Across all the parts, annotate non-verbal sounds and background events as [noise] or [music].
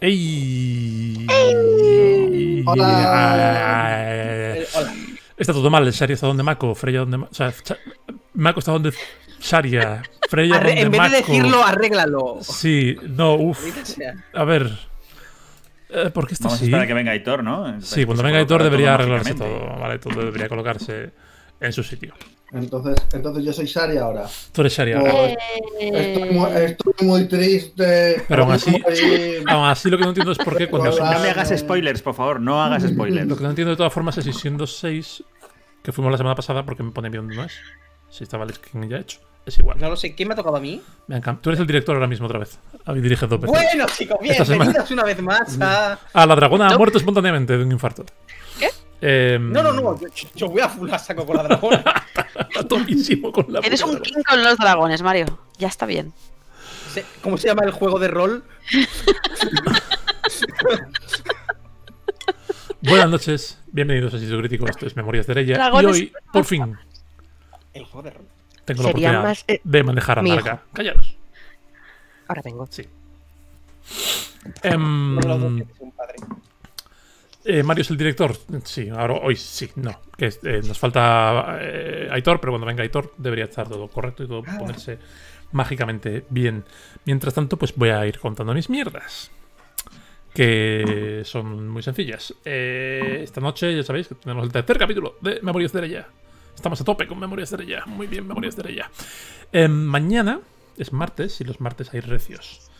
¡Ey! Hola. Eh, hola. Está todo mal. Sharia está donde Mako. Freya donde. Ma- O sea, Cha- Mako está donde Sharia. Freya Arre- donde en vez de Mako. decirlo, arréglalo. Sí, no, uff. A ver. Eh, ¿Por qué está Vamos así? esperar a que venga Hitor, ¿no? Sí, cuando venga colocará debería arreglarse todo. Vale, todo debería colocarse en su sitio. Entonces, entonces yo soy Shari ahora. Tú eres Sharia. Oh. ahora. Estoy muy, estoy muy triste. Pero aún así- Muy- Aún así, lo que no entiendo es por qué cuando. Hola. No me hagas spoilers, por favor, no hagas spoilers. Lo que no entiendo de todas formas es si siendo 6, que fuimos la semana pasada, porque me pone bien no es. Si estaba el skin ya hecho. Es igual. No lo sé, ¿quién me ha tocado a mí? Me encanta. Tú eres el director ahora mismo otra vez. A mí diriges dos veces. Bueno, chicos, bienvenidos una vez más a. Ah, la dragona ha muerto espontáneamente de un infarto. ¿Qué? Em, No, no, no, yo, yo voy a full a saco con la dragona. [laughs] Está topísimo con la Eres un king con los dragones, Mario. Ya está bien. ¿Cómo se llama el juego de rol? [laughs] Buenas noches, bienvenidos a Sitio Crítico. Esto es Memorias de Erella. Y Dragones. hoy, por fin, [laughs] El juego de rol. tengo la oportunidad más, eh, de manejar a Narga. Callaros. Ahora vengo. Sí. Em, No lo dudes, es un padre. Eh, Mario es el director. Sí, ahora hoy sí, no. Que eh, nos falta eh, Aitor, pero cuando venga Aitor debería estar todo correcto y todo Ah. ponerse mágicamente bien. Mientras tanto, pues voy a ir contando mis mierdas. Que son muy sencillas. Eh, esta noche, ya sabéis que tenemos el tercer capítulo de Memorias de Erella. Estamos a tope con Memorias de Erella. Muy bien, Memorias de Erella. Eh, mañana es martes y los martes hay recios.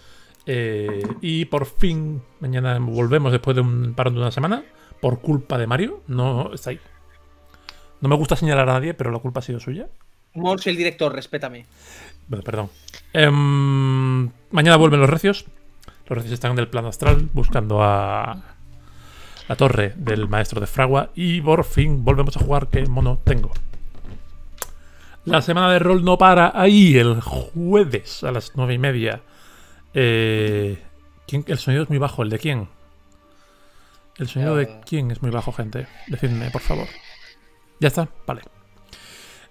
Eh, y por fin, mañana volvemos después de un parón de una semana. Por culpa de Mario. No está ahí. No me gusta señalar a nadie, pero la culpa ha sido suya. Mons, el director, respétame. Bueno, perdón. Em, mañana vuelven los recios. Los recios están en el plano astral buscando a la torre del maestro de Fragua. Y por fin volvemos a jugar. ¿Qué mono tengo? La semana de rol no para ahí. El jueves a las nueve y media. Eh, ¿quién- el sonido es muy bajo. ¿El de quién? ¿El sonido de Eh. quién es muy bajo, gente? Decidme, por favor. ¿Ya está? Vale.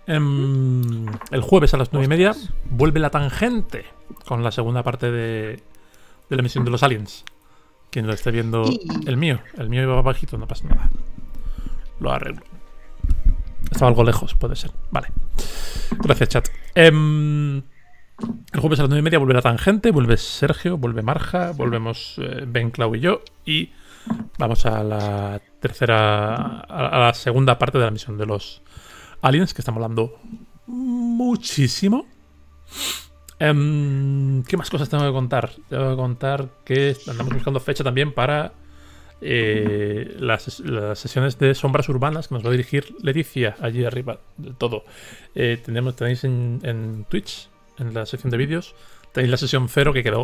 Em, el jueves a las nueve y media vuelve la tangente con la segunda parte de, de la misión de los aliens. Quien lo esté viendo, el mío. El mío iba bajito, no pasa nada. Lo arreglo. Estaba algo lejos, puede ser. Vale. Gracias, chat. Em, el jueves a las nueve y media vuelve la tangente, vuelve Sergio, vuelve Marja, volvemos eh, Ben, Clau y yo. Y vamos a la tercera, a la segunda parte de la misión de los aliens, que estamos hablando muchísimo. Em, ¿Qué más cosas tengo que contar? Tengo que contar que andamos buscando fecha también para eh, las, sesiones de sombras urbanas que nos va a dirigir Leticia allí arriba del todo. Eh, tenemos, tenéis en, en Twitch, en la sección de vídeos, tenéis la sesión cero que quedó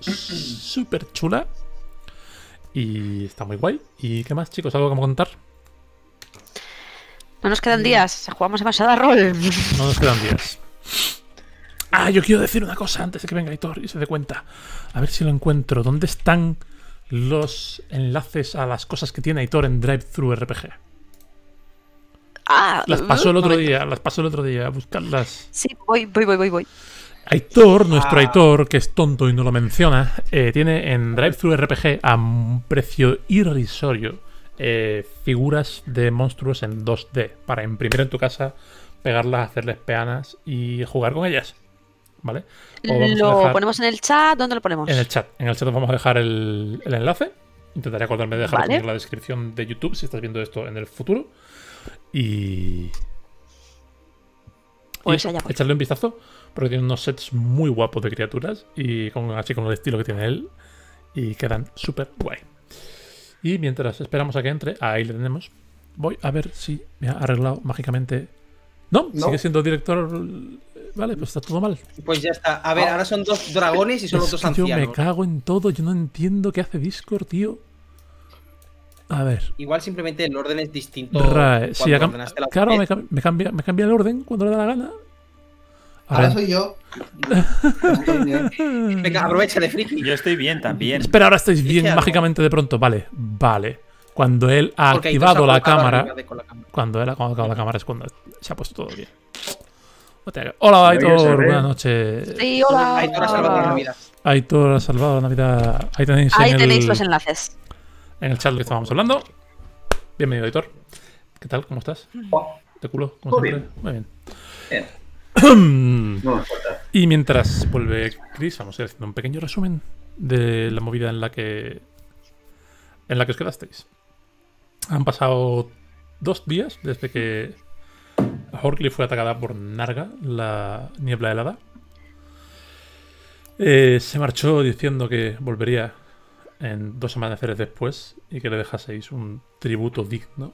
súper chula y está muy guay. ¿Y qué más, chicos? ¿Algo que contar? No nos quedan días. Jugamos demasiado a rol. No nos quedan días. Ah, yo quiero decir una cosa antes de que venga Hitor y se dé cuenta. A ver si lo encuentro. ¿Dónde están los enlaces a las cosas que tiene Hitor en Drive-Thru RPG? Ah, Las pasó el otro momento. día, las pasó el otro día. Buscarlas. Sí, voy, voy, voy, voy, voy. Aitor, nuestro Ah. Aitor, que es tonto y no lo menciona, eh, tiene en Drive-Thru RPG a un precio irrisorio eh, figuras de monstruos en 2D para imprimir en tu casa, pegarlas, hacerles peanas y jugar con ellas. ¿Vale? Lo dejar ponemos en el chat. ¿Dónde lo ponemos? en el chat. En el chat os vamos a dejar el, el enlace. Intentaré acordarme de dejarlo Vale. en la descripción de YouTube si estás viendo esto en el futuro. Y. Pues y allá voy. echarle un vistazo. Porque tiene unos sets muy guapos de criaturas. Y con, así con el estilo que tiene él. Y quedan súper guay. Y mientras esperamos a que entre, ahí le tenemos. Voy a ver si me ha arreglado mágicamente. No, No. sigue siendo director. Vale, pues está todo mal. Pues ya está. A ver, ahora son dos dragones y son los dos que yo me ancianos. cago en todo. Yo no entiendo qué hace Discord, tío. A ver. Igual simplemente el orden es distinto. Rae. Sí, la claro, me cambia, me cambia el orden cuando le da la gana. Ahora Ahora- soy yo. [laughs] Venga, aprovecha de friki. Yo estoy bien también. Espera, ahora estáis bien mágicamente de pronto. Vale, vale. Cuando él ha Porque activado la cámara. la. Cuando él ha activado la cámara es cuando se ha puesto todo bien. Te Hola, Aitor. ve. Buenas noches. Sí, hola. Aitor ha salvado la vida. Aitor ha salvado la Navidad. Ahí tenéis, Ahí en, tenéis el, los enlaces. en el chat lo que estábamos hablando. Bienvenido, Aitor. ¿Qué tal? ¿Cómo estás? ¿De culo? Como Muy siempre. Muy bien. Bien. [coughs] No. Y mientras vuelve Chris, vamos a ir haciendo un pequeño resumen de la movida en la que en la que os quedasteis. Han pasado dos días desde que Horkley fue atacada por Narga, la niebla helada. Eh, se marchó diciendo que volvería en dos amaneceres después y que le dejaseis un tributo digno.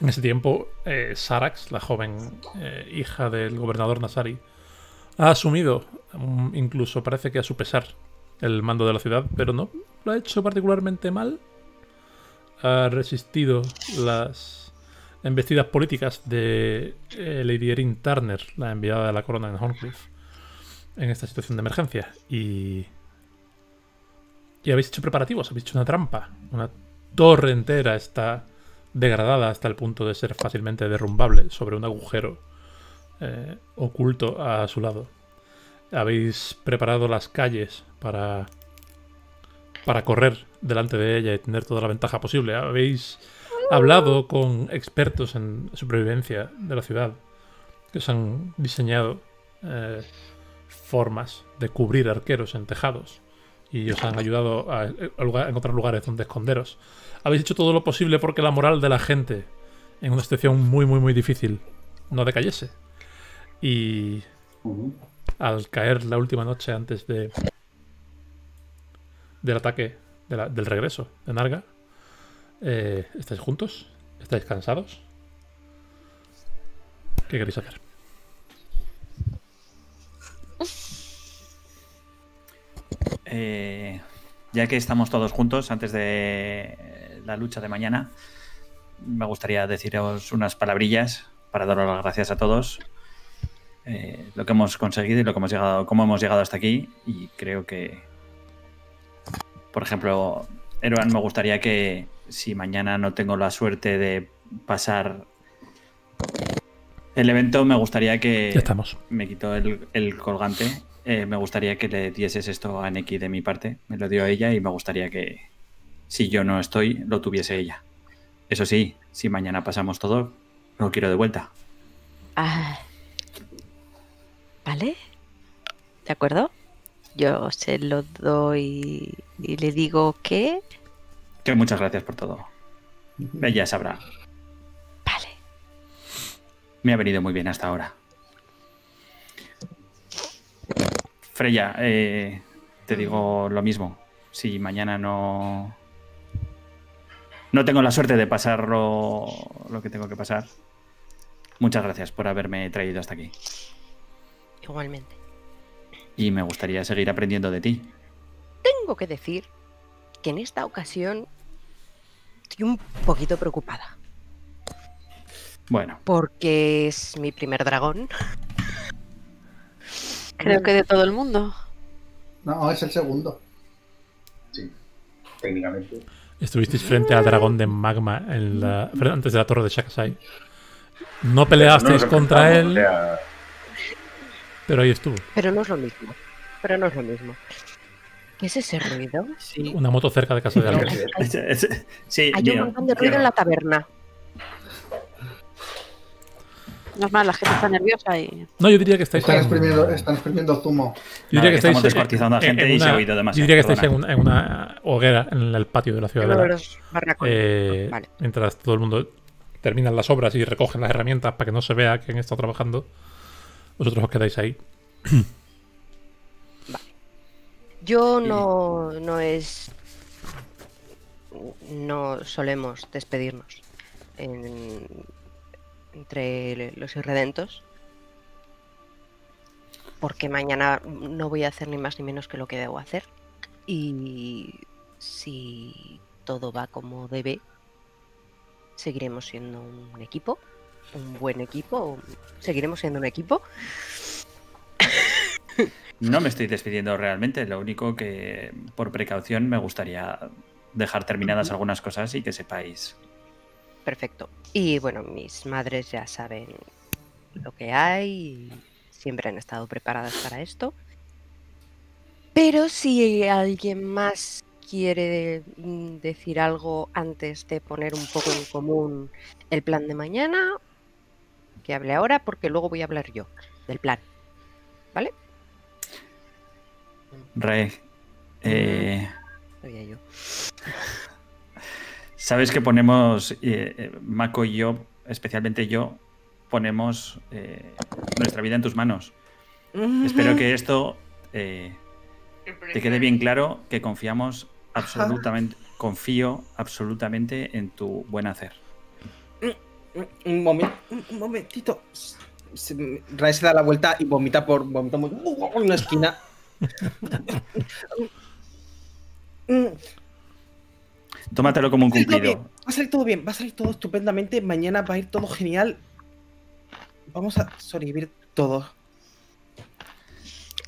En ese tiempo, eh, Sarax, la joven eh, hija del gobernador Nasari, ha asumido, mm, incluso parece que a su pesar, el mando de la ciudad, pero no lo ha hecho particularmente mal. Ha resistido las embestidas políticas de eh, Lady Erin Turner, la enviada de la corona en Horncliffe, en esta situación de emergencia. Y. Y habéis hecho preparativos, habéis hecho una trampa. Una torre entera está degradada hasta el punto de ser fácilmente derrumbable sobre un agujero eh, oculto a su lado. Habéis preparado las calles para para correr delante de ella y tener toda la ventaja posible. Habéis hablado con expertos en supervivencia de la ciudad que os han diseñado eh, formas de cubrir arqueros en tejados y os han ayudado a, encontrar lugares donde esconderos. Habéis hecho todo lo posible porque la moral de la gente en una situación muy, muy, muy difícil no decayese. Y al caer la última noche antes de del ataque de la- del regreso de Narga eh, ¿estáis juntos? ¿estáis cansados? ¿qué queréis hacer? Eh, ya que estamos todos juntos antes de la lucha de mañana, me gustaría deciros unas palabrillas para daros las gracias a todos. eh, lo que hemos conseguido y lo que hemos llegado, cómo hemos llegado hasta aquí. Y creo que, por ejemplo, Eroan, me gustaría que si mañana no tengo la suerte de pasar el evento, me gustaría que ya estamos me quitó el, el colgante. Eh, me gustaría que le dieses esto a Neki de mi parte. Me lo dio a ella y me gustaría que, si yo no estoy, lo tuviese ella. Eso sí, si mañana pasamos todo, lo quiero de vuelta. Ah, ¿Vale? ¿De acuerdo? Yo se lo doy y le digo que... Que muchas gracias por todo. Ella sabrá. Vale. Me ha venido muy bien hasta ahora. Freya, eh, te digo lo mismo. Si mañana no. No tengo la suerte de pasar lo, lo que tengo que pasar. Muchas gracias por haberme traído hasta aquí. Igualmente. Y me gustaría seguir aprendiendo de ti. Tengo que decir que en esta ocasión estoy un poquito preocupada. Bueno, Porque es mi primer dragón. Creo que de todo el mundo. No, es el segundo. Sí, técnicamente. estuvisteis frente al dragón de magma en la, antes de la torre de Shakasai no peleasteis No contra él o sea, pero ahí estuvo Pero no es lo mismo. Pero no es lo mismo. ¿Qué es ese ruido? Sí. una moto cerca de casa de [laughs] alguien sé. sí, Hay un montón de ruido en la taberna. No es más, la gente está nerviosa y... no yo diría que estáis Están en- exprimiendo, están exprimiendo zumo. Yo diría que estáis estamos descuartizando a en- gente en y se ha oído demasiado, Yo diría que estáis en una, en una hoguera en el patio de la ciudadela. Eh, Vale. Mientras todo el mundo termina las obras y recogen las herramientas para que no se vea quién está trabajando, vosotros os quedáis ahí. Yo no, no es. No solemos despedirnos en- entre los irredentos. Porque mañana no voy a hacer ni más ni menos que lo que debo hacer. Y si todo va como debe, seguiremos siendo un equipo. Un buen equipo. Seguiremos siendo un equipo. No me estoy despidiendo realmente, lo único que por precaución me gustaría dejar terminadas algunas cosas y que sepáis. Perfecto. Y bueno, mis madres ya saben lo que hay y siempre han estado preparadas para esto. Pero si alguien más quiere mm, decir algo antes de poner un poco en común el plan de mañana, que hable ahora porque luego voy a hablar yo del plan. ¿Vale? Rae, eh, Sabía yo. Sabes que ponemos, eh, eh, Mako y yo, especialmente yo, ponemos eh, nuestra vida en tus manos. Espero que esto eh, te quede bien claro que confiamos absolutamente, confío absolutamente en tu buen hacer. Un, momen- un- momentito. Se, se da la vuelta y vomita por vomita muy- en una esquina. [laughs] Tómatelo como un cumplido. va a salir todo bien, va a salir todo estupendamente. Mañana va a ir todo genial. Vamos a sobrevivir todo.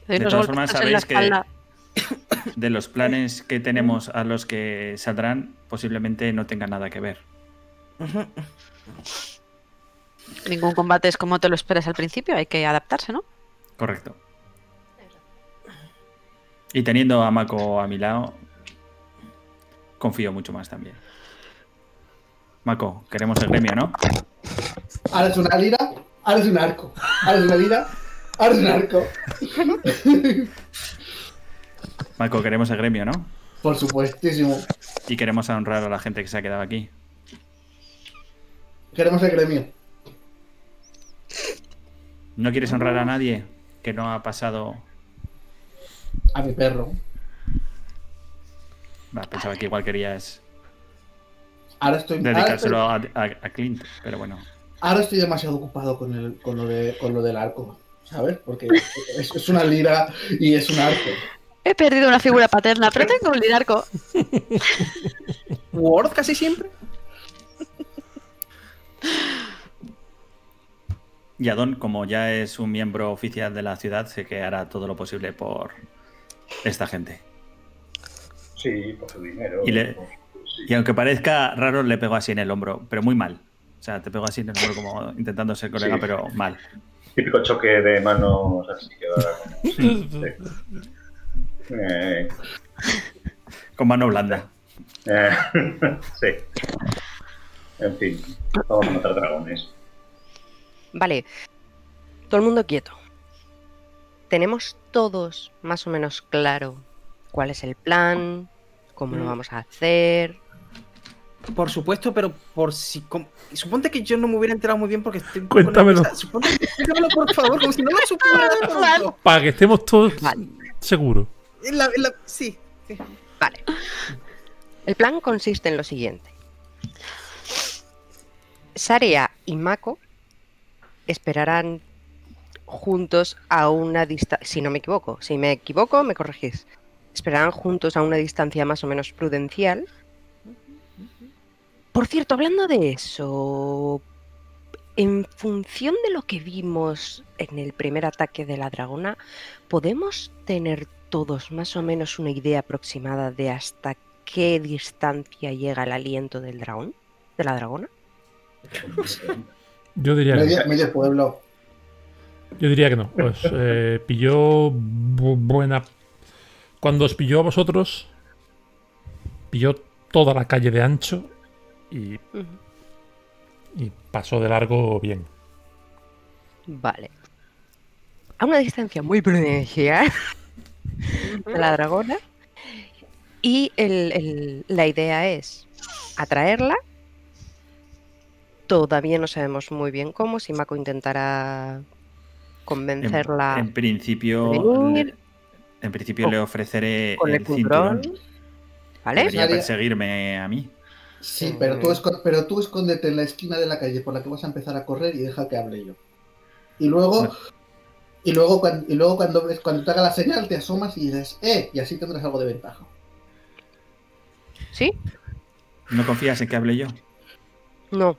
Doy De todas formas, sabéis que-. De los planes que tenemos a los que saldrán, posiblemente no tenga nada que ver. Ningún combate es como te lo esperas al principio, hay que adaptarse, ¿no? Correcto. Y teniendo a Mako a mi lado, confío mucho más también. Mako, queremos el gremio, ¿no? Ahora es una lira, ahora es un arco. Ahora es una lira, ahora es un arco. Mako, queremos el gremio, ¿no? Por supuestísimo. Y queremos honrar a la gente que se ha quedado aquí. Queremos el gremio. ¿No quieres honrar a nadie que no ha pasado? A mi perro. Pensaba que igual querías Ahora estoy, ahora estoy, dedicárselo a, a- a Clint, pero bueno. ahora estoy demasiado ocupado con, el, con, lo de, con lo del arco. ¿Sabes? Porque es, es una lira y es un arco. He perdido una figura paterna, pero tengo un lidarco. Word casi siempre. Y Adon, como ya es un miembro oficial de la ciudad, sé que hará todo lo posible por esta gente. Sí, por su dinero. Y le- por su- sí. Y aunque parezca raro, le pego así en el hombro, pero muy mal. O sea, te pego así en el hombro como intentando ser colega, Sí. pero mal. Típico choque de manos así que [laughs] sí. Eh, Con mano blanda. eh, [laughs] sí. En fin, vamos a matar dragones. Vale. Todo el mundo quieto. Tenemos todos más o menos claro cuál es el plan, cómo lo Mm. vamos a hacer. Por supuesto, pero por si. com- Suponte que yo no me hubiera enterado muy bien porque estoy. Cuéntamelo. nerviosa. Suponte cuéntamelo, por favor, como si no lo supiera. Para que estemos todos Vale. seguros. La- la- sí, sí. Vale. El plan consiste en lo siguiente. Sarea y Mako esperarán juntos a una distancia, si no me equivoco, si me equivoco me corregís, esperarán juntos a una distancia más o menos prudencial. Por cierto, hablando de eso, en función de lo que vimos en el primer ataque de la dragona, ¿podemos tener todos más o menos una idea aproximada de hasta qué distancia llega el aliento del dragón? ¿De la dragona? [laughs] Yo diría que medio pueblo. Yo diría que no. Pues eh, pilló bu- buena. Cuando os pilló a vosotros, pilló toda la calle de ancho y, pasó de largo bien. Vale. A una distancia muy prudencial de la dragona. Y el- el- la idea es atraerla. Todavía no sabemos muy bien cómo, si Mako intentará En, convencerla en principio, de venir. En principio Con- le ofreceré con el el cinturón. ¿Vale? Debería perseguirme a mí. Sí, pero tú, esco- pero tú escóndete en la esquina de la calle por la que vas a empezar a correr y deja que hable yo. Y luego, y luego, cuando, y luego cuando, ves- cuando te haga la señal te asomas y dices, ¡eh! Y así tendrás algo de ventaja. ¿Sí? ¿No confías en que hable yo? No.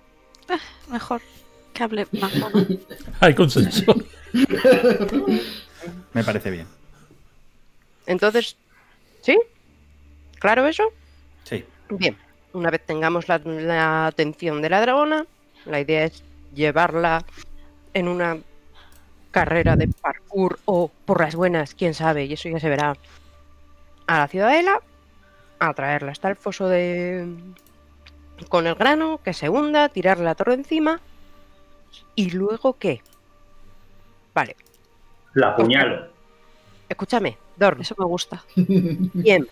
Mejor que hable más. ¿no? [laughs] Hay consenso. Me parece bien. Entonces, ¿sí? ¿Claro eso? Sí. Bien, una vez tengamos la, la atención de la dragona, la idea es llevarla en una carrera de parkour o por las buenas, quién sabe, y eso ya se verá a la ciudadela, a traerla hasta el foso de. con el grano, que se hunda, tirarle la torre encima. ¿Y luego qué? Vale, La apuñalo. escúchame, Dorn. Eso me gusta. [laughs] Bien.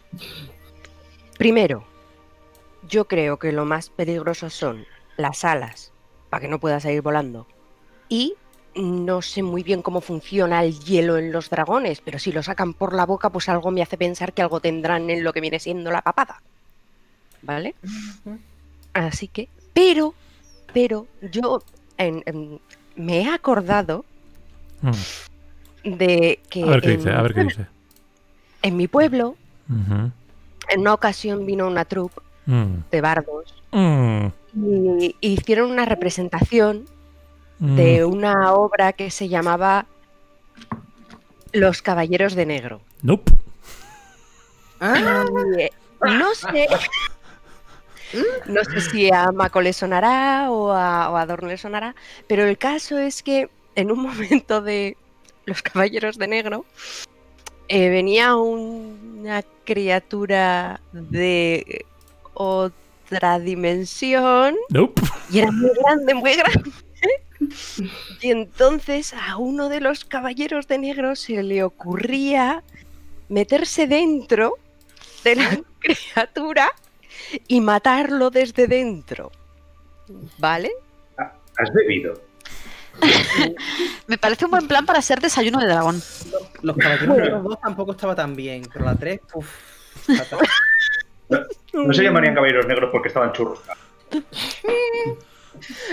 Primero, yo creo que lo más peligroso son las alas, para que no pueda seguir volando. Y no sé muy bien cómo funciona el hielo en los dragones, pero si lo sacan por la boca, pues algo me hace pensar que algo tendrán en lo que viene siendo la papada. ¿Vale? Así que, pero, pero yo en- en- me he acordado Mm. de que A ver qué en, dice, a ver qué dice. En mi pueblo, en una ocasión vino una troupe Mm. de bardos Mm. y hicieron una representación Mm. de una obra que se llamaba Los Caballeros de Negro. Nope. Ah, Y, eh, no sé. No sé si a Mako le sonará o a, o a Dorn le sonará, pero el caso es que en un [laughs] momento de Los Caballeros de Negro eh, venía una criatura de otra dimensión Nope. y era muy grande, muy grande. Y entonces a uno de los caballeros de negro se le ocurría meterse dentro de la [laughs] criatura y matarlo desde dentro. ¿Vale? ¿Has bebido? [laughs] Me parece un buen plan para ser desayuno de dragón. los caballeros de los dos tampoco estaba tan bien, pero la 3, uff. No se llamarían caballeros negros porque estaban churros. [laughs]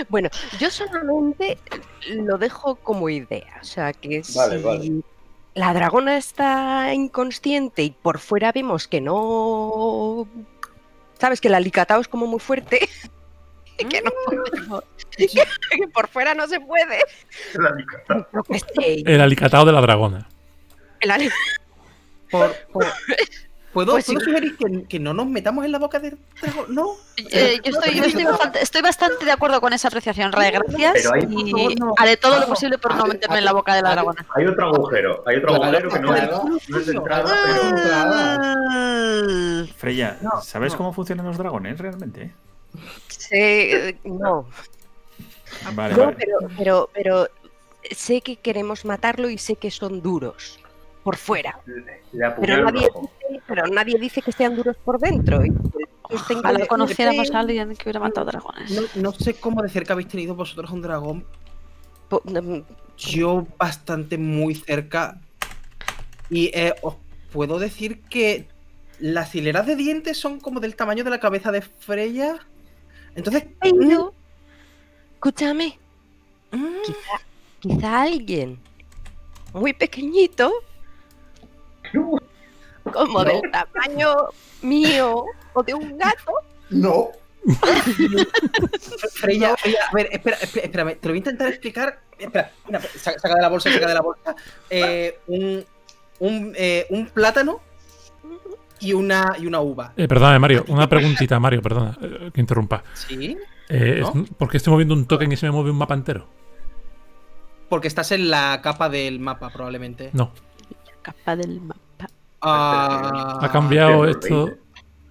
Bueno, yo solamente lo dejo como idea. O sea, que Vale, si vale. la dragona está inconsciente y por fuera vemos que no. Sabes que el alicatao es como muy fuerte. [laughs] que no podemos- [laughs] que, que por fuera no se puede. El alicatado de la dragona. el ali- Por- por- [laughs] ¿Puedo, Pues ¿puedo sí. sugerir que, que no nos metamos en la boca del dragón? No. Eh, yo estoy, yo estoy bastante, estoy bastante de acuerdo con esa apreciación, Ray. Gracias. Y favor, no. haré todo lo posible por no meterme en la boca de la dragona. Hay otro agujero. Hay otro Claro, agujero que no es, claro. no es de entrada, pero. Freya, No, ¿sabes no. cómo funcionan los dragones realmente? Sí, eh, no, Vale, no, vale. pero, pero, pero sé que queremos matarlo y sé que son duros por fuera. Pero nadie, dice, pero nadie dice que sean duros por dentro. y que estén Ojalá con- conociéramos a alguien que hubiera matado dragones. no. No sé cómo de cerca habéis tenido vosotros un dragón. po- mm, Yo bastante muy cerca. Y eh, os puedo decir que las hileras de dientes son como del tamaño de la cabeza de Freya. Entonces, Pero, escúchame, mm, quizá, quizá alguien muy pequeñito, No, como No. del tamaño mío o de un gato, No. [laughs] Freya, Freya, a ver, espera, espera, espérame, te lo voy a intentar explicar. Espera, saca de la bolsa, saca de la bolsa. eh, un, un, eh, un plátano y una, y una uva. Eh, perdóname, Mario. Una preguntita, Mario, perdona eh, que interrumpa. ¿Sí? Eh, ¿No? es- ¿Por qué estoy moviendo un token y se me mueve un mapa entero? Porque estás en la capa del mapa, probablemente. No. Capa del mapa. Ah, Ha cambiado qué esto.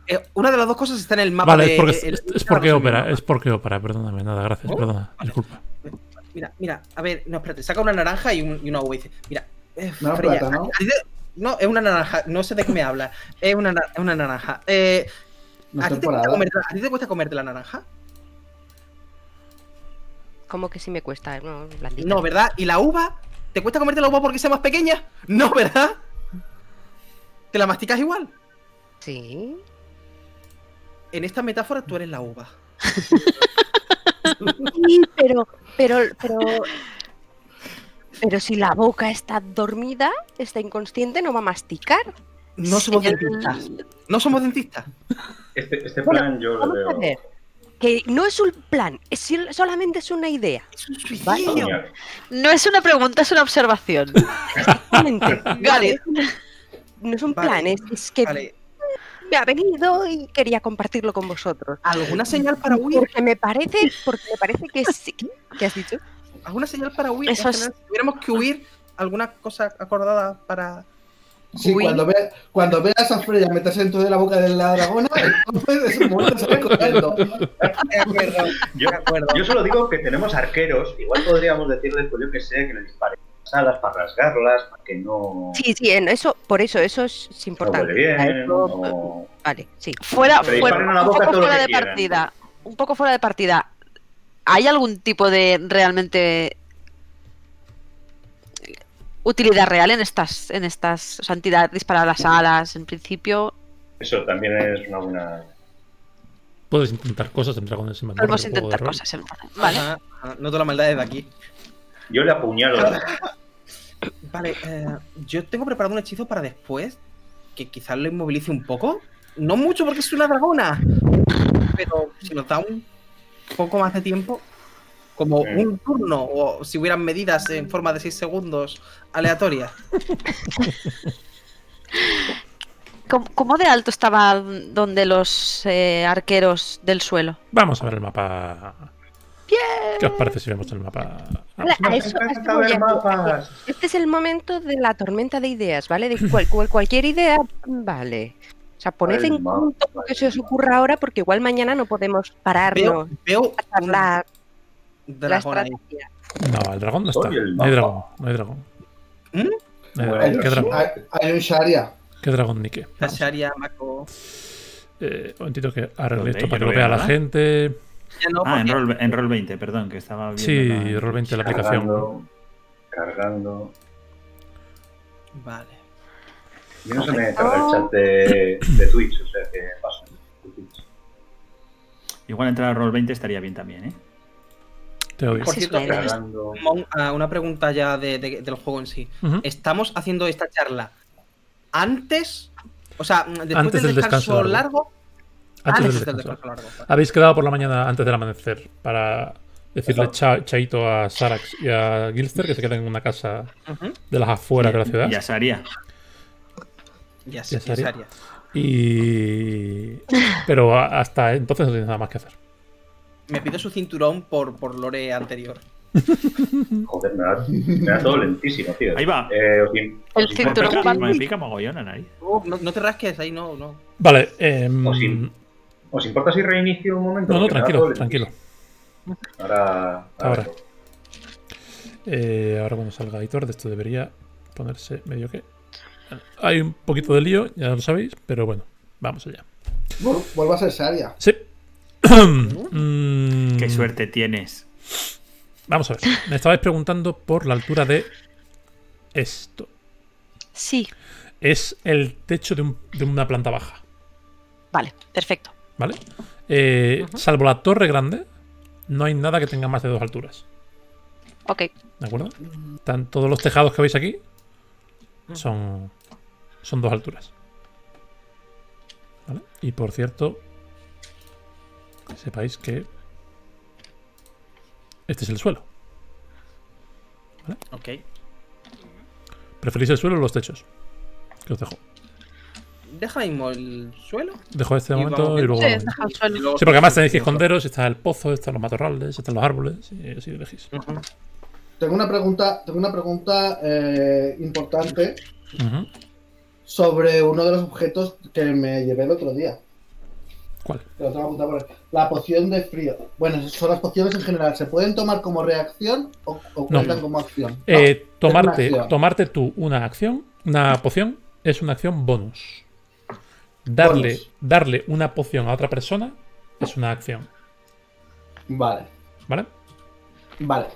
eh, una de las dos cosas está en el mapa Vale, de. es porque, el- es, porque ópera, es porque ópera, perdóname, nada, gracias, ¿Oh? perdona, disculpa. Mira, mira, a ver, no, espérate, saca una naranja y, un- y una uva y dice, mira, eh, No, Freya, a- a te- no, es una naranja, no sé de qué me habla, es una, na- es una naranja. Eh, ¿a, ti te cuesta comerte, ¿A ti te cuesta comerte la naranja? como que sí me cuesta, no, blandita. No, ¿verdad? ¿Y la uva? ¿Te cuesta comerte la uva porque sea más pequeña? No, ¿verdad? ¿Te la masticas igual? Sí. En esta metáfora tú eres la uva. [laughs] Sí, pero, pero, pero, pero si la boca está dormida, está inconsciente, no va a masticar. No somos Señor- dentistas. No somos dentistas. Este, este Bueno, plan yo lo Vamos a veo. ver. Que no es un plan, es solamente es una idea. Es un suicidio. No es una pregunta, es una observación. Exactamente. [laughs] Got it. No es un Vale, plan, es, es que Vale. me ha venido y quería compartirlo con vosotros. ¿Alguna señal para huir? Porque me parece, porque me parece que sí. ¿Qué has dicho? ¿Alguna señal para huir? Eso En es- general, Si tuviéramos que huir, ¿alguna cosa acordada para Sí, cuando, ve, cuando veas a Freya meterse dentro de la boca de la dragona, [laughs] entonces es el momento de salir corriendo. [laughs] De acuerdo. Yo, De acuerdo. yo solo digo que tenemos arqueros. Igual podríamos decirle, pues yo que sé, que le disparen las alas para rasgarlas, para que no, Sí, sí, en eso, por eso, eso es, importante. bien. Eso- Vale, sí. Fuera, fuera- un poco fuera de quieran. partida. Un poco fuera de partida. ¿Hay algún tipo de realmente utilidad real en estas, en estas, o sea, entidad disparar a las alas, en principio? Eso también es una buena. Puedes intentar cosas en Dragones sin Podemos intentar cosas. entonces. Vale. Ajá, ajá, Noto la maldad desde aquí. Yo le apuñalo. la- [laughs] Vale, eh, yo tengo preparado un hechizo para después, que quizás lo inmovilice un poco. No mucho porque es una dragona, pero si nos da un poco más de tiempo, como un turno, o si hubieran medidas en forma de 6 segundos aleatorias. [laughs] ¿Cómo, cómo de alto estaba donde los eh, arqueros del suelo? Vamos a ver el mapa. ¿Qué os parece si vemos el mapa? A eso- a Este es el momento de la tormenta de ideas, ¿vale? De cual- cual- cualquier idea, vale. Sea, poned en cuenta lo que se os ocurra ahora, porque igual mañana no podemos Veo, pararnos veo a un charlar la dragón ahí. estrategia. No, el dragón no está. No hay dragón. No hay dragón. ¿Mm? No hay Bueno, dragón. ¿Qué dragón? Hay, hay un Sharia. ¿Qué dragón ni qué? Vamos. Tasharia, Mako. Eh, un momentito que arregle esto para que lo veo vea la gente. Ya no, Ah, en roll, en roll 20, perdón, que estaba viendo. Sí, la- roll 20 la aplicación. Cargando. Cargando. Vale. Yo no se me carga el chat de, de Twitch, o sea que paso. Igual entrar a roll 20 estaría bien también, ¿eh? Te. Por cierto. Cargando. Ah, una pregunta ya de- de- del juego en sí. ¿Estamos haciendo esta charla antes? O sea, después Antes del del descanso descanso, largo. largo. Antes del Antes del descanso. descanso largo. vale. Habéis quedado por la mañana antes del amanecer para decirle cha- chaito a Sarax y a Gilster que se queden en una casa de las afueras de la ciudad. Y a Saria. Estaría. ya sería. Y. Pero a- hasta entonces no tienes nada más que hacer. Me pido su cinturón por, por lore anterior. [laughs] Joder, me da, me da todo lentísimo, tío. Ahí va. Eh, os in- El os Me cinturón pica, me pica mogollón nariz. Oh, no, no te rasques ahí, no, no. Vale. sin- ¿Os importa si reinicio un momento? no, no, me tranquilo, tranquilo. lentísimo. Ahora. Ahora. Eh, ahora cuando salga Aitor, de esto debería ponerse medio que. Hay un poquito de lío, ya lo sabéis, pero bueno, vamos allá. Vuel- Vuelvo a ser Sharia. Sí. [coughs] Mm, Qué suerte tienes. Vamos a ver. Me estabais preguntando por la altura de esto. Sí, Es el techo de, un- de una planta baja, vale, perfecto. ¿vale? Eh, Salvo la torre grande, no hay nada que tenga más de dos alturas. Ok, ¿De acuerdo? Están todos los tejados que veis aquí son, son dos alturas. ¿Vale? Y por cierto, que sepáis que este es el suelo. Ok. ¿Preferís el suelo o los techos? Que os dejo. Deja mismo el suelo. Dejo este de momento y luego. Sí, deja el suelo. y luego- Sí, porque además tenéis que esconderos. Está el pozo, están los matorrales, están los árboles. Y así elegís. Tengo una pregunta, tengo una pregunta eh, importante sobre uno de los objetos que me llevé el otro día. ¿Cuál? Lo tengo por. La poción de frío. Bueno, son las pociones en general. ¿Se pueden tomar como reacción o, o No. cuentan como acción? Eh, tomarte, acción. tomarte tú una acción, una poción, es una acción bonus. Darle, Bonus. darle una poción a otra persona es una acción. Vale, ¿Vale? vale.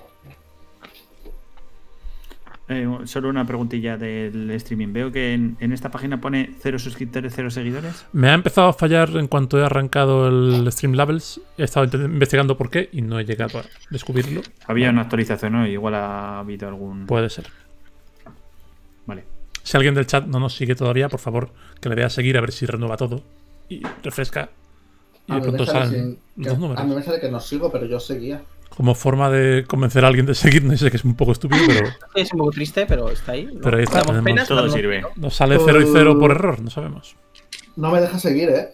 Eh, solo una preguntilla del streaming. Veo que en, en esta página pone cero suscriptores, cero seguidores. Me ha empezado a fallar en cuanto he arrancado el Streamlabels. He estado investigando por qué y no he llegado a descubrirlo. Había una actualización, ¿no? Igual ha habido algún. Puede ser. Vale. Si alguien del chat no nos sigue todavía, por favor, que le dé a seguir a ver si renueva todo y refresca. Y A de pronto sale salen los que- a números. mí me sale que no sigo, pero yo seguía. Como forma de convencer a alguien de seguirnos, sé que es un poco estúpido, pero [laughs] Es un poco triste, pero está ahí. ¿no? Pero ahí está, tenemos penas, Todo sirve. nos sale 0 y 0 por error, no sabemos. No me deja seguir, ¿eh?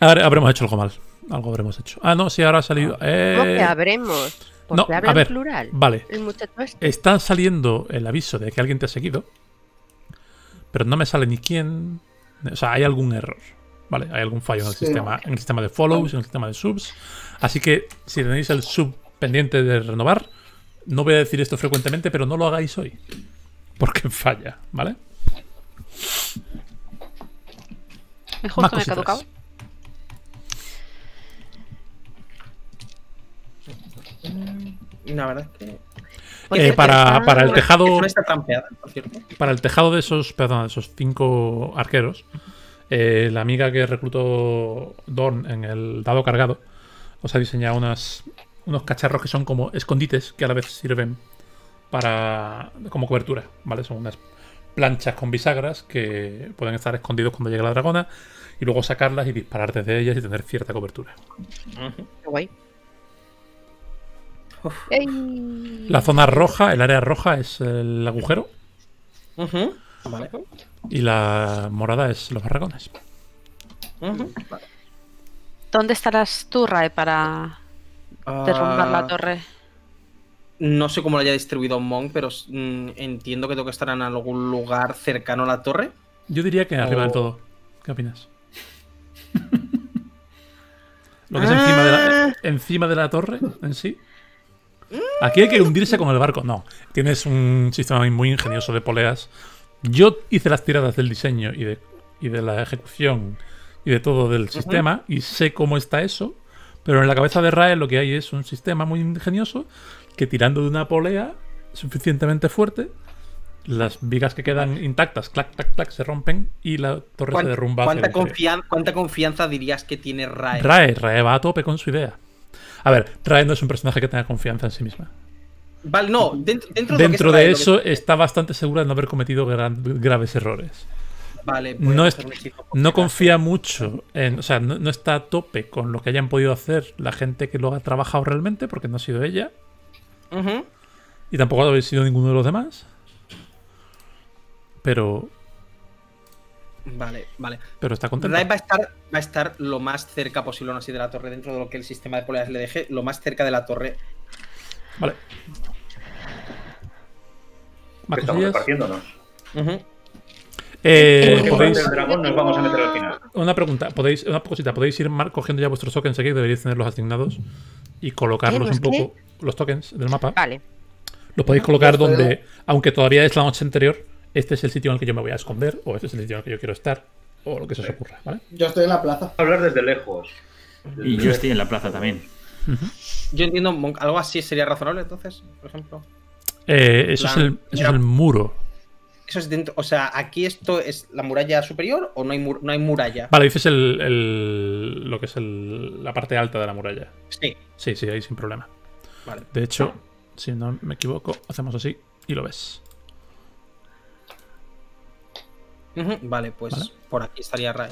Ahora habremos hecho algo mal. Algo habremos hecho. Ah, no, sí, ahora ha salido. ¿Cómo Eh, que habremos? Porque no, habla a ver. en plural. Vale. El muchacho este. Está saliendo el aviso de que alguien te ha seguido. pero no me sale ni quién. O sea, hay algún error. ¿Vale? Hay algún fallo en el Sí. sistema, en el sistema de follows, en el sistema de subs. Así que si tenéis el sub pendiente de renovar, no voy a decir esto frecuentemente, pero no lo hagáis hoy. Porque [laughs] falla, ¿vale? Me justo me he caducado. La verdad es que. Eh, para, para el tejado. Para el tejado de esos, perdón, de esos cinco arqueros, eh, la amiga que reclutó Dorn en el dado cargado os ha diseñado unas, unos cacharros que son como escondites que a la vez sirven para como cobertura, ¿vale? Son unas planchas con bisagras que pueden estar escondidos cuando llegue la dragona y luego sacarlas y disparar desde ellas y tener cierta cobertura. Qué guay. La zona roja, el área roja es el agujero Ujú. Vale. Y la morada es los barracones. Vale. ¿Dónde estarás tú, Rae, para derrumbar la Ah, torre? No sé cómo lo haya distribuido Monk, pero mm, entiendo que tengo que estar en algún lugar cercano a la torre. Yo diría que arriba O- del todo. ¿Qué opinas? [laughs] Lo que es encima de, la, encima de la torre en sí. Aquí hay que hundirse con el barco. No. Tienes un sistema muy ingenioso de poleas. Yo hice las tiradas del diseño y de, y de la ejecución y de todo del sistema y sé cómo está eso. Pero en la cabeza de Rael lo que hay es un sistema muy ingenioso que tirando de una polea suficientemente fuerte, las vigas que quedan intactas, clac, clac, clac, se rompen y la torre se ¿Cuán- derrumba. ¿Cuánta, confian- ¿Cuánta confianza dirías que tiene Rae? Rae, Rae va a tope con su idea. A ver, Rae no es un personaje que tenga confianza en sí misma. Vale, no, dentro, dentro, de, Dentro eso que- está bastante segura de no haber cometido gran- graves errores. Vale, No, es- no confía mucho en. O sea, no, no está a tope con lo que hayan podido hacer la gente que lo ha trabajado realmente, porque no ha sido ella. Y tampoco ha sido ninguno de los demás. Pero. Vale, vale. Pero está contento. Rae va a estar, va a estar lo más cerca posible, aún así, de la torre, dentro de lo que el sistema de poleas le deje, lo más cerca de la torre. Vale. Más Que estamos repartiéndonos. Eh, Porque podéis. parte del dragón nos vamos a meter al final. Una pregunta, podéis, una cosita, podéis ir cogiendo ya vuestros tokens aquí, deberíais tenerlos asignados y colocarlos ¿Qué? un ¿Los qué? poco, los tokens del mapa. Vale. Los podéis colocar Los donde, aunque todavía es la noche anterior, este es el sitio en el que yo me voy a esconder, o este es el sitio en el que yo quiero estar, o lo que se os ocurra, ¿vale? Yo estoy en la plaza. Hablar desde lejos. Y yo estoy en la plaza también. Yo entiendo, algo así sería razonable, entonces, por ejemplo. Eh, eso, es el, eso es el muro. Eso es dentro, o sea, aquí esto es la muralla superior o no hay, mur- no hay muralla. Vale, dices el, el- lo que es el- la parte alta de la muralla. Sí, Sí, sí, ahí sin problema. vale. De hecho, si no me equivoco, hacemos así y lo ves. Vale, pues Vale. por aquí estaría Rae.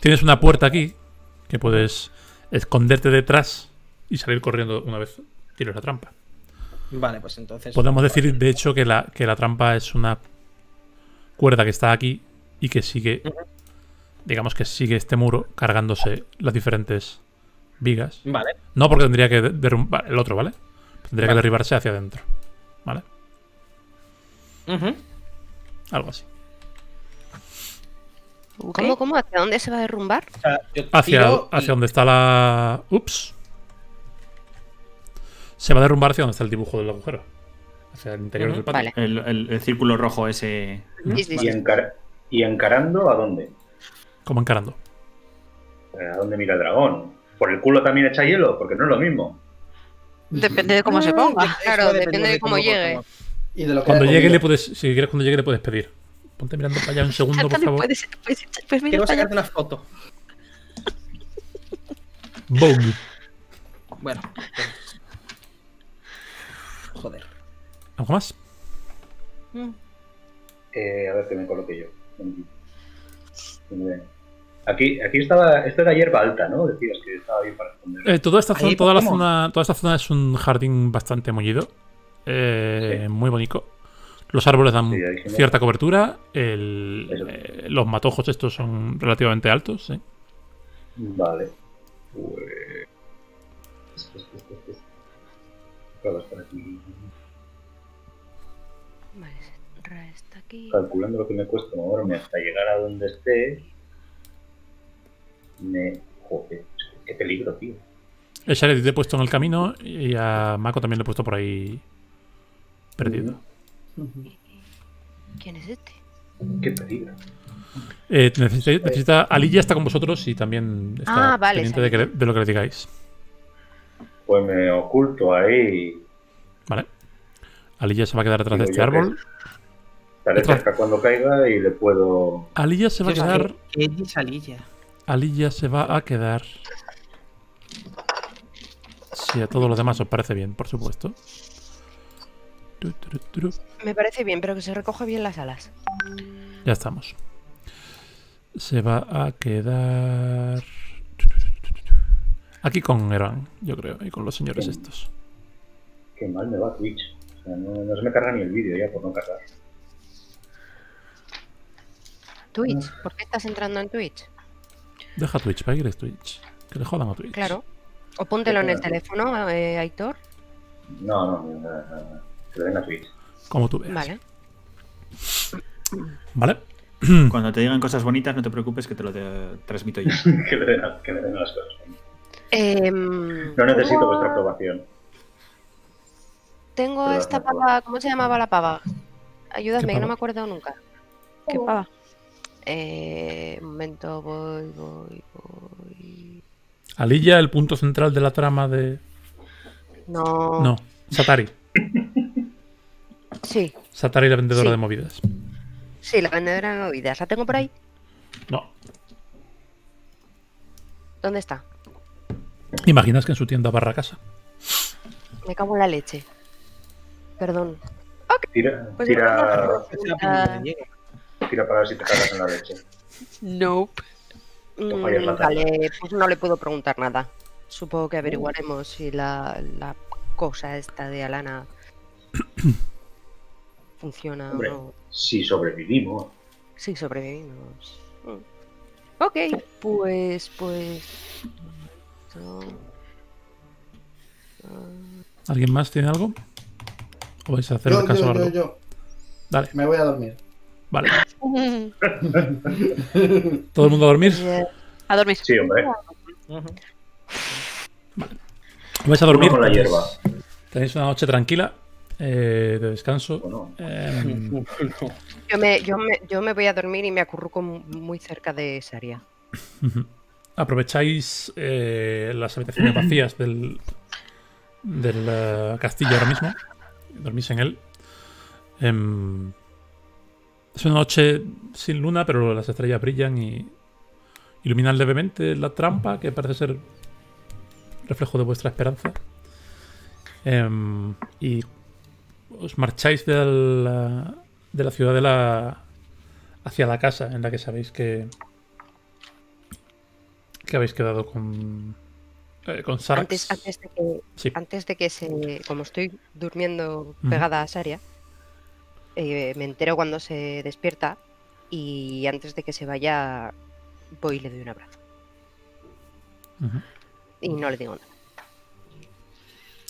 Tienes una puerta aquí que puedes esconderte detrás y salir corriendo una vez tires la trampa. Vale, pues entonces. Podemos decir, de hecho, que la, que la trampa es una cuerda que está aquí y que sigue, digamos que sigue este muro cargándose las diferentes vigas. Vale, No porque tendría que derrumbar el otro, ¿vale? Tendría que derribarse hacia adentro. ¿Vale? Algo así. ¿Cómo, cómo? ¿Hacia dónde se va a derrumbar? O sea, yo Hacia, y- hacia donde está la. Ups. Se va a derrumbar hacia donde está el dibujo del agujero. Hacia el interior del patio. Vale. El, el- el círculo rojo ese. Sí, sí, Y, sí. encar- y encarando a dónde? Como encarando. Eh, ¿A dónde mira el dragón? ¿Por el culo también echa hielo? Porque no es lo mismo. Depende de cómo se ponga. Eso Claro, depende de cómo llegue. cómo- Y de lo que Cuando llegue le puedes. Si quieres cuando llegue le puedes pedir. Ponte mirando para allá un segundo, por favor. puedes, puedes, puedes venir Quiero para allá. sacarte una foto. Boom. Bueno. pues- ¿Algo más? Eh, a ver que me coloque yo. Muy bien. Aquí, aquí estaba. Esto era hierba alta, ¿no? Decías que estaba bien para esconder. Eh, toda esta zona, toda la zona, toda esta zona es un jardín bastante mullido, eh, Sí. muy bonito. Los árboles dan Sí, cierta cobertura. el- eh, los matojos estos son relativamente altos. ¿sí? Vale. Pues. pues, pues, pues, pues. Por aquí. Calculando lo que me cuesta moverme hasta llegar a donde esté, me... Joder, qué peligro, tío. El Shared te he puesto en el camino y a Mako también le he puesto por ahí perdido. ¿Quién es este? Qué peligro. Eh, necesita, necesita- Ali ya está con vosotros y también está Ah, vale, pendiente de, que lo que le digáis. Pues me oculto ahí. ¿Vale? Ali ya se va a quedar detrás de este que- árbol. Estaré cerca cuando caiga y le puedo... Ali ya se va a quedar. ¿qué- qué salilla? Ali ya se va a quedar. Si a todos los demás os parece bien, por supuesto. Me parece bien, pero que se recoja bien las alas. Ya estamos. Se va a quedar. Aquí con Eran, yo creo, y con los señores estos. Qué mal me va Twitch. O sea, no, no se me carga ni el vídeo ya por no cargar. Twitch. ¿Por qué estás entrando en Twitch? Deja Twitch, ¿para qué quieres Twitch? Que le jodan a Twitch. Claro. O póntelo en el teléfono, eh, Aitor. No, no, no, no, no. Que le den a Twitch. Como tú veas. Vale. [clears throat] ¿Vale? [clears throat] Cuando te digan cosas bonitas, no te preocupes que te lo te- transmito yo. [laughs] que, le den a, que le den las cosas. Em, No necesito vuestra aprobación. Tengo Pero esta pava. ¿Cómo se llamaba la pava? Ayúdame, que no me acuerdo nunca. ¿Qué pava? Eh, un momento, voy, voy, voy. Alilla, el punto central de la trama de. No. No, Satari. Sí, Satari, la vendedora Sí. de movidas. sí, la vendedora de movidas. ¿La tengo por ahí? No. ¿Dónde está? Imaginas que en su tienda barra casa. Me cago en la leche. Perdón. Tira, Pues tira, no, tira para ver si te cagas en la leche. Nope. Mm, vale, pues no le puedo preguntar nada. Supongo que averiguaremos si la, la cosa esta de Alana [coughs] funciona Hombre. o no. Si sobrevivimos. Sí, sobrevivimos. Mm. Ok, pues, pues. Ah, ¿Alguien más tiene algo? ¿O vais a hacer Yo, el caso yo, yo, yo. Dale, Me voy a dormir. Vale. [laughs] ¿Todo el mundo a dormir? A dormir. Sí, hombre. Ujú. ¿Vais a dormir? Con la Tenéis- hierba. Tenéis una noche tranquila, eh, de descanso. Bueno, Em, Yo me, yo, me, yo me voy a dormir y me acurruco mu- muy cerca de Saria. Aprovecháis eh, las habitaciones [clears throat] vacías del, del eh, castillo ahora mismo. Dormís en él. Es una noche sin luna, pero las estrellas brillan y iluminan levemente la trampa, que parece ser reflejo de vuestra esperanza. Em, y os marcháis de la, de la ciudad de la, hacia la casa en la que sabéis que, que habéis quedado con, eh, con Sarax. Antes, antes, de que, Sí. antes de que se. Como estoy durmiendo pegada a Saria, eh, me entero cuando se despierta y antes de que se vaya, voy y le doy un abrazo. Y no le digo nada.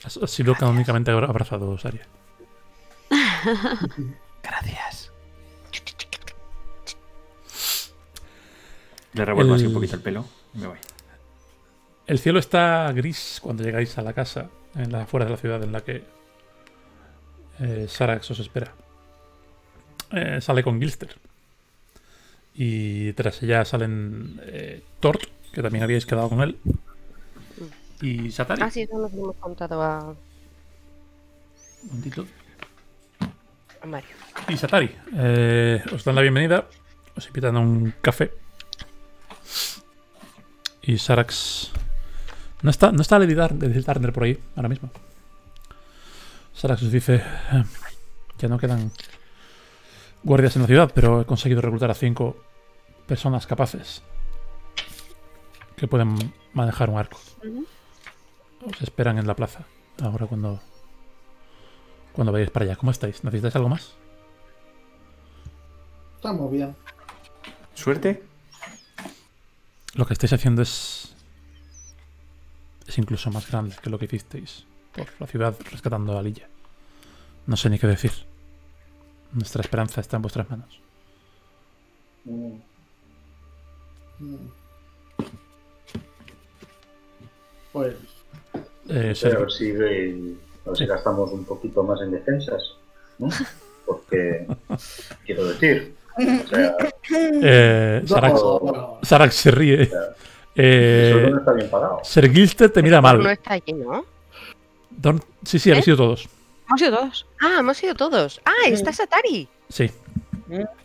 Has, has sido canónicamente abra- abrazado, Saria. [laughs] Gracias. Le revuelvo así un El- poquito el pelo y me voy. El cielo está gris cuando llegáis a la casa, en la afuera de la ciudad en la que eh, Sarax os espera. Eh, sale con Gilster. Y tras ella salen eh, Tort, que también habíais quedado con él. Y Satari. Ah, sí, eso nos hemos contado a, Un momentito. a Mario. Y Satari, eh, os dan la bienvenida, os invitan a un café. Y Sarax. No está, no está Lady, Dar Lady Turner por ahí ahora mismo. Sarax os dice: "Eh, Ya no quedan guardias en la ciudad, pero he conseguido reclutar a cinco personas capaces que pueden manejar un arco. Os esperan en la plaza ahora cuando, cuando vayáis para allá. ¿Cómo estáis? ¿Necesitáis algo más? Estamos bien. ¿Suerte? Lo que estáis haciendo es. es incluso más grande que lo que hicisteis por la ciudad rescatando a Lilla. No sé ni qué decir. Nuestra esperanza está en vuestras manos. Mm. Mm. Pues Eh, Sí, a Ser- ver si, eh, a ver si gastamos un poquito más en defensas. ¿no? Porque, [laughs] quiero decir, o sea, eh, Sarax, no, Sarax se ríe. el Eh, no está bien pagado. Ser Gilster te mira No mal. está allí, ¿no? Don- Sí, sí, habéis sido todos. Hemos ido todos. Ah, hemos ido todos. Ah, está Satari. Sí.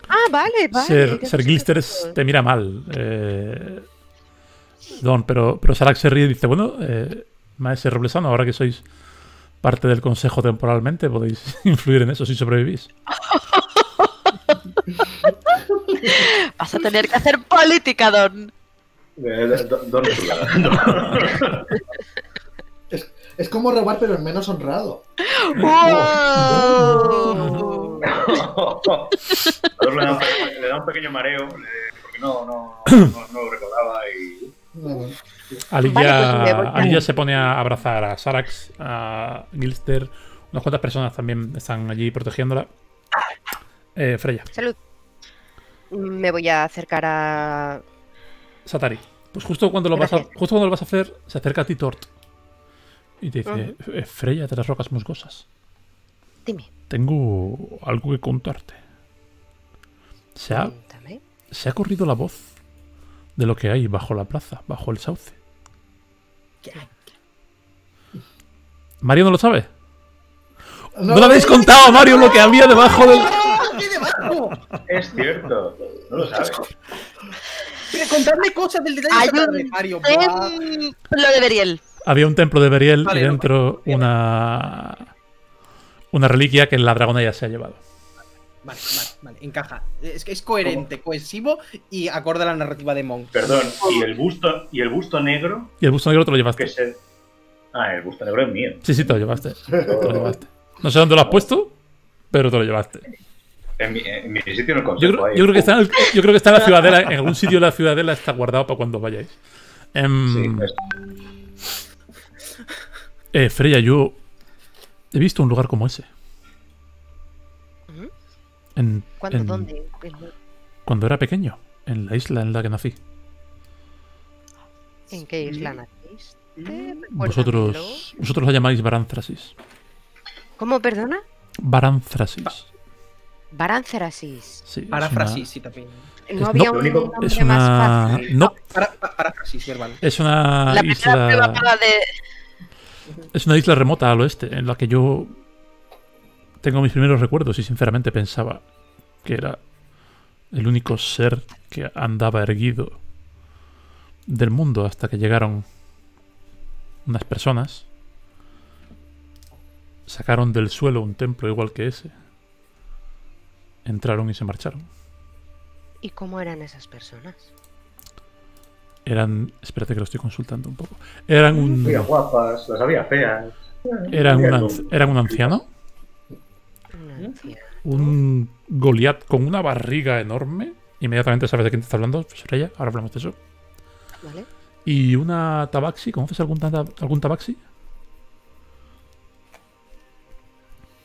Ah, vale, vale. Ser, Ser todos. te mira mal. Eh, Don, pero, pero Sarax se ríe y dice, bueno, eh, Maese Roblesano, ahora que sois parte del consejo temporalmente, podéis [laughs] influir en eso si sobrevivís. [laughs] Vas a tener que hacer política, Don. Eh, Don- Don Chula. [laughs] es como robar, pero es menos honrado. Don le da, un, le da un pequeño mareo, le- porque no, no, no, no lo recordaba y... No, Alilla, Vale, pues se pone a abrazar a Sarax, a Gilster. Unas cuantas personas también están allí protegiéndola. Eh, Freya, Salud. Me voy a acercar a. Satari. Pues justo cuando, lo vas a, justo cuando lo vas a hacer, se acerca a ti Tort. Y te dice, "Eh, Freya de las rocas musgosas. Dime. Tengo algo que contarte. Se ha, Cuéntame. se ha corrido la voz de lo que hay bajo la plaza, bajo el sauce. ¿Mario no lo sabe? ¿No, le habéis contado a Mario lo que había debajo del...? Es cierto, no lo sabes. Pero contadme cosas del detalle Hay de Mario. Lo de Beriel. Había un templo de Beriel Vale, y no, dentro vale. una... Una reliquia que la dragona ya se ha llevado. Vale, vale, vale, encaja. Es que es coherente, cohesivo y acorde a la narrativa de Monk. Perdón, y el busto, y el busto negro, Y el busto negro te lo que llevaste. es el... Ah, el busto negro es mío. Sí, sí, te lo llevaste. Te lo llevaste. No sé dónde lo has puesto, pero te lo llevaste. En mi, en mi sitio el Yo creo, yo creo que está en el- yo creo que está en la [laughs] ciudadela, en algún sitio de la ciudadela está guardado para cuando vayáis. Em, Sí, es- eh, Freya, yo he visto un lugar como ese. En, ¿Cuándo? en- ¿Dónde? Cuando era pequeño, en la isla en la que nací. ¿En qué isla naciste? Recuérdamelo. Vosotros, vosotros la llamáis Baranthrasis. ¿Cómo, perdona? Baranthrasis. Barancerasis. Sí, es Paráfrasis, sí, también. No Es- había no, un nombre Es más una. fácil. No, Para, pa- paráfrasis verbal. es una La primera prueba isla. [laughs] Es una isla remota al oeste, en la que yo tengo mis primeros recuerdos y sinceramente pensaba que era el único ser que andaba erguido del mundo hasta que llegaron unas personas, sacaron del suelo un templo igual que ese, entraron y se marcharon. ¿Y cómo eran esas personas? Eran, espérate que lo estoy consultando un poco, eran un, Había guapas, las había feas. eran un, eran un anciano. Un Goliath con una barriga enorme. Inmediatamente sabes de quién te está hablando, Freya. Ahora hablamos de eso. ¿Vale? Y una Tabaxi. ¿Conoces algún, ta- algún Tabaxi?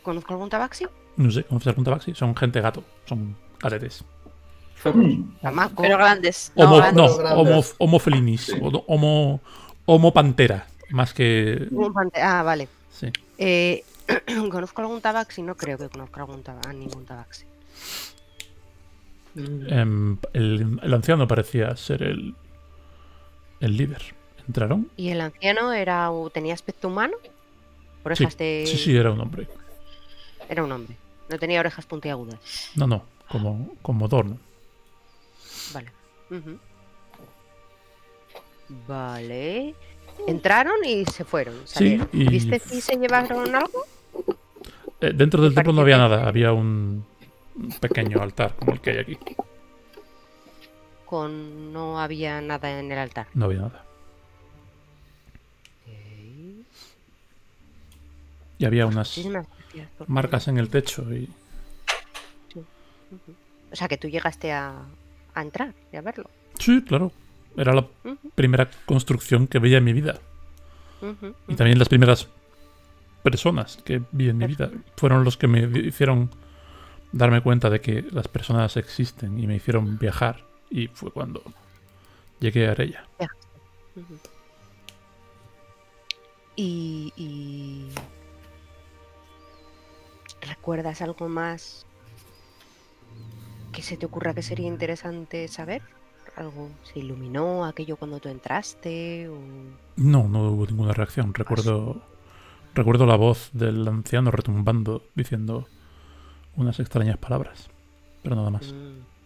¿Conozco algún tabaxi? No sé, ¿conoces algún Tabaxi? Son gente gato. Son gatetes. Tamaco. Pero grandes. No, Homo, grandes. no, homo, homo felinis. Sí. Homo, homo pantera. Más que. Ah, vale. Sí. Eh, [clears throat] ¿Conozco algún tabaxi? No creo que conozca algún a ningún tabaxi. Em, el, el anciano parecía ser el. El líder. Entraron. ¿Y el anciano era tenía aspecto humano? Sí, Orejas de... sí, sí, era un hombre. Era un hombre. No tenía orejas puntiagudas. No, no. Como, como Dorn. Vale. Vale. Entraron y se fueron. salieron. y- ¿Viste si se llevaron algo? Eh, dentro del templo no había nada, había un pequeño altar como el que hay aquí. Con no había nada en el altar. No había nada. Y había unas marcas en el techo y O sea, que tú llegaste a, a entrar y a verlo. sí, claro, era la primera construcción que veía en mi vida y también las primeras personas que vi en mi vida fueron los que me hicieron darme cuenta de que las personas existen y me hicieron viajar. Y fue cuando llegué a ella. Ujú. Y, y- ¿Recuerdas algo más que se te ocurra que sería interesante saber? ¿Algo se iluminó aquello cuando tú entraste? O... No, no hubo ninguna reacción. Recuerdo, recuerdo la voz del anciano retumbando, diciendo unas extrañas palabras. Pero nada más. Mm.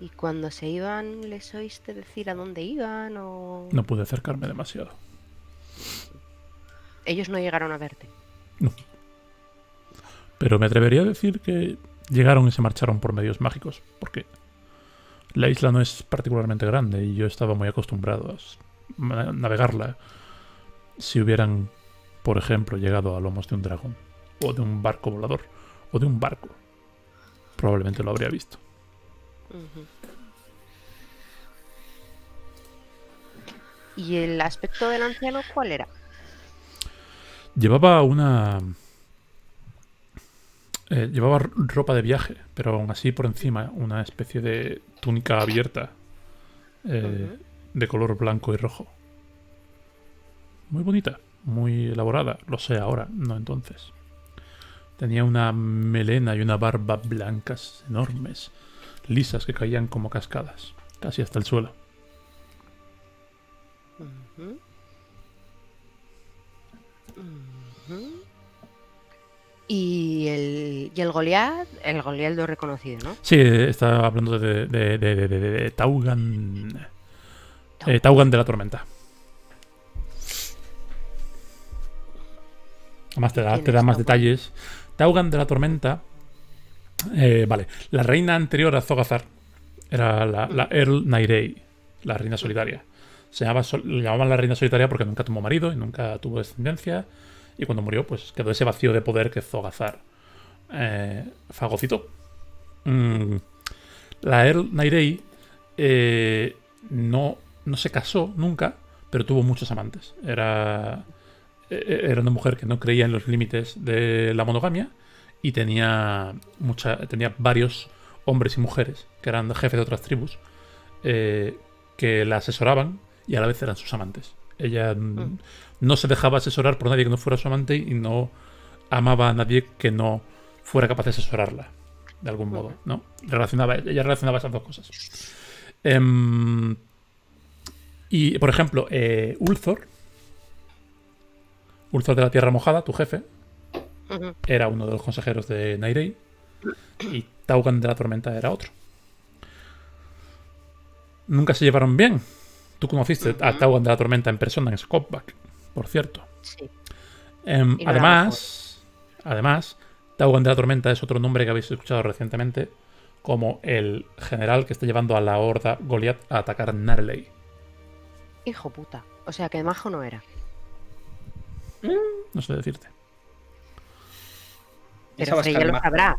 ¿Y cuando se iban, les oíste decir a dónde iban o...? No pude acercarme demasiado. Ellos no llegaron a verte. Pero me atrevería a decir que llegaron y se marcharon por medios mágicos, porque la isla no es particularmente grande y yo estaba muy acostumbrado a navegarla si hubieran, por ejemplo, llegado a lomos de un dragón, o de un barco volador, o de un barco. Probablemente lo habría visto. ¿Y el aspecto del anciano cuál era? Llevaba una... eh, llevaba ropa de viaje, pero aún así por encima una especie de túnica abierta eh, de color blanco y rojo. Muy bonita, muy elaborada, lo sé ahora, no entonces. Tenía una melena y una barba blancas enormes, lisas que caían como cascadas, casi hasta el suelo. Y el, y el Goliath, el Goliath lo he reconocido, ¿no? Sí, estaba hablando de, de, de, de- Taugan. eh, Taugan de la Tormenta. Además te da, ¿Quién te da más Taugan? detalles. Taugan de la Tormenta. eh, vale, la reina anterior a Zogazar era la, la Earl Nairei, la reina solitaria. Se llamaba, le llamaban la reina solitaria porque nunca tuvo marido y nunca tuvo descendencia. Y cuando murió, pues quedó ese vacío de poder que Zogazar eh, fagocitó. Mm, la Earl Nairei eh, no, no se casó nunca, pero tuvo muchos amantes. Era, eh, era una mujer que no creía en los límites de la monogamia y tenía, tenía varios hombres y mujeres que eran jefes de otras tribus eh, que la asesoraban y a la vez eran sus amantes. Ella mm, Mm. No se dejaba asesorar por nadie que no fuera su amante y no amaba a nadie que no fuera capaz de asesorarla de algún modo. ¿no? Relacionaba, ella relacionaba esas dos cosas. Em, y, por ejemplo, eh, Ulthor, Ulthor de la Tierra Mojada, tu jefe, era uno de los consejeros de Nairei y Taugan de la Tormenta era otro. Nunca se llevaron bien. Tú conociste a. Taugan de la Tormenta en persona en Skopback, por cierto. Sí. Em, además, además, Taugan de la Tormenta es otro nombre que habéis escuchado recientemente como el general que está llevando a la horda Goliath a atacar Narley. Hijo puta. O sea que majo no era. No sé decirte. Pero Freya lo sabrá.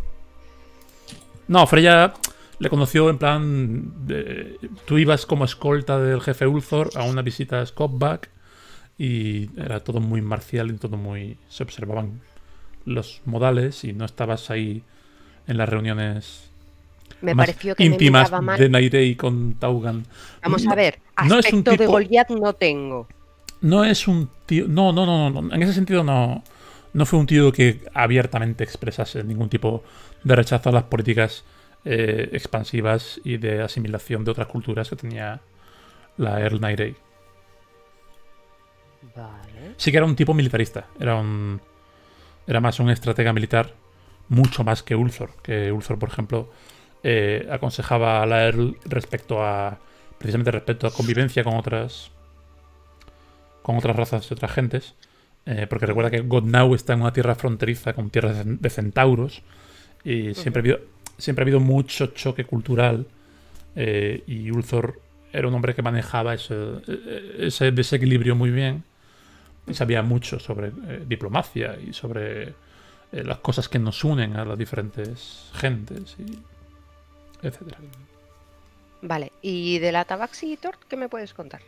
No, Freya le conoció en plan. de- tú ibas como escolta del jefe Ulthor a una visita a Skopback y era todo muy marcial y todo muy. Se observaban los modales y no estabas ahí en las reuniones Me más pareció que íntimas me miraba mal. de Nairei con Taugan. Vamos a ver. No es un Aspecto de Goliath no tengo. No es un tío. No, no, no, no. En ese sentido no. No fue un tío que abiertamente expresase ningún tipo de rechazo a las políticas eh, expansivas y de asimilación de otras culturas que tenía la Earl Nairei. Vale. Sí que era un tipo militarista. Era un. Era más un estratega militar. Mucho más que Ulthor. Que Ulthor, por ejemplo, eh, aconsejaba a la Earl respecto a. Precisamente respecto a convivencia con otras. Con otras razas y otras gentes. eh, porque recuerda que Godnau está en una tierra fronteriza con tierras de, centauros. Y siempre, ha habido, siempre ha habido mucho choque cultural. eh, y Ulthor era un hombre que manejaba ese, ese desequilibrio muy bien sabía mucho sobre eh, diplomacia y sobre eh, las cosas que nos unen a las diferentes gentes y etcétera. Vale. ¿Y de la Tabaxi Tort qué me puedes contar?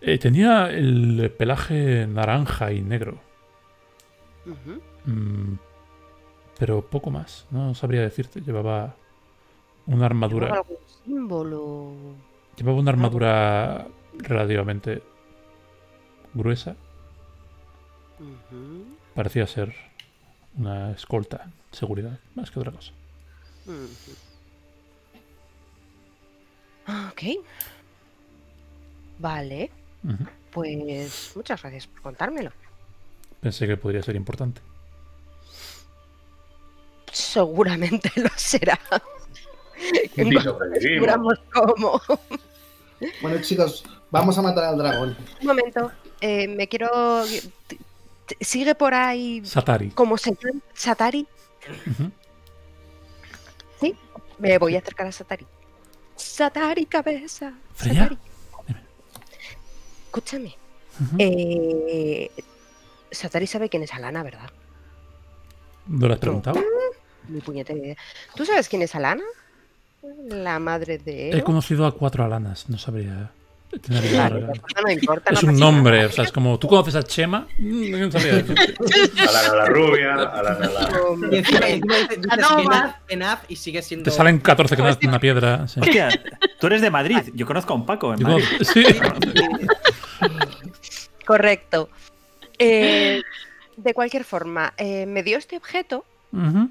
Eh, tenía el pelaje naranja y negro. Mm, pero poco más. No sabría decirte. Llevaba una armadura. ¿Algún símbolo? Llevaba una armadura relativamente gruesa. Parecía ser una escolta, seguridad, más que otra cosa. Ok. Vale, pues muchas gracias por contármelo. Pensé que podría ser importante. Seguramente lo será. Sí, descubramos cómo. Bueno, chicos, vamos a matar al dragón. Un momento, eh, me quiero. Sigue por ahí Satari. como se llama Satari. Sí, me voy a acercar a Satari. Satari, cabeza. ¿Freya? Satari. Escúchame. Eh, Satari sabe quién es Alana, ¿verdad? ¿No lo has preguntado? Mi puñetera idea. ¿Tú sabes quién es Alana? La madre de He conocido a cuatro alanas, no sabría Vale, larga. pues no importa. Es no un nombre, nada. o sea, es como tú conoces a Chema, Mm, no sabría decirte. [laughs] A la, a la rubia, a la, a la... Y sigue siendo. Te salen 14 que de una piedra. sí. Hostia, tú eres de Madrid. Yo conozco a un Paco en Madrid. sí. Correcto. Eh, de cualquier forma, eh, me dio este objeto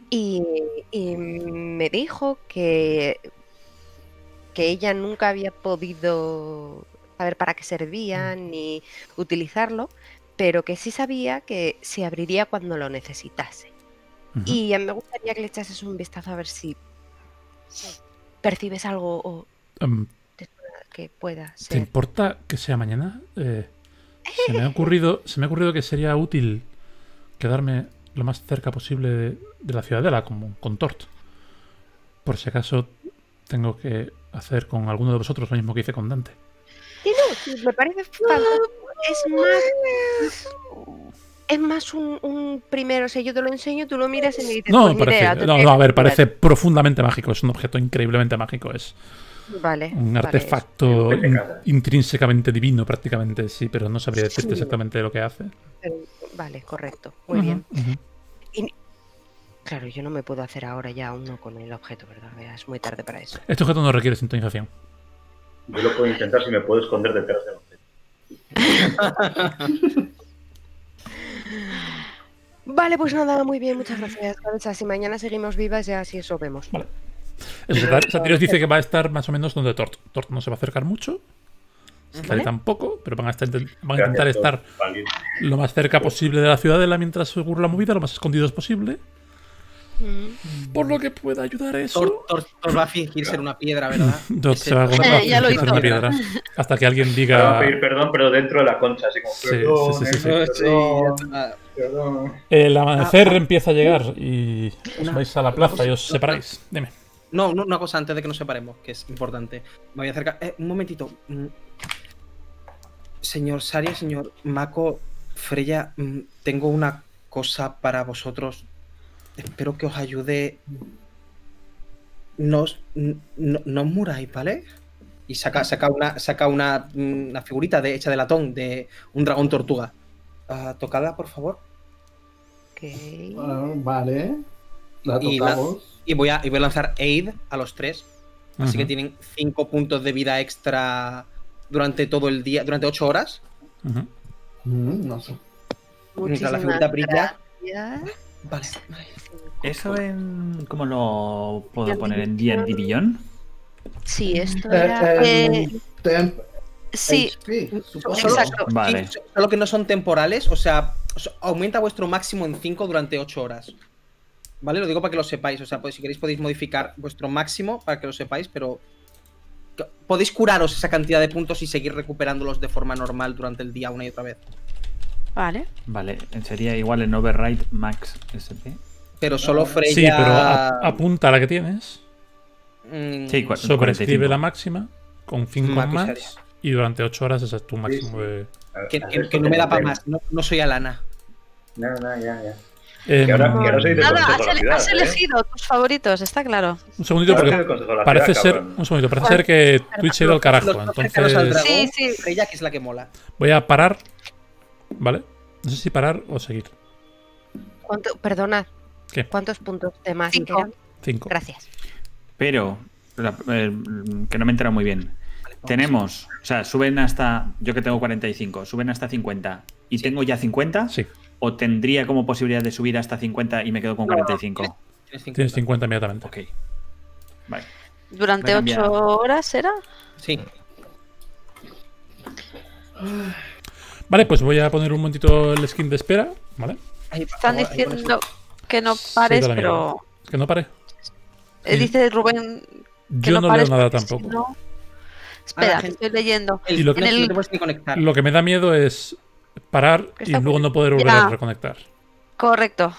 Y, y me dijo que, que ella nunca había podido saber para qué servía ni utilizarlo, pero que sí sabía que se abriría cuando lo necesitase. Ujú. Y me gustaría que le echases un vistazo a ver si percibes algo o Em, que pueda ¿Te ser. importa que sea mañana? Eh, se, me ha [laughs] ocurrido, se me ha ocurrido que sería útil quedarme lo más cerca posible de, de la ciudadela, como con Tort. Por si acaso tengo que hacer con alguno de vosotros lo mismo que hice con Dante. Sí, no, me parece fantástico. Es más. Es más un, un primero, o sea, yo te lo enseño, tú lo miras y me dices. No, pues parece, idea, no, no, a ver, parece profundamente mágico. Es un objeto increíblemente mágico. Es Vale. un vale, artefacto es- in- intrínsecamente divino, prácticamente, sí, pero no sabría decirte Sí. exactamente lo que hace. pero- vale, correcto. Muy bien. Claro, yo no me puedo hacer ahora ya uno con el objeto, ¿verdad? Es muy tarde para eso. Este objeto no requiere sintonización. Yo lo puedo intentar si me puedo esconder detrás de objeto. [laughs] Vale, pues nada, muy bien, muchas gracias, cabeza. Si mañana seguimos vivas, ya si eso vemos. Vale. Satirios dice que va a estar más o menos donde Tort. Tort no se va a acercar mucho. Vale. tampoco, pero van a, estar- van a intentar Gracias, estar lo más cerca posible de la ciudadela mientras ocurre la movida, lo más escondidos posible. Mm. Por lo que pueda ayudar eso. Thor, Thor- Thor va a fingir ser una piedra, ¿verdad? [laughs] Se va a Eh, [laughs] ya lo una hizo. piedra. Hasta que alguien diga. pedir perdón, pero dentro de la concha, así como Sí, perdón, sí, sí, sí, eh, Sí, perdón, ya está. perdón. El amanecer empieza a llegar y os Una- vais a la plaza y os separáis. Dime. No, no, una cosa antes de que nos separemos, que es importante. Me voy a acercar. Eh, un momentito. Mm. Señor Saria, señor Mako, Freya, mm, tengo una cosa para vosotros. Espero que os ayude. No, no, no os muráis, ¿vale? Y saca, saca, una, saca una, mm, una figurita de, hecha de latón de un dragón tortuga. Ah, tocadla, por favor. Ok. Ah, vale. La Y la- tocamos. Y voy a, y voy a lanzar Aid a los tres. Así que Ujú, tienen 5 puntos de vida extra durante todo el día, durante 8 horas. ujú. Mm, no sé. Mientras la figurita brilla. Vale, vale. ¿Eso en. ¿Cómo lo puedo poner? ¿En. D&D Beyond? Sí, esto Eh, era. eh, eh, temp sí, HP, supongo. Solo- exacto. Vale. Solo que no son temporales, o sea, aumenta vuestro máximo en 5 durante 8 horas. ¿Vale? Lo digo para que lo sepáis. O sea, pues, si queréis podéis modificar vuestro máximo para que lo sepáis, pero podéis curaros esa cantidad de puntos y seguir recuperándolos de forma normal durante el día una y otra vez. Vale. Vale, sería igual en Override Max SP. Pero solo Freya. Sí, pero a- apunta a la que tienes. mm, Sí, 45. la máxima con 5 Más. Y durante 8 horas ese es tu máximo sí. de. que, no me da para más. No, no soy Alana. No, no, ya, ya. Ahora- Nada, consejo has, ¿eh? elegido tus favoritos, está claro. un segundito porque parece ciudad, ser. cabrón. Un segundito, parece ser que Twitch ha ido al carajo. Los- los cercanos al Entonces dragón, Sí, sí. Que es la que mola. voy a parar. ¿Vale? No sé si parar o seguir. ¿Cuánto, perdona, ¿Qué? ¿cuántos puntos de más Cinco. Gracias. Pero, la- eh, que no me he enterado muy bien. Tenemos, o sea, suben hasta, yo que tengo 45, suben hasta 50. ¿Y tengo ya 50? Sí, ¿O tendría como posibilidad de subir hasta 50 y me quedo con No, no, 45? Tienes 50. tienes 50 inmediatamente. Ok. Vale. Durante Me cambia. ocho horas, ¿era? Sí. Vale, pues voy a poner un momentito el skin de espera, ¿vale? Están diciendo que no pares, pero Es que no pare. eh, dice Rubén que Yo no, no, pares leo nada si tampoco. no- Espera, gente- estoy leyendo. El Y lo que en el-. Lo que me da miedo es parar y luego no poder volver Ya. a reconectar. Correcto.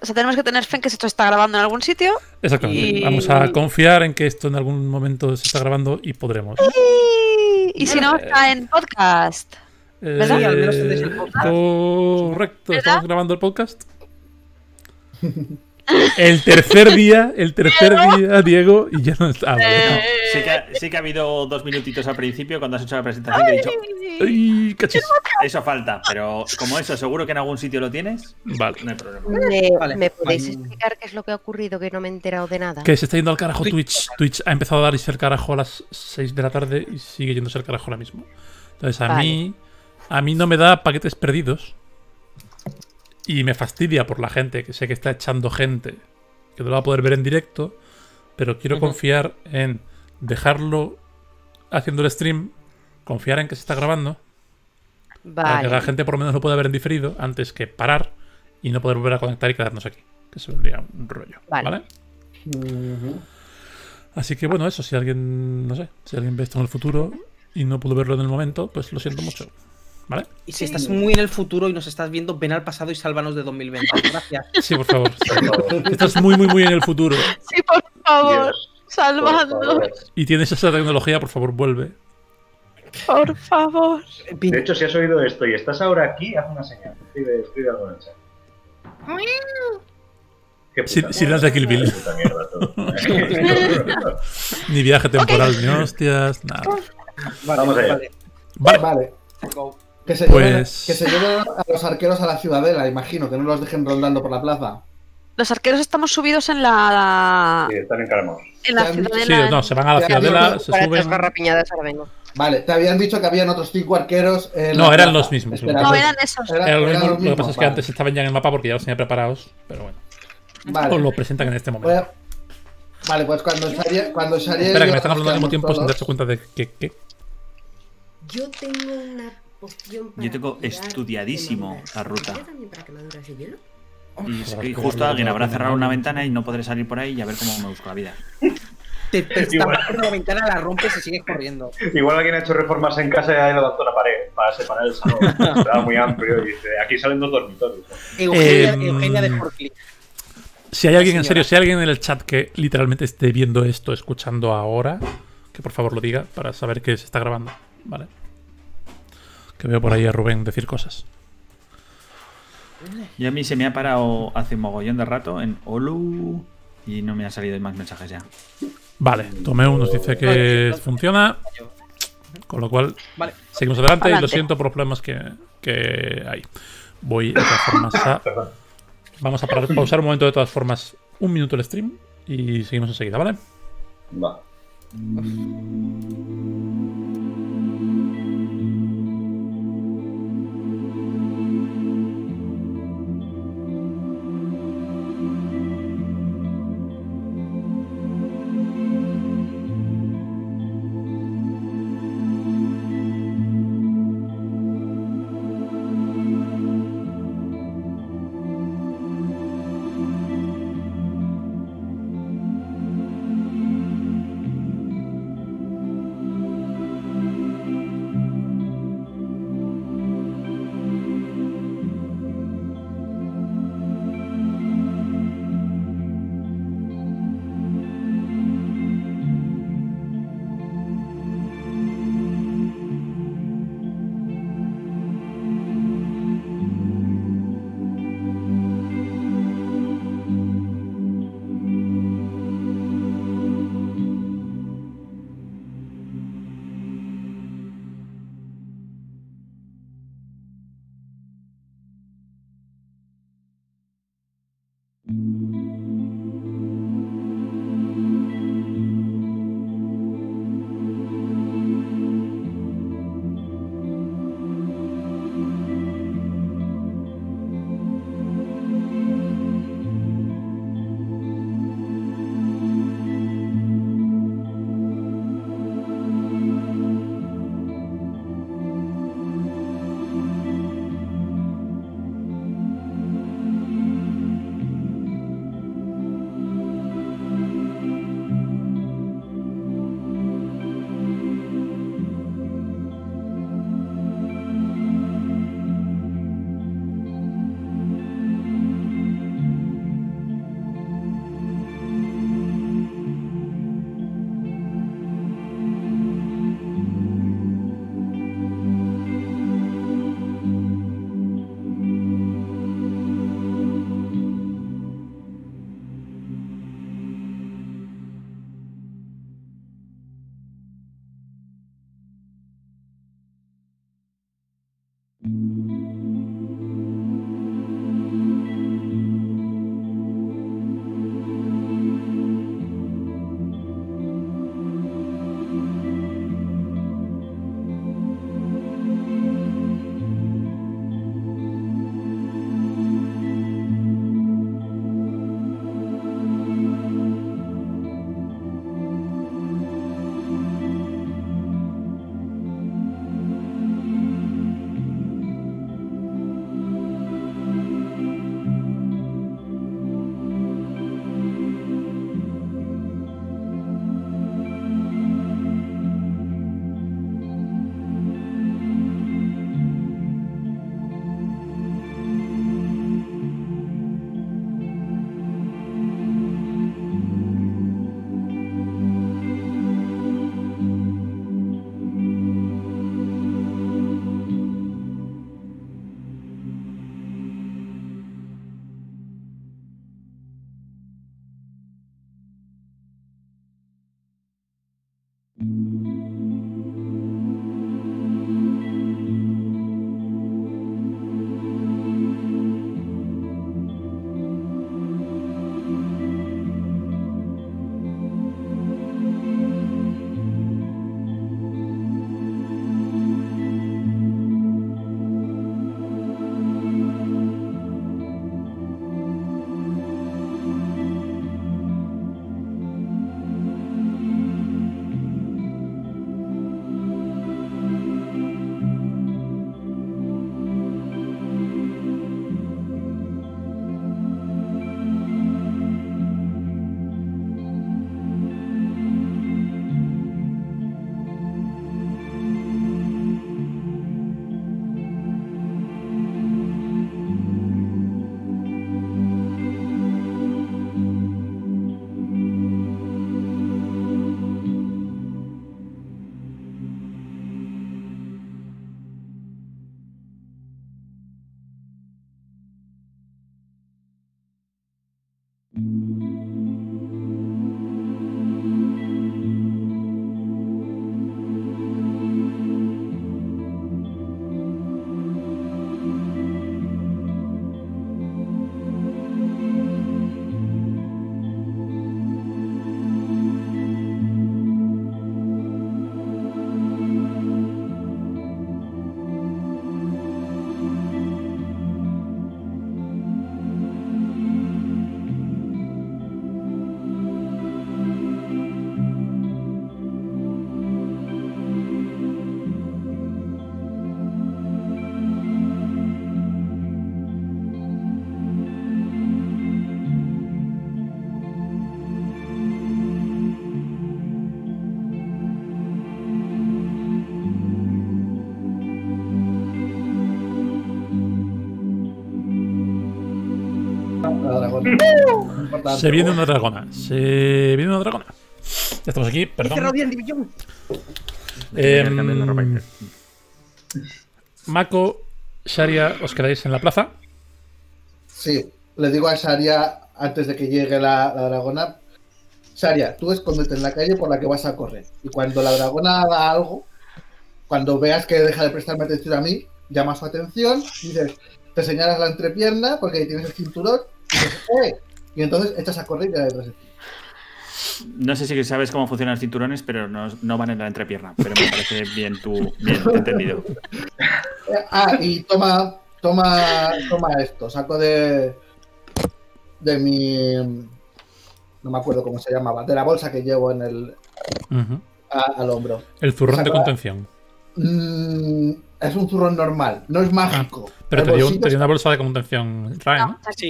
O sea, tenemos que tener fe en que esto está grabando en algún sitio. Exactamente. Y- Vamos a confiar en que esto en algún momento se está grabando y podremos. Y, y si no, está en podcast. ¿Verdad? Sí, al menos tendréis el podcast. Correcto, ¿Verdad? estamos grabando el podcast. [laughs] El tercer día, el tercer día, Diego, y ya no está. Ah, vale. No, sí, que ha, sí que ha habido dos minutitos al principio cuando has hecho la presentación que he dicho, Ay, cachis. eso falta, pero como eso seguro que en algún sitio lo tienes, Vale. no hay problema. ¿Me, Vale. ¿me podéis Vale. explicar qué es lo que ha ocurrido que no me he enterado de nada? Que se está yendo al carajo Twitch. Twitch. Ha empezado a darse el carajo a las 6 de la tarde y sigue yéndose el carajo ahora mismo. Entonces a Vale. mí a mí no me da paquetes perdidos y me fastidia por la gente que sé que está echando gente que no lo va a poder ver en directo, pero quiero confiar en dejarlo haciendo el stream, confiar en que se está grabando para que la gente por lo menos lo pueda ver en diferido antes que parar y no poder volver a conectar y quedarnos aquí. Que eso sería un rollo. Vale. ¿Vale? Así que bueno, eso, si alguien, no sé, si alguien ve esto en el futuro y no pudo verlo en el momento, pues lo siento mucho. ¿Vale? Y si estás muy en el futuro y nos estás viendo, ven al pasado y sálvanos de 2020. Gracias. [laughs] Sí, por favor. sí. Estás muy, muy, muy en el futuro Sí, por favor. Salvadnos. y tienes esa tecnología, por favor, vuelve. Por favor. De hecho, si has oído esto y estás ahora aquí, haz una señal. Escribe, escribe algo en el chat. Silencio a Kill Bill. Todo. [laughs] Ni viaje temporal, ni hostias, nada. Vamos allá. Vale, Vale. Go. Que se, Pues- lleven, que se lleven a los arqueros a la ciudadela, imagino, que no los dejen rondando por la plaza. Los arqueros estamos subidos en la, Sí, están encaramados. en la ciudadela. sí, no, se van a la ciudadela, se suben. garrapiñadas ahora vengo. Vale, te habían dicho que habían otros cinco arqueros. en No, la eran plaza. los mismos. Espera, No, eran esos. era- Era lo, eran mismo, los lo que pasa es que vale. antes estaban ya en el mapa porque ya los tenía preparados, pero bueno. Vale. Os lo presentan en este momento. a- Vale, pues cuando Shariel. Cuando Shariel Espera, que me están hablando al mismo tiempo sin darse cuenta de que. que- Yo tengo una Yo tengo estudiadísimo la ruta. Y, que justo alguien habrá cerrado una ventana y no podré salir por ahí y a ver cómo me busco la vida. Te, [laughs] te bajando la ventana, la rompes y sigues corriendo. Igual alguien ha hecho reformas en casa y ha levantado la pared para separar el salón. [laughs] Estaba muy amplio y dice, aquí salen dos dormitorios. Eugenia, Em, Eugenia de Forklift. Si hay alguien, en serio, si hay alguien en el chat que literalmente esté viendo esto, escuchando ahora, que por favor lo diga para saber que se está grabando. ¿Vale? Que veo por ahí a Rubén decir cosas. Y a mí se me ha parado hace un mogollón de rato en Olu y no me han salido más mensajes ya. Vale, Tomeu nos dice que funciona, con lo cual Vale. seguimos adelante y lo siento por los problemas que, que hay. Voy de todas formas a. Vamos a parar- pausar un momento de todas formas, un minuto el stream y seguimos enseguida, ¿vale? Va. Importante. Se viene una dragona. Se viene una dragona. Ya estamos aquí, perdón. interior. Mako, Sharia, os quedáis en la plaza. Sí, le digo a Sharia antes de que llegue la, la dragona. Sharia, tú escóndete en la calle por la que vas a correr. Y cuando la dragona haga algo, cuando veas que deja de prestarme atención a mí, llamas su atención, dices, te señalas la entrepierna porque ahí tienes el cinturón, y ¡eh! Entonces echas a correr y detrás de ti. No sé si sabes cómo funcionan los cinturones, pero no, no van en la entrepierna. Pero me parece bien tu bien entendido. [laughs] Ah, y toma, toma, toma esto. Saco de, de mi, no me acuerdo cómo se llamaba, de la bolsa que llevo en el, a- al hombro. El zurrón de contención. Mm, es un zurrón normal, no es mágico. Pero El te dio, te una bolsa de contención, Ray, ¿no? Sí.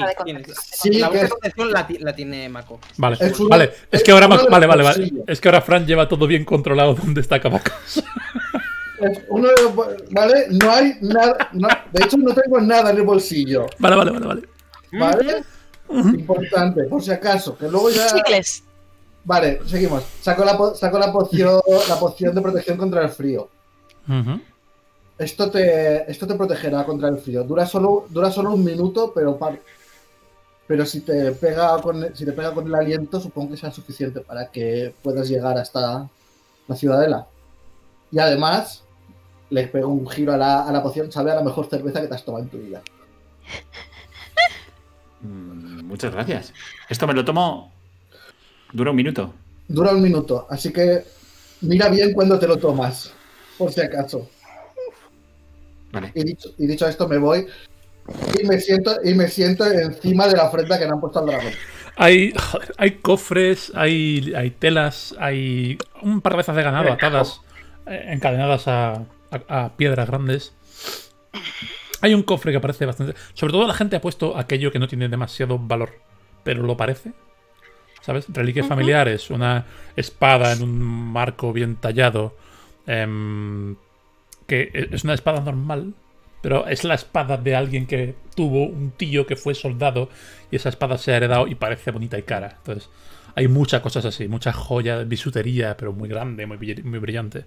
Sí, la que bolsa de es- contención la, la tiene Mako. Vale, Es vale. Es es que ahora Mako- vale, vale, vale. Es que ahora Fran lleva todo bien controlado donde está Cabacas. es uno de los ¿Vale? No hay nada. no- de hecho, no tengo nada en el bolsillo. Vale, vale, vale, vale. ¿Vale? Importante, por si acaso. Que luego ya. Chicles. Vale, seguimos. Saco la, saco la poción, la poción de protección contra el frío. Ujú. Esto te, esto te protegerá contra el frío. Dura solo, dura solo un minuto, pero par- pero si te pega con si te pega con el aliento, supongo que sea suficiente para que puedas llegar hasta la ciudadela. Y además, le pego un giro a la, a la poción, sabe a la mejor cerveza que te has tomado en tu vida. Mm, Muchas gracias. Esto me lo tomo. Dura un minuto. Dura un minuto, así que mira bien cuando te lo tomas, por si acaso. Vale. Y dicho, y dicho esto, me voy y me siento y me siento encima de la ofrenda que le han puesto al dragón. Hay, joder, hay cofres, hay, hay telas, hay un par de veces de ganado atadas, eh, encadenadas a, a- a piedras grandes. Hay un cofre que parece bastante. Sobre todo la gente ha puesto aquello que no tiene demasiado valor, pero lo parece. ¿Sabes? Reliquias familiares, una espada en un marco bien tallado. em, que es una espada normal, pero es la espada de alguien que tuvo un tío que fue soldado y esa espada se ha heredado y parece bonita y cara. Entonces, hay muchas cosas así, mucha joya, bisutería, pero muy grande, muy, muy brillante.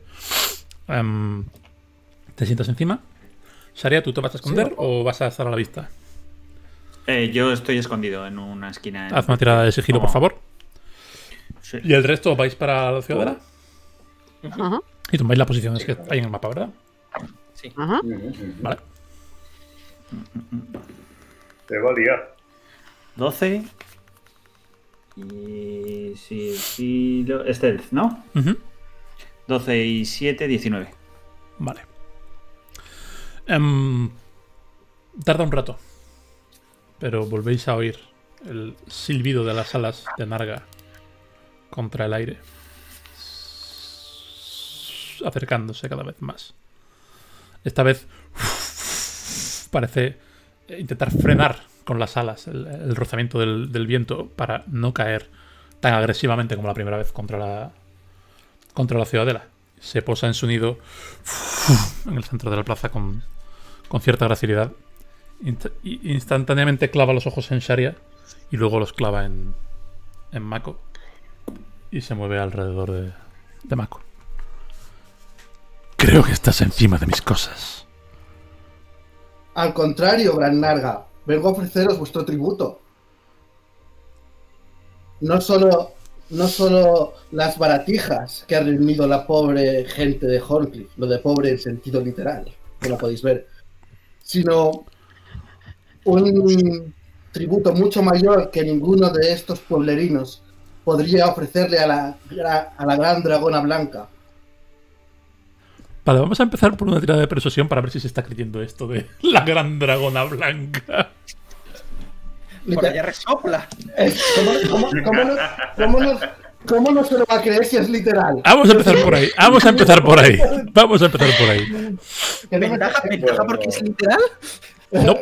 Em, ¿Te sientas encima? Sharia, ¿tú te vas a esconder o vas a estar a la vista? Eh, yo estoy escondido en una esquina. en- Haz una tirada de sigilo, por como- favor. Sí. ¿Y el resto vais para la ciudadela? Ajá, Y tomáis las posiciones que hay en el mapa, ¿verdad? Sí. ajá. Vale. Te va a liar. 12. Y. Sí, sí. lo- Stealth, ¿no? Ujú. 12 y 7, 19. Vale. Em, tarda un rato. Pero volvéis a oír el silbido de las alas de Narga contra el aire. Acercándose cada vez más. Esta vez parece intentar frenar con las alas el, rozamiento del, viento para no caer tan agresivamente como la primera vez contra la, contra la ciudadela. Se posa en su nido en el centro de la plaza con, con cierta gracilidad. Instantáneamente clava los ojos en Sharia y luego los clava en, en Mako. Y se mueve alrededor de, de Mako. Creo que estás encima de mis cosas. Al contrario, Gran Narga, vengo a ofreceros vuestro tributo. No solo, no solo las baratijas que ha reunido la pobre gente de Horncliffe, lo de pobre en sentido literal, que lo podéis ver, sino un tributo mucho mayor que ninguno de estos pueblerinos podría ofrecerle a la, a la gran dragona blanca. Vale, vamos a empezar por una tirada de persuasión para ver si se está creyendo esto de [laughs] la gran dragona blanca. Por allá resopla. Es- ¿Cómo, cómo- cómo no, cómo no- cómo no se lo va a creer si es literal? Vamos a empezar por ahí. Vamos a empezar por ahí. Vamos a empezar por ahí. ¿Ventaja, ventaja porque es literal? No.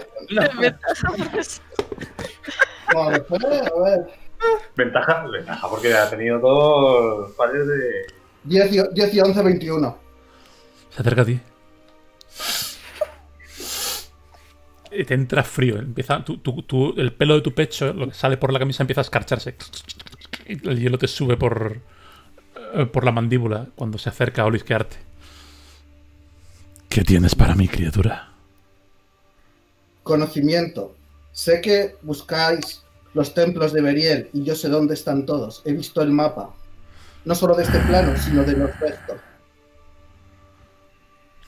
No, después, a ver. Ventaja, ventaja, porque ha tenido dos fallos de. 10 y, 10 y 11, 21. Se acerca a ti. y te entra frío. Empieza, tu- tu- tu- el pelo de tu pecho, lo que sale por la camisa, empieza a escarcharse. Y el hielo te sube por, eh, por la mandíbula cuando se acerca a olisquearte. ¿Qué tienes para mí, criatura? Conocimiento. Sé que buscáis los templos de Beriel y yo sé dónde están todos. He visto el mapa. No solo de este plano, sino de los restos.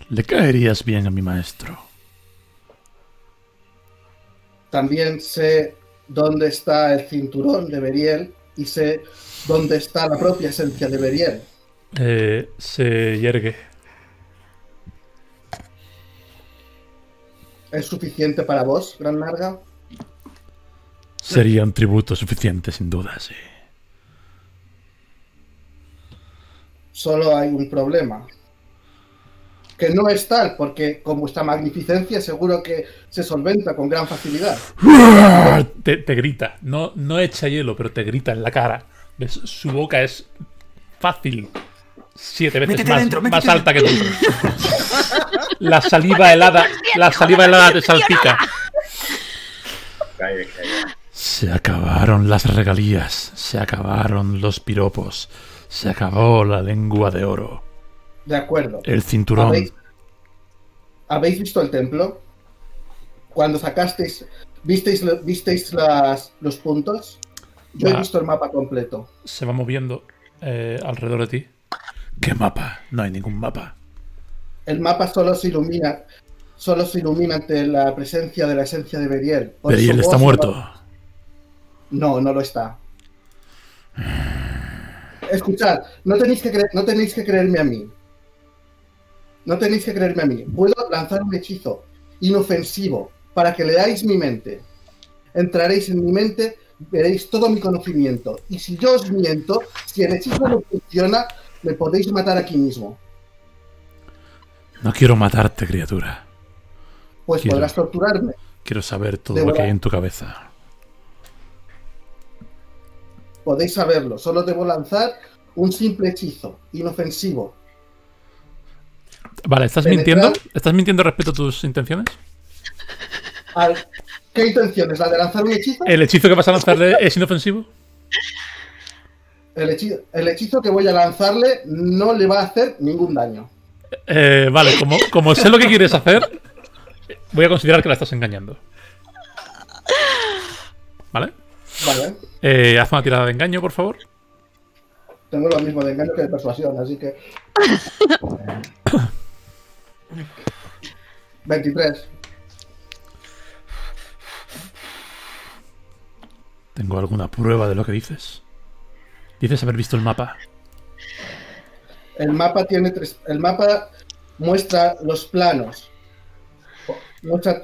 Le caerías bien a mi maestro. También sé dónde está el cinturón de Beriel y sé dónde está la propia esencia de Beriel. Eh, se yergue. ¿Es suficiente para vos, Gran Larga? Sería un tributo suficiente, sin duda, sí. Solo hay un problema. Que no es tal, porque con vuestra magnificencia seguro que se solventa con gran facilidad. Te, te grita. No, no echa hielo, pero te grita en la cara. ¿Ves? Su boca es fácil. Siete veces Métete más, dentro, más métete alta que tú. [laughs] La saliva helada. La saliva helada te salpica. Se acabaron las regalías. Se acabaron los piropos. Se acabó la lengua de oro. De acuerdo. El cinturón. ¿Habéis, ¿Habéis visto el templo? Cuando sacasteis, visteis, visteis las, los puntos. Yo he Va. visto el mapa completo. Se va moviendo eh, alrededor de ti. ¿Qué mapa? No hay ningún mapa. El mapa solo se ilumina, solo se ilumina ante la presencia de la esencia de Beriel. Por Beriel está muerto. No, no lo está. Escuchad, no tenéis que no tenéis que creerme a mí. No tenéis que creerme a mí. Puedo lanzar un hechizo inofensivo para que leáis mi mente. Entraréis en mi mente, veréis todo mi conocimiento. Y si yo os miento, si el hechizo no funciona, me podéis matar aquí mismo. No quiero matarte, criatura. Pues Quiero. podrás torturarme. Quiero saber todo lo que hay en tu cabeza. Podéis saberlo. Solo debo lanzar un simple hechizo, inofensivo. Vale, ¿estás mintiendo? ¿Estás mintiendo respecto a tus intenciones? ¿Qué intenciones? ¿La de lanzar un hechizo? ¿El hechizo que vas a lanzarle es inofensivo? El hechizo, el hechizo que voy a lanzarle no le va a hacer ningún daño. Eh, vale, como, como sé lo que quieres hacer, voy a considerar que la estás engañando. ¿Vale? Vale. Eh, haz una tirada de engaño, por favor. Tengo lo mismo de engaño que de persuasión, así que. [laughs] 23. ¿Tengo alguna prueba de lo que dices? Dices haber visto el mapa. El mapa tiene tres. El mapa muestra los planos. Muestra.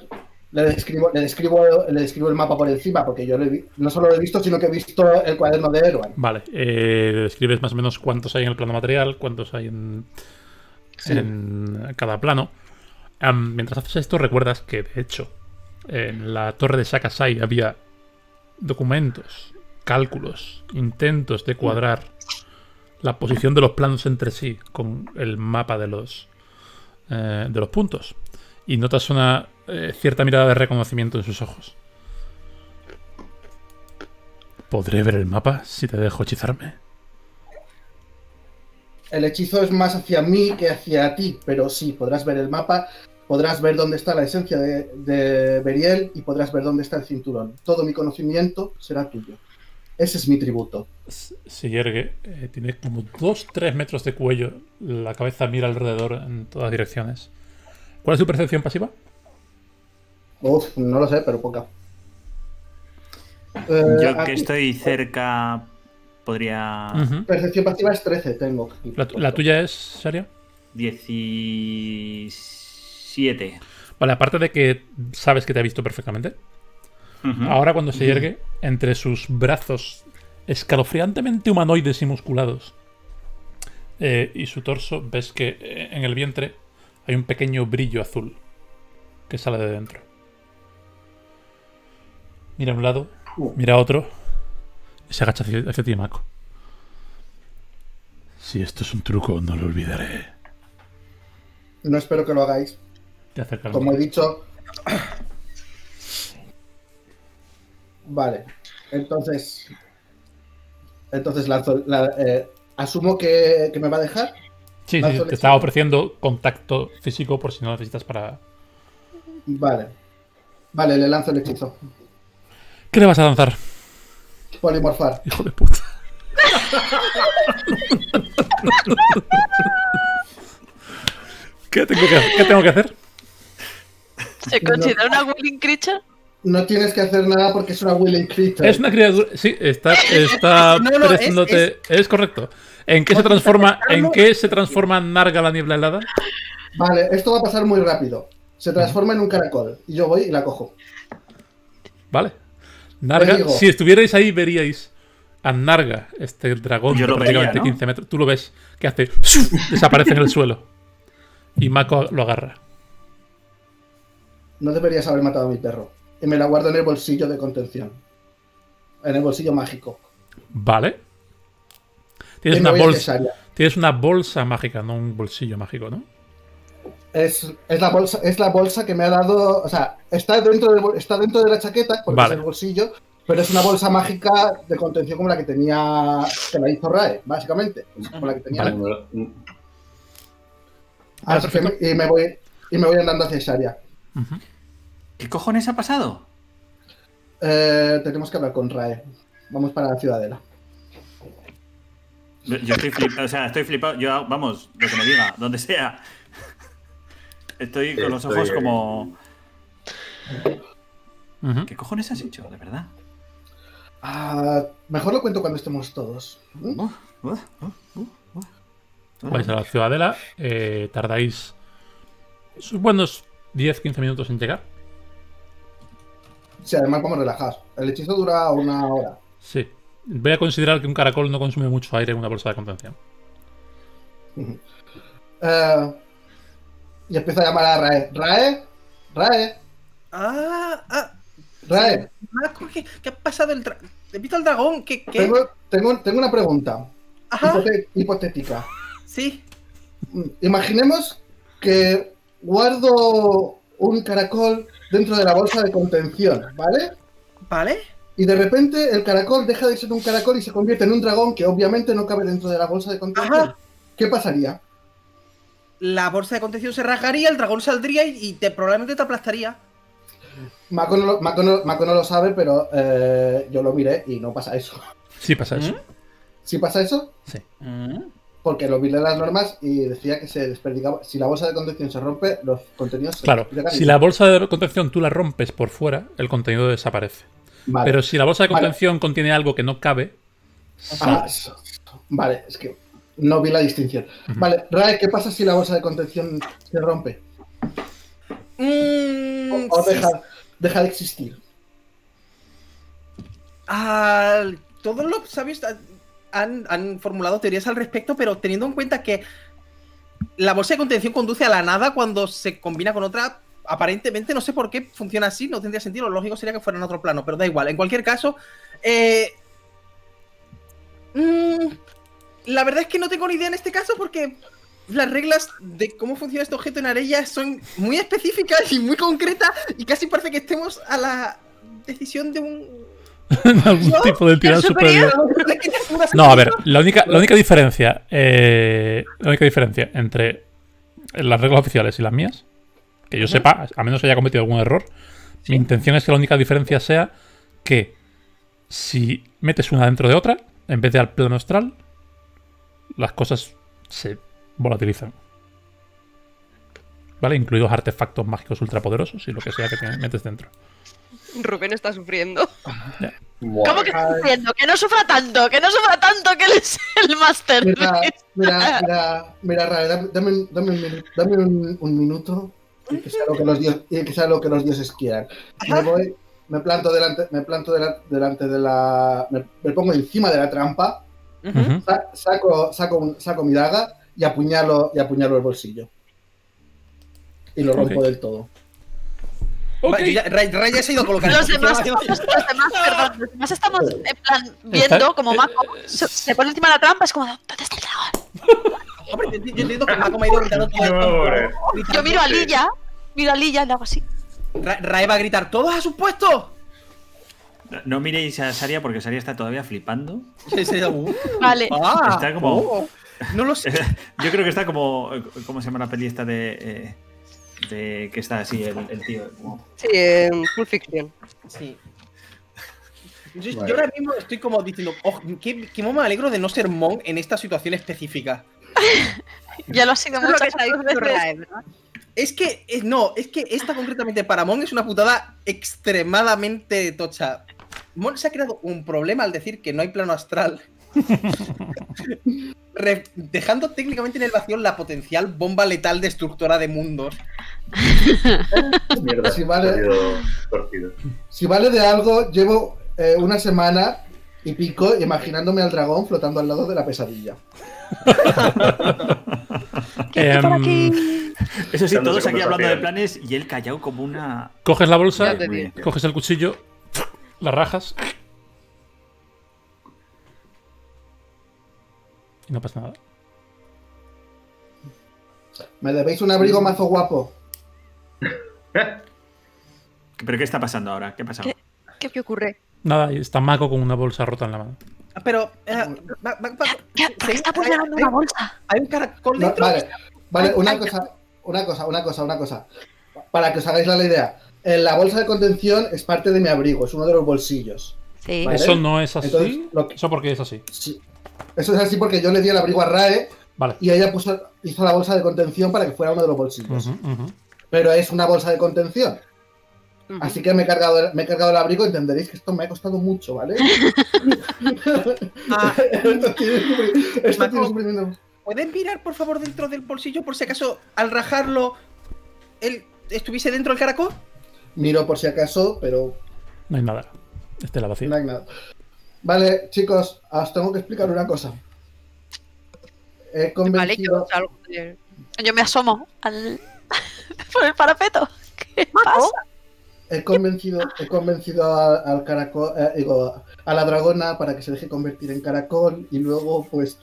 Le describo, le describo, le describo el mapa por encima, porque yo he no solo lo he visto, sino que he visto el cuaderno de Erwan. Vale, eh, describes más o menos cuántos hay en el plano material, cuántos hay en, Sí. en cada plano. Mientras haces esto, recuerdas que, de hecho, en la torre de Sakasai había documentos, cálculos, intentos de cuadrar la posición de los planos entre sí con el mapa de los, eh, de los puntos. Y notas una eh, cierta mirada de reconocimiento en sus ojos. ¿Podré ver el mapa si te dejo hechizarme? El hechizo es más hacia mí que hacia ti, pero sí, podrás ver el mapa, podrás ver dónde está la esencia de, de Beriel y podrás ver dónde está el cinturón. Todo mi conocimiento será tuyo. Ese es mi tributo. Se yergue, eh, tiene como 2-3 metros de cuello, la cabeza mira alrededor en todas direcciones. ¿Cuál es tu percepción pasiva? Uf, no lo sé, pero poca. Eh, Yo aquí, que estoy cerca podría... Percepción pasiva es 13, tengo. aquí. la, tu- la tuya es, Sharia? 17. Vale, aparte de que sabes que te ha visto perfectamente, ahora cuando se yergue, entre sus brazos escalofriantemente humanoides y musculados eh, y su torso, ves que eh, en el vientre hay un pequeño brillo azul que sale de dentro. Mira a un lado, Uh. mira a otro y se agacha hacia, hacia ti, Mako. Si esto es un truco, no lo olvidaré. No espero que lo hagáis. Te Como he dicho, Vale. Entonces. Entonces lanzo. la- eh, asumo que, que me va a dejar. Sí, sí, te estaba hechizo. ofreciendo contacto físico por si no lo necesitas para. Vale. Vale, le lanzo el hechizo. ¿Qué le vas a lanzar? Polimorfar. Hijo de puta. [laughs] ¿Qué tengo que, qué tengo que hacer? ¿Se considera una willing creature? No tienes que hacer nada porque es una willing creature. Es una criatura. Sí, está, está [laughs] No, no, es- pareciéndote- es, correcto. ¿En qué se transforma? ¿En qué se transforma Narga la niebla helada? Vale, esto va a pasar muy rápido. Se transforma en un caracol. Y yo voy y la cojo. Vale. Narga, digo. si estuvierais ahí, veríais a Narga, este dragón de prácticamente vería, ¿no? 15 metros. Tú lo ves que hace. desaparece en el suelo. Y Mako lo agarra. No deberías haber matado a mi perro. Y me la guardo en el bolsillo de contención. En el bolsillo mágico. Vale. Tienes una bolsa. Tienes una bolsa mágica, no un bolsillo mágico, ¿no? Es, es la bolsa, es la bolsa que me ha dado. O sea, está dentro, bol- está dentro de la chaqueta, porque Vale. es el bolsillo, pero es una bolsa mágica de contención como la que tenía. que la hizo Rae, básicamente. Como la que tenía. Vale. Vale. Así que me- y me voy. Y me voy andando hacia Sharia. Ujú. ¿Qué cojones ha pasado? Eh, tenemos que hablar con Rae. Vamos para la ciudadela. Yo estoy flipado, o sea, estoy flipado. Yo, vamos, lo que me diga, donde sea. Estoy con los ojos Estoy- como. ¿Qué cojones has hecho, de verdad? Ah, mejor lo cuento cuando estemos todos. ¿Mm? Uh, uh, uh, uh, uh. Vais a la ciudadela. eh, tardáis sus buenos 10-15 minutos en llegar. Sí, además vamos relajados. El hechizo dura una hora. Sí. Voy a considerar que un caracol no consume mucho aire en una bolsa de contención. [laughs] Eh, y empiezo a llamar a Rae. Rae, Rae, Ah, ah. Rae. Marco, ¿qué, qué ha pasado? El He visto al dragón. ¿Qué? qué? Tengo, tengo, tengo una pregunta Ajá. hipote- hipotética. Sí. Mm, Imaginemos que guardo un caracol dentro de la bolsa de contención, ¿vale? Vale. Y de repente el caracol deja de ser un caracol y se convierte en un dragón que obviamente no cabe dentro de la bolsa de contención. Ajá. ¿Qué pasaría? La bolsa de contención se rasgaría, el dragón saldría y, te, probablemente te aplastaría. Mako no, lo- Mako no- Mako no lo sabe, pero eh, yo lo miré y no pasa eso. Sí pasa eso. ¿Sí pasa eso? Mm. Porque lo vi de las normas y decía que se desperdigaba. Si la bolsa de contención se rompe, los contenidos se Claro, si la bolsa de contención tú la rompes por fuera, el contenido desaparece. Vale. Pero si la bolsa de Vale. contención contiene algo que no cabe, Ah, vale, es que no vi la distinción. Vale, Rae, ¿qué pasa si la bolsa de contención se rompe? Mm, O, o sí, deja, deja de existir. Ah, todos los sabios han, han formulado teorías al respecto, pero teniendo en cuenta que la bolsa de contención conduce a la nada cuando se combina con otra, aparentemente no sé por qué funciona así, no tendría sentido, lo lógico sería que fuera en otro plano, pero da igual. En cualquier caso, eh, mm, la verdad es que no tengo ni idea en este caso porque las reglas de cómo funciona este objeto en Arella son muy específicas y muy concretas y casi parece que estemos a la decisión de un [laughs] algún tipo de entidad ¿El superior. superior? No, a ver, la única, la única diferencia. eh, la única diferencia entre las reglas oficiales y las mías, que yo sepa, a menos que haya cometido algún error, mi intención es que la única diferencia sea que si metes una dentro de otra, en vez de al plano astral, las cosas se volatilizan. ¿Vale? Incluidos artefactos mágicos ultrapoderosos y lo que sea que te metes dentro. Rubén está sufriendo. ¿Cómo que está sufriendo? Que no sufra tanto, que no sufra tanto, que él es el máster. Mira, mira, mira, mira, Rae, dame, dame un- dame un minuto y que sea lo que los dioses, y que sea lo que los dioses quieran. Me voy, me planto delante, me planto dela- delante de la, me, me pongo encima de la trampa, Sa- saco, saco, un- saco mi daga y apuñalo, y apuñalo el bolsillo. Y lo rompo Ok. del todo. Ya- Ray, Ray ya se ha ido a colocar. Los en demás, posición. los demás, perdón, los demás estamos en plan viendo como Mako se, se pone encima de la trampa, es como, ¿dónde está el dragón? Hombre, yo, yo entiendo que Mako me ha ido gritando todo esto. hombre. Gritando. Yo miro a Lilla, miro a Lilla y le hago así. Ra- Ray va a gritar: ¡Todos a sus puestos! No miréis a Saria porque Saria está todavía flipando. Uh, Vale. ah, Está como- oh, no lo sé. [laughs] Yo creo que está como. ¿Cómo se llama la peli esta de. eh, de que está así el, el tío? como- Sí, en Full Fiction. Sí. Yo, ahora mismo estoy como diciendo, oh, qué, qué me alegro de no ser Monk en esta situación específica. [laughs] Ya lo ha sido muchas veces. Es que, eh, no, es que esta concretamente para Mon es una putada extremadamente tocha. Mon se ha creado un problema al decir que no hay plano astral. [laughs] Re- dejando técnicamente en el vacío la potencial bomba letal destructora de mundos. [laughs] Mierda, vale. Si vale de algo, llevo eh, una semana y pico imaginándome al dragón flotando al lado de la pesadilla. ¿Qué por Em, aquí? Eso sí, todos aquí hablando de planes y él callado como una. Coges la bolsa, coges el cuchillo, la rajas. Y no pasa nada. Me debéis un abrigo mazo guapo. [laughs] ¿Pero qué está pasando ahora? ¿Qué ha pasado? ¿Qué? ¿Qué ocurre? Nada, está Mako con una bolsa rota en la mano. Pero, eh, ¿Qué, qué está hay- una bolsa? Hay un caracol No, dentro. vale, vale, una cosa, una cosa, una cosa, una cosa. Para que os hagáis la idea. En la bolsa de contención es parte de mi abrigo, es uno de los bolsillos. Sí. Vale. Eso no es así. Entonces, lo que- Eso porque es así. Sí. Eso es así porque yo le di el abrigo a Rae Vale. y ella puso, hizo la bolsa de contención para que fuera uno de los bolsillos. Pero es una bolsa de contención. Así que me he cargado, me he cargado el abrigo, entenderéis que esto me ha costado mucho, ¿vale? Ah, [laughs] esto tiene, esto tiene. ¿Pueden mirar, por favor, dentro del bolsillo por si acaso al rajarlo él estuviese dentro del caracol? Miro por si acaso, pero No hay nada. Este la vacía. no hay nada. Vale, chicos, os tengo que explicar una cosa. He Vale, yo convencido. de- Yo me asomo al... [laughs] por el parapeto. [laughs] ¿Qué pasa? He convencido, he convencido a- al caracol, eh, digo, a la dragona para que se deje convertir en caracol y luego, pues,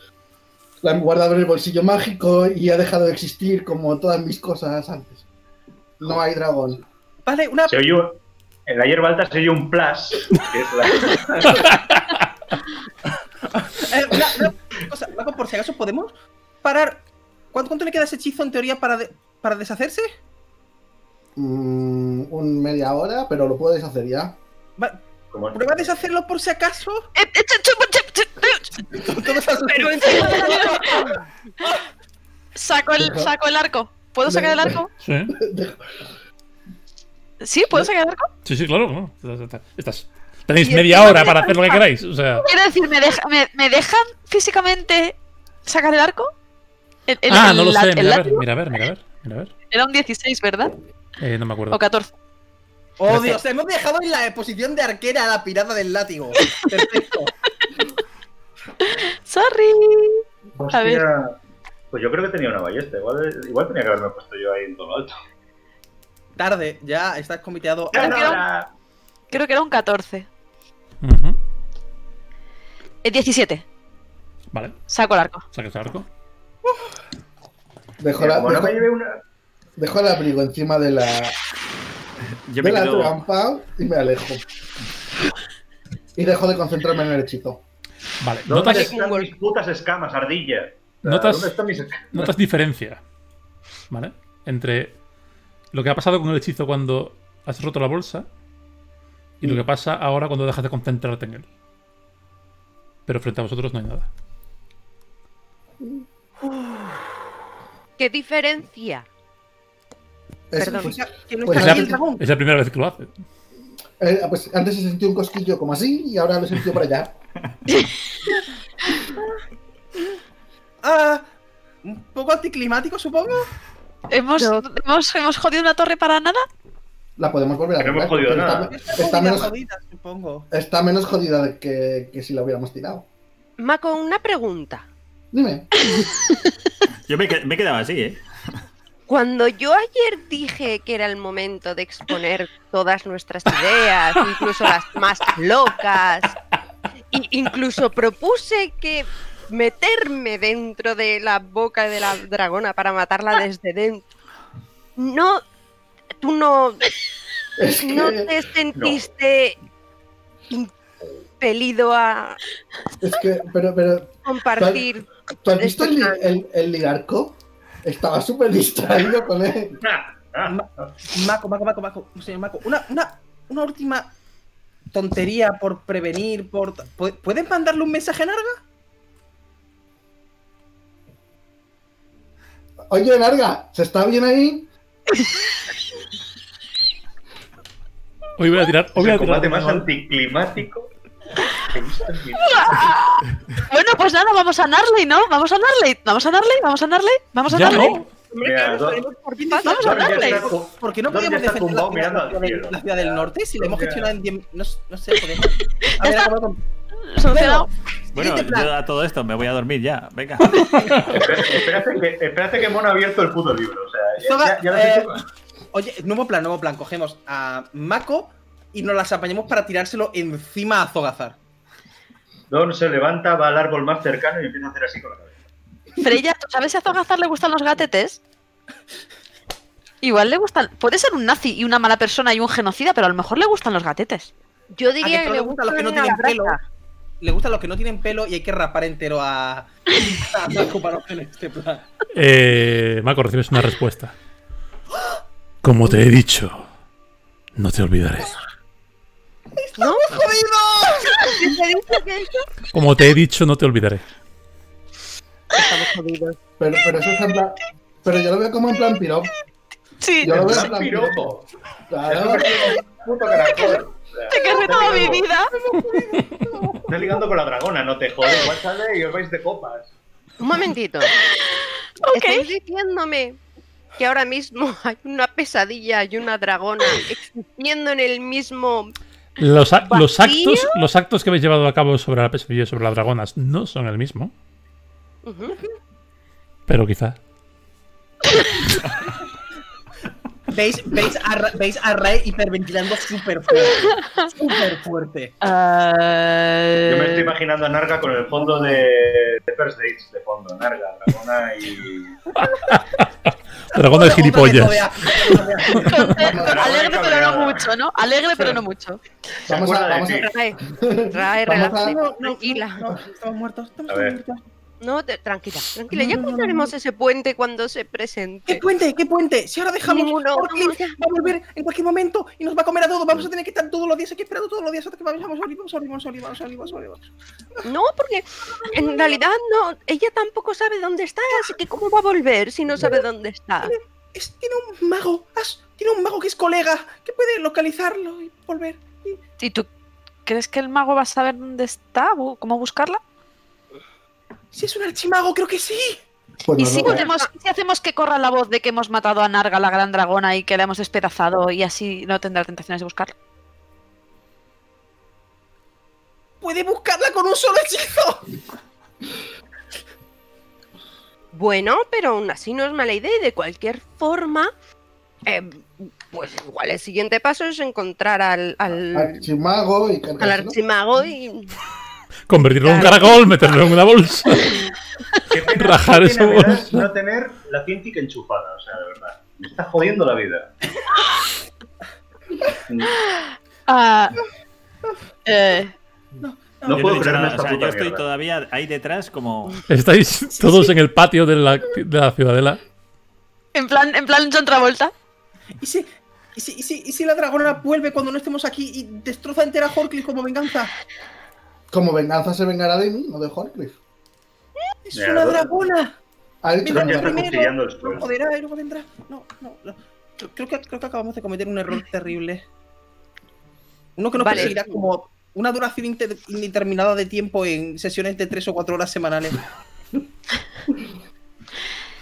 la han guardado en el bolsillo mágico y ha dejado de existir como todas mis cosas antes. No hay dragón. Vale, una. Se oye en la hierba alta se oye un plus, que es la... [laughs] eh, una, una cosa, Marco, por si acaso podemos parar. ¿Cuánto, cuánto le queda a ese hechizo en teoría para, de- para deshacerse? Mm, un media hora, pero lo puedo deshacer ya. Va- como- Prueba a deshacerlo por si acaso. Eh, eh, Pero Saco el, saco el arco. ¿Puedo sacar el arco? Sí, [laughs] ¿Sí? ¿Puedo sacar el arco? sí, sí, claro. claro. Estás- Tenéis media hora me para hacer lo que queráis. O sea. Quiero decir, ¿me, deja- me, me dejan físicamente sacar el arco? El- el- Ah, el no lo la- sé. Mira a ver, mira a ver, mira a ver. Mira a ver. Era un 16, ¿verdad? Eh, no me acuerdo. O 14. Oh, Dios, hemos dejado en la posición de arquera a la pirata del látigo. Perfecto. [laughs] Sorry. Hostia. A ver. Pues yo creo que tenía una ballesta. Igual, igual tenía que haberme puesto yo ahí en todo lo alto. Tarde, ya estás comiteado. No, no, no. Ahora- Creo que era un 14. Ujú. El 17. Vale, Saco el arco. saca el arco. Dejo, la- no dejo- me lleve una... dejo el abrigo encima de la, [laughs] Yo de me la quedo. trampa y me alejo. Y dejo de concentrarme en el hechizo. Vale, ¿Dónde notas, están mis putas escamas, ardilla? Notas- ¿Dónde están mis escamas? notas diferencia. ¿Vale? Entre lo que ha pasado con el hechizo cuando has roto la bolsa y lo que pasa ahora cuando dejas de concentrarte en él. Pero frente a vosotros no hay nada. ¿Qué diferencia? Es- Perdón. pues, que no Pues Es la, es la primera vez que lo hace. eh, pues antes se sentía un cosquillo como así y ahora lo he sentido por allá. [laughs] Ah, un poco anticlimático, supongo. ¿Hemos, hemos, hemos jodido una torre para nada? La podemos volver a hemos jodido nada. Está, está menos, jodida, supongo. está menos jodida que, que si la hubiéramos tirado. Mako, una pregunta. Dime. Yo me, me he quedado así, ¿eh? Cuando yo ayer dije que era el momento de exponer todas nuestras ideas, incluso las más locas, e incluso propuse que meterme dentro de la boca de la dragona para matarla desde dentro, no, tú no, Es que no te sentiste impelido a Es que, pero, pero, compartir. ¿tú has visto el, el, el ligarco? Estaba súper distraído con él. Maco, Maco, Maco, Maco, señor Maco, una, una, una última tontería por prevenir, por... ¿Pu- ¿Pueden mandarle un mensaje a Narga? Oye, Narga, ¿se está bien ahí? Hoy voy a tirar. Hoy Es voy a tirar. combate más anticlimático. [laughs] Bueno, pues nada, vamos a Narley, ¿no? Vamos a Narley, vamos a Narley, vamos a Narley, vamos a Ya Narley. no. Mira, ya Narley. está tu- ¿Por qué no podemos defender la ciudad, del- norte? Si la hemos gestionado en 10... No, no sé, podemos... [laughs] Solucionado. Bueno, yo a todo esto me voy a dormir ya. Venga. Espera- [laughs] Espérate que, espérate que Mono ha abierto el puto libro. O sea, ya, Zoga, ya, ya lo has eh. Oye, nuevo plan, nuevo plan. Cogemos a Mako y nos las apañamos para tirárselo encima a Zogazar. Don se levanta, va al árbol más cercano y empieza a hacer así con la cabeza. Freya, ¿tú sabes si a Zogazar le gustan los gatetes? Igual le gustan. Puede ser un nazi y una mala persona y un genocida, pero a lo mejor le gustan los gatetes. Yo ¿A que diría que le gustan los que no tienen pelo? Le gustan los que no tienen pelo y hay que rapar entero a. a Mako para hacer este plan. Eh, Marco, recibes una respuesta. Como te he dicho, no te olvidaré. ¿No? ¡Jodido! ¿Te dice que eso? Como te he dicho, no te olvidaré. Estamos jodidos. Pero, pero eso es en plan. Pero yo lo veo como en plan piropo. Sí, Yo lo veo en Plan plan piropo. Claro. Puto caracol. Te querré toda mi vida. Está ligando con la dragona, no te jode. Igual sale y os vais de copas. Un momentito. Ok. ¿Estáis diciéndome que ahora mismo [laughs] hay una pesadilla y una dragona existiendo en el mismo... Los, a- los actos, los actos que habéis llevado a cabo sobre la pesadilla y sobre las dragonas no son el mismo, Ujú. pero quizá. [laughs] ¿Veis, veis, a, veis a Ray hiperventilando súper fuerte. Súper fuerte. Eh, Yo me estoy imaginando a Narga con el fondo de, de First Dates de fondo. Narga, dragona y. [laughs] Dragona de gilipollas. [laughs] alegre pero no mucho, ¿no? Alegre pero no mucho. Vamos a, vamos a, [laughs] relájate, tranquila. No, estamos muertos. Estamos A ver. muertos. No, te- tranquila, tranquila. No, Ya no, no, encontraremos no. ese puente cuando se ¿Qué presente. puente? ¿Qué puente? Si ahora dejamos Ninguno. Va a volver en cualquier momento y nos va a comer a todos. Vamos a tener que estar todos los días aquí esperando todos los días hasta que vamos a salir, vamos a salir, vamos a salir, vamos a salir, vamos a salir. vamos a salir. No, porque en realidad no, ella tampoco sabe dónde está, así que ¿cómo va a volver si no sabe dónde está? Es- tiene un mago, tiene un mago que es colega, que puede localizarlo y volver. Y- ¿Y tú crees que el mago va a saber dónde está? ¿Cómo buscarla? Si es un archimago, creo que sí. pues ¿Y si, hacemos, si hacemos que corra la voz de que hemos matado a Narga, la gran dragona, y que la hemos despedazado y así no tendrá tentaciones de buscarla? Puede buscarla con un solo hechizo. Bueno, pero aún así no es mala idea y de cualquier forma, eh, pues igual el siguiente paso es encontrar al, al, Archimago y al archimago y... Convertirlo en un caracol, meterlo en una bolsa. [laughs] Qué pena, Rajar qué esa me bolsa. no tener la cintic enchufada, o sea, de verdad. Me está jodiendo la vida. [laughs] Ah, eh, No Yo no puedo dicho creerme nada, esta o sea, puta yo estoy mierda. todavía ahí detrás como... Estáis todos en el patio de la, de la ciudadela. en plan, en plan John Travolta. ¿Y si, y, si, y, si, ¿Y si la dragona vuelve cuando no estemos aquí y destroza entera Horkley como venganza? Como venganza se vengará de mí, no de Horcliffe. ¡Es Mira, una ¿no? dragona! Que está primero, no suelo. joderá y luego vendrá. No, no, no. Creo, que, creo que acabamos de cometer un error terrible. Uno que nos Vale. perseguirá como una duración inter- indeterminada de tiempo en sesiones de 3 o 4 horas semanales. [laughs]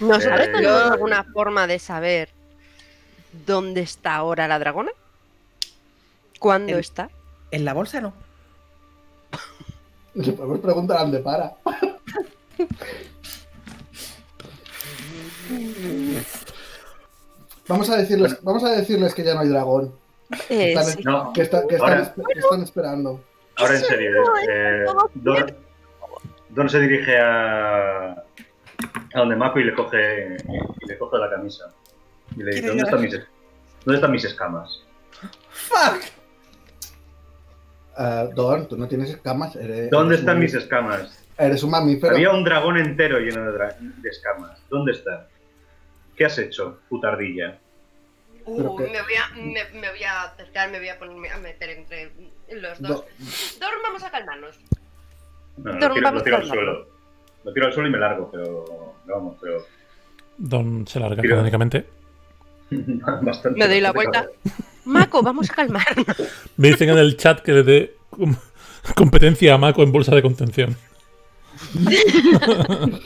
¿Nosotros Eh, tenemos alguna forma de saber dónde está ahora la dragona? ¿Cuándo está? En la bolsa no. Le podemos preguntar a dónde para. Vamos a decirles, vamos a decirles que ya no hay dragón. Eh, Están- sí. No, Que, está- que están, Ahora- espe- que están esperando. ahora en serio. eh, Don, Don se dirige a, a donde Mako y le coge y le coge la camisa. Y le dice, ¿dónde están mis, ¿dónde están mis escamas? ¡Fuck! Eh, Don, tú no tienes escamas. Eres, ¿Dónde eres están un- mis escamas? Eres un mamífero. Había un dragón entero lleno de, dra- de escamas. ¿Dónde está? ¿Qué has hecho, putardilla? Uh, que- me, voy a, me, me voy a acercar, me voy a ponerme a meter entre los dos. Do- Dor, vamos a calmarnos. No, no, Don, lo tiro, vamos lo tiro al suelo. Lo tiro al suelo y me largo, pero vamos, pero Don se larga Tira. [laughs] bastante. Me doy la vuelta. Mako, vamos a calmarnos. [laughs] Me dicen en el chat que le dé com- competencia a Mako en bolsa de contención. [laughs]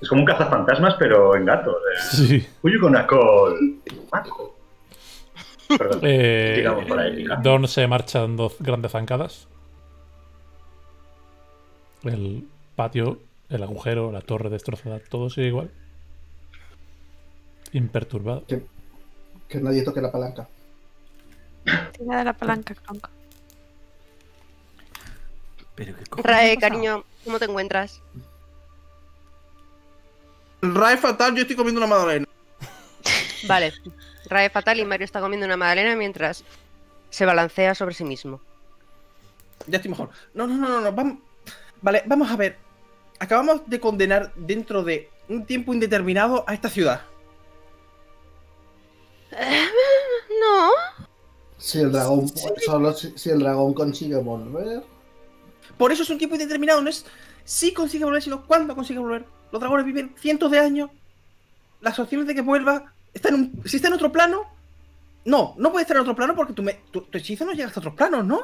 Es como un cazafantasmas, pero en gatos. Eh. Sí. Huye con. Maco. Perdón. Eh, por ahí. Don se marcha dando grandes zancadas. El patio, el agujero, la torre destrozada, todo sigue igual. Imperturbado. Que, que nadie toque la palanca. Tira de la palanca, Kronk. Pero qué cojones Rae, cariño, ¿cómo te encuentras? Rae fatal, yo estoy comiendo una magdalena. [laughs] Vale. Rae fatal y Mario está comiendo una magdalena mientras se balancea sobre sí mismo. Ya estoy mejor. No, no, no, no, no. Vamos. Vale, vamos a ver. Acabamos de condenar dentro de un tiempo indeterminado a esta ciudad. [laughs] No. Si el dragón solo si, si el dragón consigue volver. Por eso es un tiempo indeterminado. No es si consigue volver, sino cuándo consigue volver. Los dragones viven cientos de años. Las opciones de que vuelva. Está en un, si está en otro plano. No, no puede estar en otro plano porque tu, me- tu, tu hechizo no llega hasta otros planos, ¿no?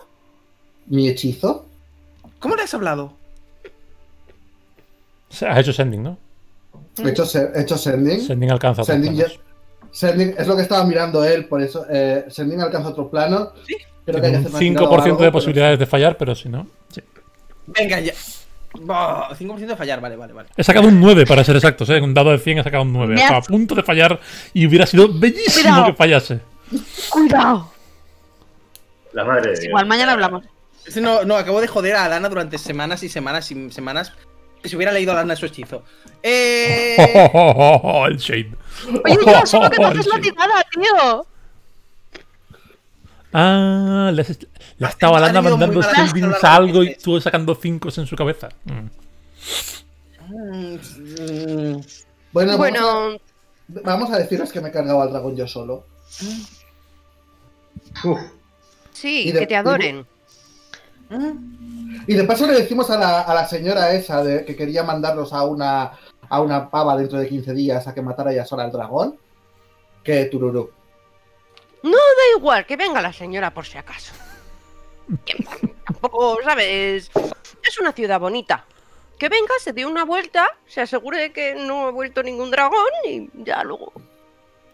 ¿Mi hechizo? ¿Cómo le has hablado? Se ha hecho sending, ¿no? He hecho, he hecho sending. Sending alcanza Sending, ya-. Sending es lo que estaba mirando él, por eso. Eh, sending alcanza otro plano. Sí. Creo que hay que un hacer 5% una tirada o algo, de pero- posibilidades de fallar, pero si no. sí. Venga ya. Bah, 5% de fallar, vale, vale, vale. He sacado un 9 para ser exactos, ¿eh? Un dado de 100 he sacado un 9. Me Estaba a punto de fallar y hubiera sido bellísimo Cuidado. que fallase. ¡Cuidado! La madre de Dios. Igual mañana hablamos. No, no, acabo de joder a Alana durante semanas y semanas y semanas. Que se hubiera leído a Alana su hechizo. Eh. [laughs] el shade. Oye, yo solo que no haces El la shade. tirada, tío. Ah, le Ha estaba Lana mandando suerte a lo algo y tú sacando 5 en su cabeza. Mm. Mm, mm, Bueno, Vamos, Bueno, a, vamos a deciros que me he cargado al dragón yo solo. Uf, sí, Y de- que te adoren. Y de paso le decimos a la, a la señora esa de, que quería mandarnos a una, a una pava dentro de 15 días a que matara ella sola al dragón. Que tururú. Da igual, que venga la señora por si acaso. Que Tampoco, ¿sabes? Es una ciudad bonita. Que venga, se dé una vuelta, se asegure de que no ha vuelto ningún dragón y ya luego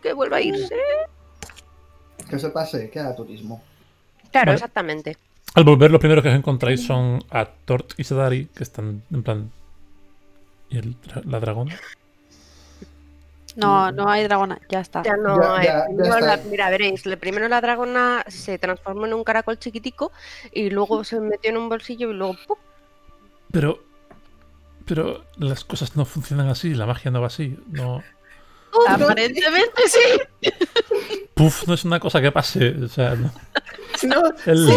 que vuelva a irse. Que se pase, que haga turismo. Claro, Vale. exactamente. Al volver, lo primero que os encontráis son a Tort y Sedari, que están en plan. ¿Y el dra- la dragón? No, no hay dragona, ya está. Ya no Ya- hay- ya- ya primero está. la- mira, veréis, primero la dragona se transformó en un caracol chiquitico y luego se metió en un bolsillo y luego ¡pum! Pero. Pero las cosas no funcionan así, la magia no va así. No. Aparentemente sí. Puf, no es una cosa que pase. O sea, no. No, el,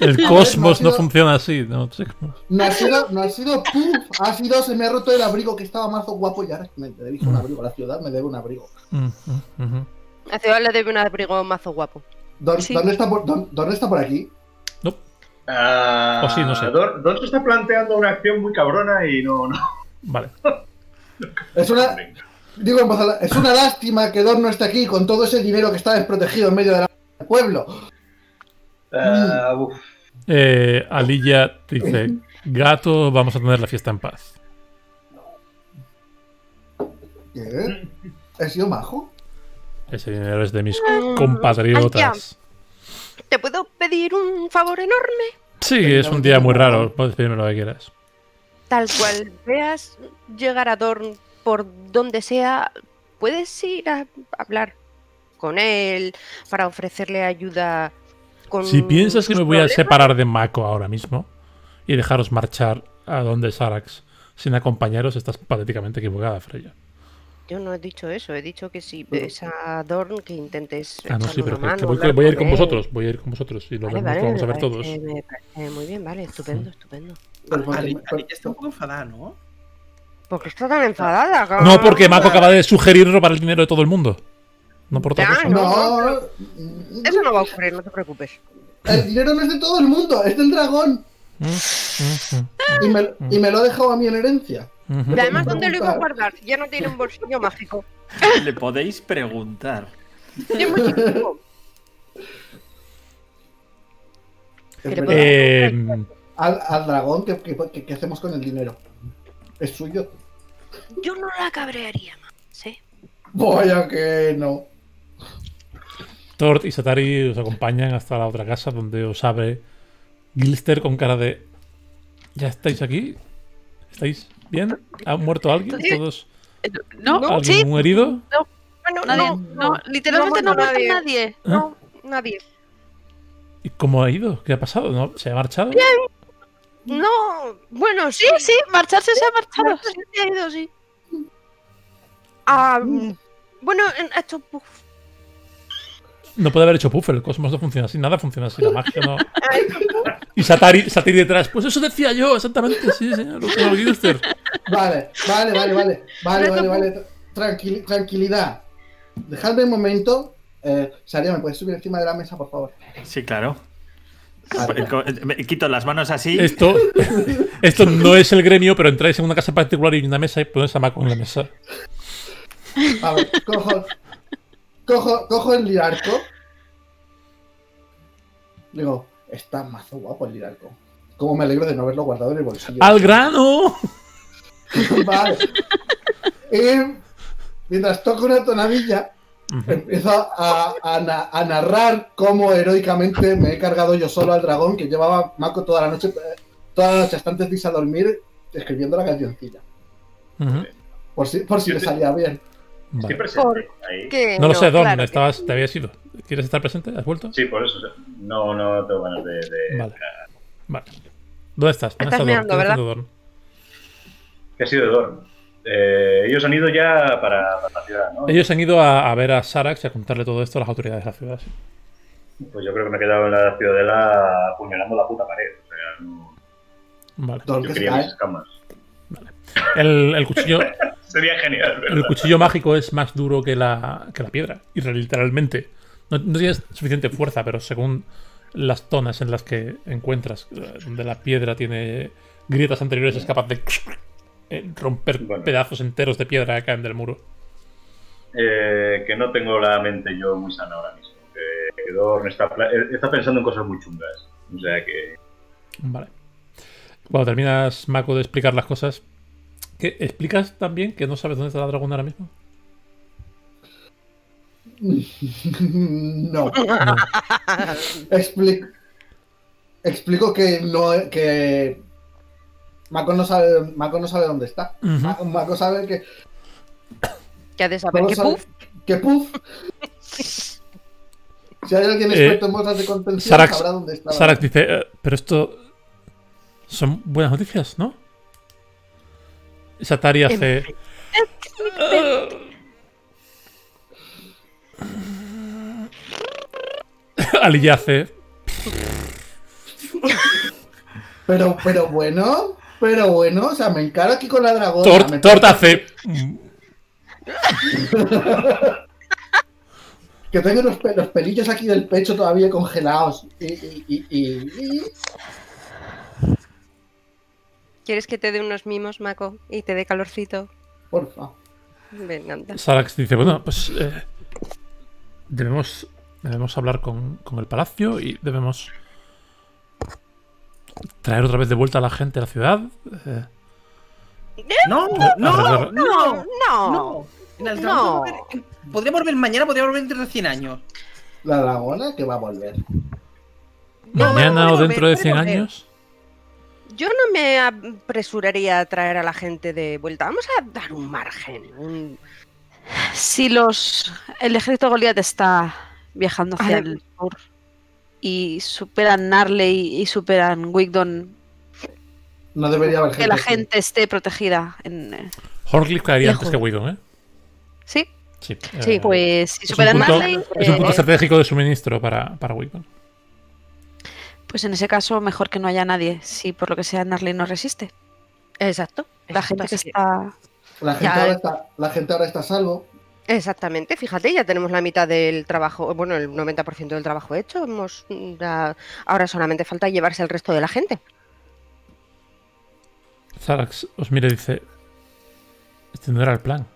el no cosmos no sido- funciona así. No sé cómo- No ha sido, no ha sido puf, ha sido se me ha roto el abrigo que estaba mazo guapo y ahora me debe un abrigo. La ciudad me debe un abrigo. Mm, mm. La ciudad le debe un abrigo mazo guapo. ¿Dó- Sí. ¿Dónde, está por, dó- ¿Dónde está por aquí? Nope. Ah, O sí, no sé. Don, Don se está planteando una acción muy cabrona y no. no. Vale. [laughs] Es una, digo es una lástima que Don no esté aquí con todo ese dinero que está desprotegido en medio del pueblo. Uf. Eh, Alilla dice: Gato, vamos a tener la fiesta en paz. ¿Qué? ¿He sido majo? Ese dinero es de mis Mm, compatriotas. ¿Te puedo pedir un favor enorme? Sí, es un día muy raro. Puedes pedirme lo que quieras. Tal cual veas llegar a Dorn por donde sea, puedes ir a hablar con él para ofrecerle ayuda con Si piensas que me voy a separar de Mako ahora mismo y dejaros marchar a donde Sarax sin acompañaros, estás patéticamente equivocada, Freya. Yo no he dicho eso, he dicho que si ves a Dorn que intentes Ah, no, sí, pero que- voy, a ir con vosotros. Voy a ir con vosotros y lo, Vale, vemos, vale, vamos a ver todos. parece- me parece muy bien, vale, estupendo, estupendo. Ali está un poco enfadada, ¿no? ¿Por qué está tan enfadada? No, porque Mako acaba de sugerir robar el dinero de todo el mundo. No por otra cosa. No, Eso no va a ocurrir, no te preocupes. el dinero no es de todo el mundo, es del dragón. Mm, mm, Y me, y me lo ha dejado a mí en herencia. mm, mm. Y además, ¿dónde lo iba a guardar? Ya no tiene un bolsillo mágico. Le podéis preguntar. Eh, al, al dragón, ¿qué, qué, qué- qué hacemos con el dinero? ¿Es suyo? Yo no la cabrearía más, ¿sí? Vaya que no. Tort y Satari os acompañan hasta la otra casa donde os abre Gilster con cara de. ¿Ya estáis aquí? ¿Estáis bien? ¿Ha muerto alguien? ¿Todos? No, ¿Alguien sí, muy herido? Bueno, nadie. no, No, literalmente no, No ha ha muerto muerto nadie. no, nadie. ¿Y cómo ha ido? ¿Qué ha pasado? ¿No? ¿Se ha marchado? No, bueno, sí, Sí, sí, marcharse se ha marchado. se ha ido, sí. Ah, bueno, ha hecho puff. No puede haber hecho puff, el cosmos no funciona así, nada funciona así, la magia no. [laughs] Y Satari, Satari detrás, pues eso decía yo, exactamente, sí, señor. Vale, vale, vale, vale. Vale, vale, vale. Tranquil- tranquilidad. Dejadme un momento. Eh, Saria, ¿me puedes subir encima de la mesa, por favor? Sí, claro. Vale. Co- Me quito las manos así. Esto, [laughs] esto no es el gremio, pero entráis en una casa particular y una mesa y ponéis a Mako en la mesa. A ver, cojo, cojo, cojo el lirarco. Digo, está mazo guapo el lirarco. Cómo me alegro de no haberlo guardado en el bolsillo. ¡Al grano! [laughs] Vale. Y mientras toco una tonadilla, empiezo a, a na- a narrar cómo heroicamente me he cargado yo solo al dragón que llevaba Mako toda la noche, eh, toda la noche hasta antes de irse a dormir, escribiendo la cancioncilla. Por si, por si le te- salía bien. Vale. Estoy presente ahí. No lo sé, Don, claro que- estabas, te habías ido. ¿Quieres estar presente? ¿Has vuelto? Sí, por eso. No, no tengo ganas de. de- Vale. Vale. ¿Dónde estás? ¿Dónde Estás mirando, ¿Qué está ¿verdad? Dorn? ¿Qué ha sido de Dorn? Eh, ellos han ido ya para, para la ciudad, ¿no? Ellos han ido a, a ver a Sarax y a contarle todo esto a las autoridades de la ciudad. sí. Pues yo creo que me he quedado en la ciudadela apuñalando la puta pared. O sea, no. Vale. Yo quería mis escamas. El, el cuchillo, [laughs] Sería genial, ¿verdad? el cuchillo mágico es más duro que la, que la piedra. Y literalmente. No, no tienes suficiente fuerza, pero según las zonas en las que encuentras, eh, donde la piedra tiene grietas anteriores, es capaz de eh, romper Bueno. pedazos enteros de piedra que caen del muro. Eh, que no tengo la mente yo muy sana ahora mismo. Que, Dorn está, está pensando en cosas muy chungas. O sea que. Vale. Cuando terminas, Mako, de explicar las cosas, ¿qué, ¿explicas también que no sabes dónde está la dragón ahora mismo? [laughs] no. No. Explico, explico que no que Mako no sabe Mako no sabe dónde está. Ujú. Ma- Mako sabe que Que ha de saber que puff. que puff. [laughs] Si hay alguien Eh, experto en bolsas de contención, Sarax- sabrá dónde está. la Sarax dice, "Eh, pero esto son buenas noticias, ¿no? Satari hace... Ali ya hace... [laughs] Pero, pero bueno, pero bueno, o sea, me encaro aquí con la dragona. Tort, me Tort parece hace... Que tengo los, pe- los pelillos aquí del pecho todavía congelados. Y, y, y, y- y- ¿Quieres que te dé unos mimos, Mako? Y te dé calorcito. Porfa. Venga, anda. Sarax dice, bueno, pues eh, debemos, debemos hablar con, con el palacio y debemos traer otra vez de vuelta a la gente a la ciudad. eh, No, no, no, No, no. no. En el No. dragón podría volver- mañana, podría volver dentro de 100 años. La dragona que va a volver. Mañana no, o no, dentro de puede 100 volver. años. Yo no me apresuraría a traer a la gente de vuelta. Vamos a dar un margen. un- Si los. El ejército de Goliath está viajando hacia el sur y superan Narley y superan Wigdon, No debería haber gente. que la gente esté protegida en. eh, Horncliffe caería antes que Whedon, ¿eh? ¿Sí? Sí, Sí, eh, Pues si superan punto, Marley, es un punto eh, estratégico de suministro para, para Wiccan. Pues en ese caso mejor que no haya nadie. Si por lo que sea Narley no resiste. Exacto. La exacto, gente que está... La gente, Ya, ahora está, la gente ahora está a salvo. Exactamente, fíjate, ya tenemos la mitad del trabajo, bueno, el 90% del trabajo hecho. Hemos, ya- ahora solamente falta llevarse el resto de la gente. Zarax os mira y dice: Este no era el plan.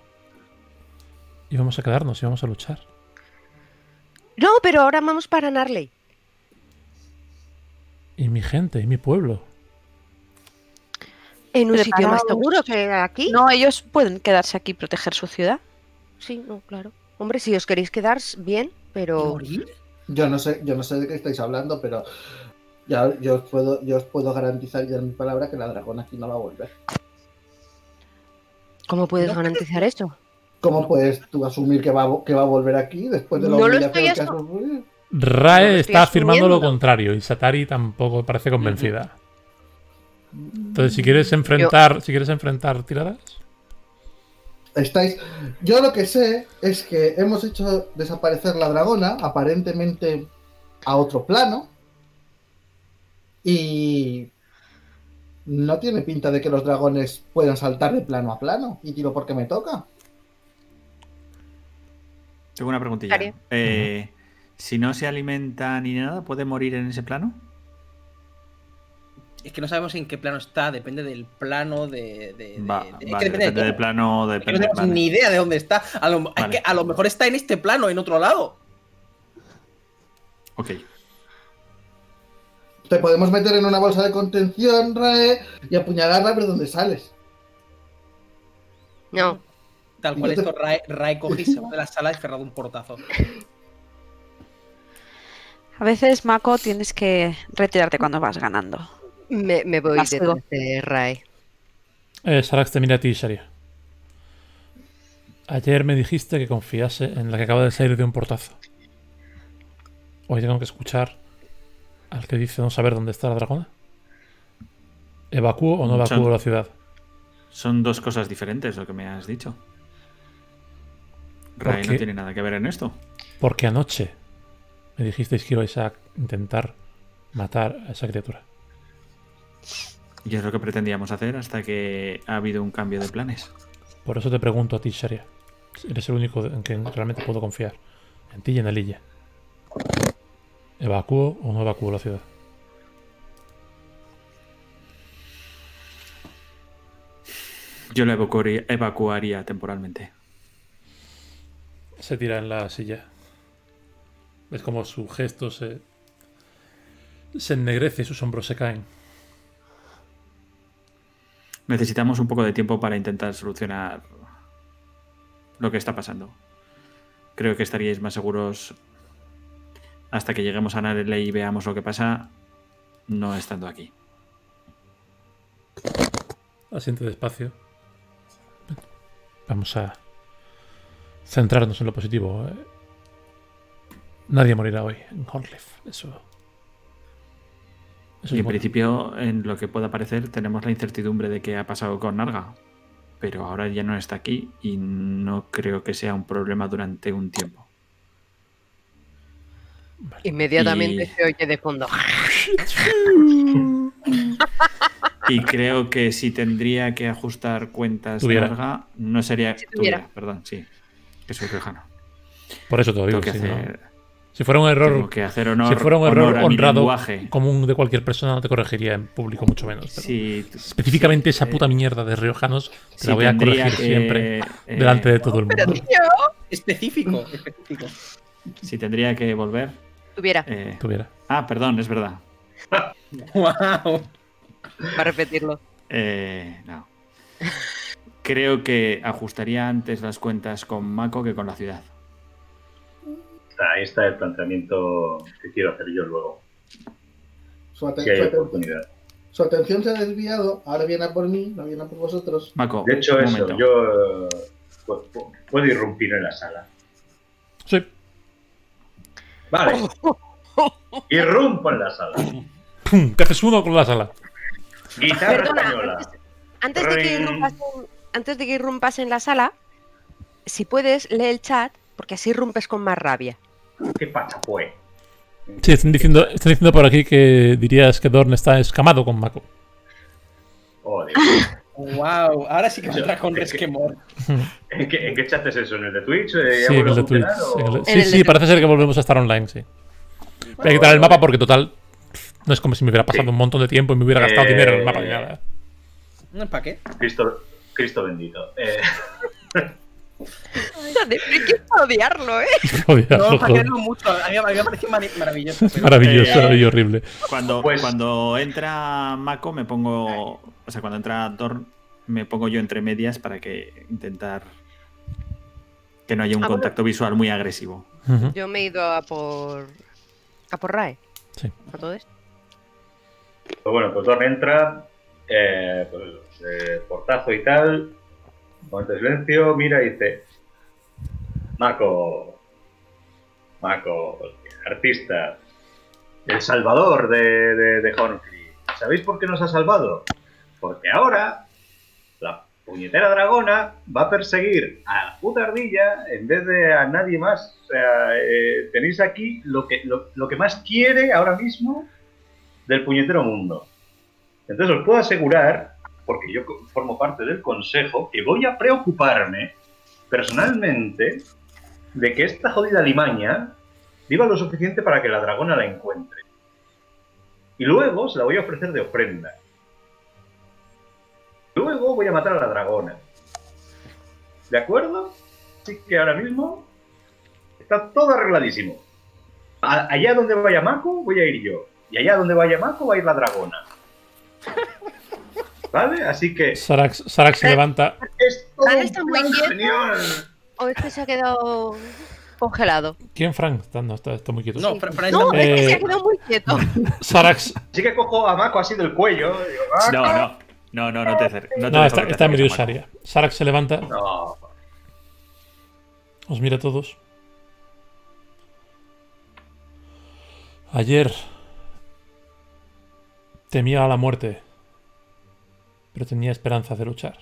Íbamos a quedarnos, íbamos a luchar. No, pero ahora vamos para Narley. Y mi gente, y mi pueblo. En un sitio más seguro que aquí. No, ellos pueden quedarse aquí y proteger su ciudad. Sí, no, claro. Hombre, si os queréis quedar, bien, pero. ¿Morir? Yo no sé, yo no sé de qué estáis hablando, pero ya, yo, os puedo, yo os puedo garantizar ya en mi palabra que la dragón aquí no va a volver. ¿Cómo puedes No. garantizar esto? ¿Cómo puedes tú asumir que va, que va a volver aquí después de la No lo estoy que has? Rae No está afirmando lo contrario y Satari tampoco parece convencida. Entonces, si quieres enfrentar, si quieres enfrentar tiradas, Estáis. Yo lo que sé es que hemos hecho desaparecer la dragona, aparentemente a otro plano. Y no tiene pinta de que los dragones puedan saltar de plano a plano. Y tiro porque me toca. Tengo una preguntilla. Eh, Si no se alimenta ni nada, ¿puede morir en ese plano? Es que no sabemos en qué plano está, depende del plano de. Va, de- es que vale, depende depende de del plano. Depende, no tenemos vale. ni idea de dónde está. A lo, es Vale. que a lo mejor está en este plano, en otro lado. Ok. Te podemos meter en una bolsa de contención, Rae, y apuñalarla a ver dónde sales. No. Tal cual esto, Rae, Rae coge y se va de la sala y cerrado un portazo. [laughs] A veces, Mako, tienes que retirarte cuando vas ganando. Me, me voy de Rae. eh, Sarax te mira a ti, Sharia. Ayer me dijiste que confiase en la que acaba de salir de un portazo. Hoy tengo que escuchar al que dice no saber dónde está la dragona. ¿Evacúo o no evacúo Son- la ciudad? Son dos cosas diferentes lo que me has dicho. Ray no tiene nada que ver en esto. Porque anoche me dijisteis que ibais a intentar matar a esa criatura. Y es lo que pretendíamos hacer hasta que ha habido un cambio de planes. Por eso te pregunto a ti, Sharia. Eres el único en quien realmente puedo confiar. En ti y en Elilla. ¿Evacúo o no evacúo la ciudad? Yo la evacuaría, evacuaría temporalmente. Se tira en la silla. Ves como su gesto se. se ennegrece y sus hombros se caen. Necesitamos un poco de tiempo para intentar solucionar lo que está pasando. Creo que estaríais más seguros hasta que lleguemos a Narele y veamos lo que pasa, no estando aquí. Asiente despacio. Vamos a centrarnos en lo positivo. eh. Nadie morirá hoy en Horncliffe. Eso. Eso Y es en bueno. principio, en lo que pueda parecer, tenemos la incertidumbre de qué ha pasado con Narga. Pero ahora ya no está aquí y no creo que sea un problema durante un tiempo. Inmediatamente Y- se oye de fondo. [laughs] Y creo que si tendría que ajustar cuentas Tuviera. Narga, no sería. Si tuviera. tuviera, perdón, sí. Que soy lejano. Por eso te lo digo. Tengo que si, no- si fuera un error tengo que hacer honor, si fuera un error honrado común de cualquier persona, no te corregiría en público, mucho menos. pero Si, Específicamente esa eh, puta mierda de riojanos, te la voy a corregir que, siempre eh, delante de todo el mundo. Específico, específico. Si tendría que volver. Tuviera. eh, Tuviera. Ah, perdón, es verdad. ¡Wow! Va a repetirlo. Eh, no. Creo que ajustaría antes las cuentas con Mako que con la ciudad. Ahí está el planteamiento que quiero hacer yo luego. Su, aten- Si hay su aten- oportunidad. su atención se ha desviado, ahora viene a por mí, no viene a por vosotros. De hecho, eso, momento. yo eh, pu- pu- puedo irrumpir en la sala. Sí. Vale. Irrumpo en la sala. ¡Pum! Te haces uno con la sala. Guitarra Perdona, española. antes, antes de que irrumpas en, antes de que irrumpas en la sala, si puedes, lee el chat, porque así rompes con más rabia. ¿Qué pasa, pues? Sí, están diciendo, están diciendo por aquí que dirías que Dorn está escamado con Mako. Joder. Wow, ahora sí que entras con que- que- resquemor. ¿En qué, en qué chat es eso? ¿En el de Twitch? Eh, ¿ya Sí, en el de Twitch. o- Sí, sí, parece ser que volvemos a estar online, sí. Voy a quitar el mapa porque, total, no es como si me hubiera pasado Sí. un montón de tiempo y me hubiera gastado Eh, dinero en el mapa ni nada. ¿Para qué? Cristo, Cristo bendito. Eh, [laughs] hay que odiarlo, ¿eh? [laughs] Joder, No, joder. mucho. A mí, a mí me parece maravilloso. pero- [laughs] Maravilloso Eh, y horrible. Cuando, Pues- cuando entra Mako me pongo. O sea, cuando entra Dorn me pongo yo entre medias para que intentar que no haya un Ah, bueno. contacto visual muy agresivo. Yo me he ido a por. a por Rae. Sí. A todo esto. pues bueno, pues Dorn entra, eh, pues, eh, portazo y tal, momento de silencio, mira y dice: Mako, Mako, artista, el salvador de, de, de. ¿Sabéis por qué nos ha salvado? Porque ahora la puñetera dragona va a perseguir a la puta ardilla en vez de a nadie más. O sea, eh, tenéis aquí lo que, lo, lo que más quiere ahora mismo del puñetero mundo. Entonces os puedo asegurar, porque yo formo parte del consejo, que voy a preocuparme personalmente de que esta jodida limaña viva lo suficiente para que la dragona la encuentre. Y luego se la voy a ofrecer de ofrenda. Luego voy a matar a la dragona. ¿De acuerdo? Así que ahora mismo está todo arregladísimo. Allá donde vaya Mako, voy a ir yo. Y allá donde vaya Mako, va a ir la dragona. [laughs] ¿Vale? Así que Sarax, Sarax se levanta. es está muy quieto. O este se ha quedado congelado. ¿Quién, Frank? Está, no, está, está muy quieto. No, No, es que se Eh, ha quedado muy quieto. [laughs] Sarax. Así que cojo a Mako así del cuello. digo. No, no, no, no, no te acer- no te No, está, que te está en medio acerques a Mako. Sharia. Sarax se levanta, No. os mira a todos. Ayer temía a la muerte, pero tenía esperanza de luchar.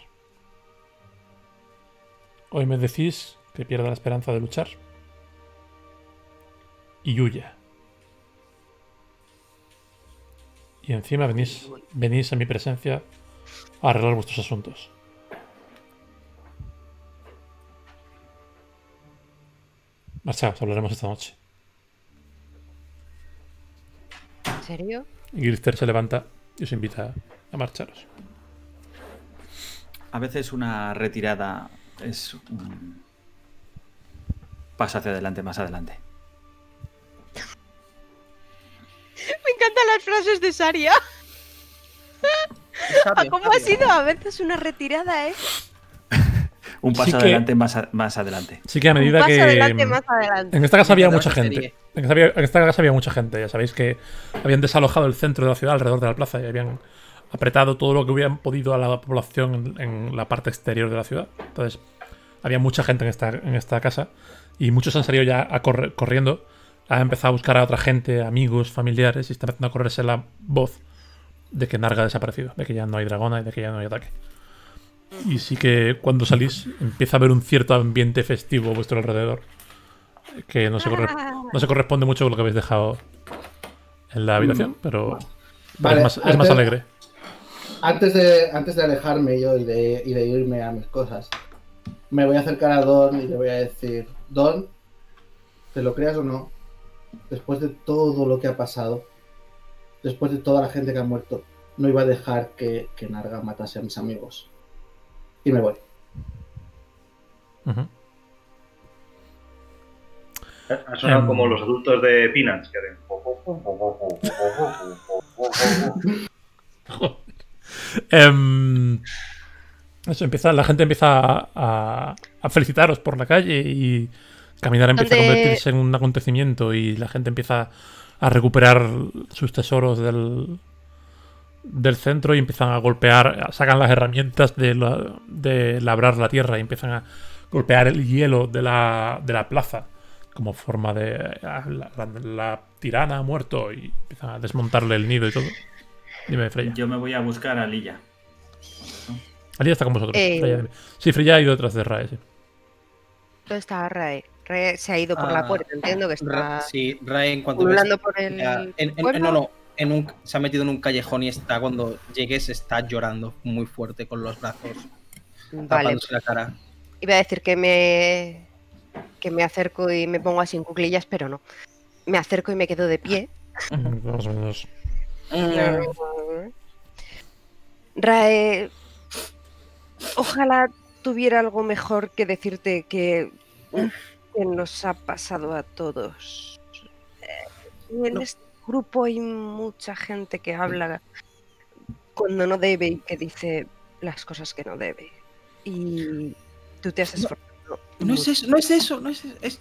Hoy me decís que pierda la esperanza de luchar y huya. Y encima venís, venís a mi presencia a arreglar vuestros asuntos. Marchaos, hablaremos esta noche. ¿En serio? Y Gilster se levanta y os invita a marcharos. A veces una retirada es un paso hacia adelante más adelante. Me encantan las frases de Saria. sabio, ¿Cómo ha sido a veces una retirada, eh? Un paso Sí que- adelante más, a- más adelante. Sí que a Un medida paso que. adelante, más adelante. En esta casa había mucha gente. En esta, en esta casa había mucha gente. Ya sabéis que habían desalojado el centro de la ciudad alrededor de la plaza y habían apretado todo lo que hubieran podido a la población en, en la parte exterior de la ciudad. Entonces, había mucha gente en esta, en esta casa y muchos han salido ya a correr- corriendo. Han empezado a buscar a otra gente, amigos, familiares y está empezando a correrse la voz de que Narga ha desaparecido, de que ya no hay dragona y de que ya no hay ataque. Y sí que cuando salís empieza a haber un cierto ambiente festivo a vuestro alrededor que no se, corre- no se corresponde mucho con lo que habéis dejado en la habitación, pero, pero Vale, es, más, es más alegre. Antes de, antes de alejarme yo y de, y de irme a mis cosas, me voy a acercar a Don y le voy a decir, Don, te lo creas o no, después de todo lo que ha pasado, después de toda la gente que ha muerto, no iba a dejar que, que Narga matase a mis amigos. Y me voy. Ha sonado Em. como los adultos de Peanuts que hacen. [laughs] Em, eso empieza, la gente empieza a, a- a felicitaros por la calle y caminar empieza a ¿Dónde- convertirse en un acontecimiento y la gente empieza a recuperar sus tesoros del, del centro y empiezan a golpear, sacan las herramientas de, la- de labrar la tierra y empiezan a golpear el hielo de la, de la plaza como forma de ah, la, la- la tirana ha muerto y empiezan a desmontarle el nido y todo. Dime, Freya. Yo me voy a buscar a Lilla. Alía está con vosotros. Eh. Freya, dime. Sí, Freya ha ido detrás de Rae, sí. ¿Dónde está Rae? Rae se ha ido por la Ah, puerta, entiendo que Ra- está Sí, Rae en cuanto ves- por el ya, en- en- pueblo. no, no, en un, se ha metido en un callejón y está cuando llegues está llorando muy fuerte con los brazos Vale, tapándose la cara. iba a decir que me que me acerco y me pongo así en cuclillas, pero no. Me acerco y me quedo de pie. Más o menos. Mm, Rae, ojalá tuviera algo mejor que decirte que, que nos ha pasado a todos. Eh, En No. este grupo hay mucha gente que habla cuando no debe y que dice las cosas que no debe. Y tú te has esforzado. No es eso, no es eso, no es, es-.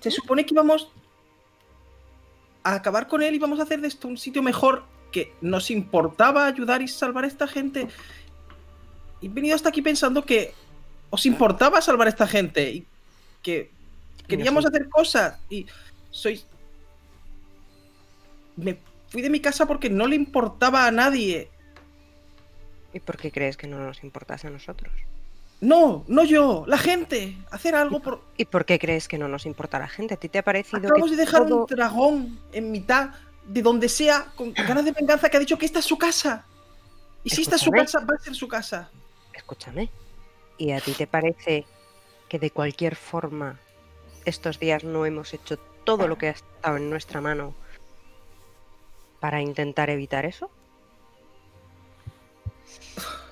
Se supone que íbamos a acabar con él y vamos a hacer de esto un sitio mejor que nos importaba ayudar y salvar a esta gente. Y he venido hasta aquí pensando que os importaba salvar a esta gente y que queríamos hacer cosas y sois... Me fui de mi casa porque no le importaba a nadie. ¿Y por qué crees que no nos importase a nosotros? No, no yo, la gente. Hacer algo por... ¿Y por qué crees que no nos importa la gente? ¿A ti te ha parecido Acabamos que de dejar todo- un dragón en mitad de donde sea, con ganas de venganza, que ha dicho que esta es su casa. Y si esta es su casa, va a ser su casa. Escúchame. ¿Y a ti te parece que de cualquier forma estos días no hemos hecho todo lo que ha estado en nuestra mano para intentar evitar eso? [sighs] [laughs]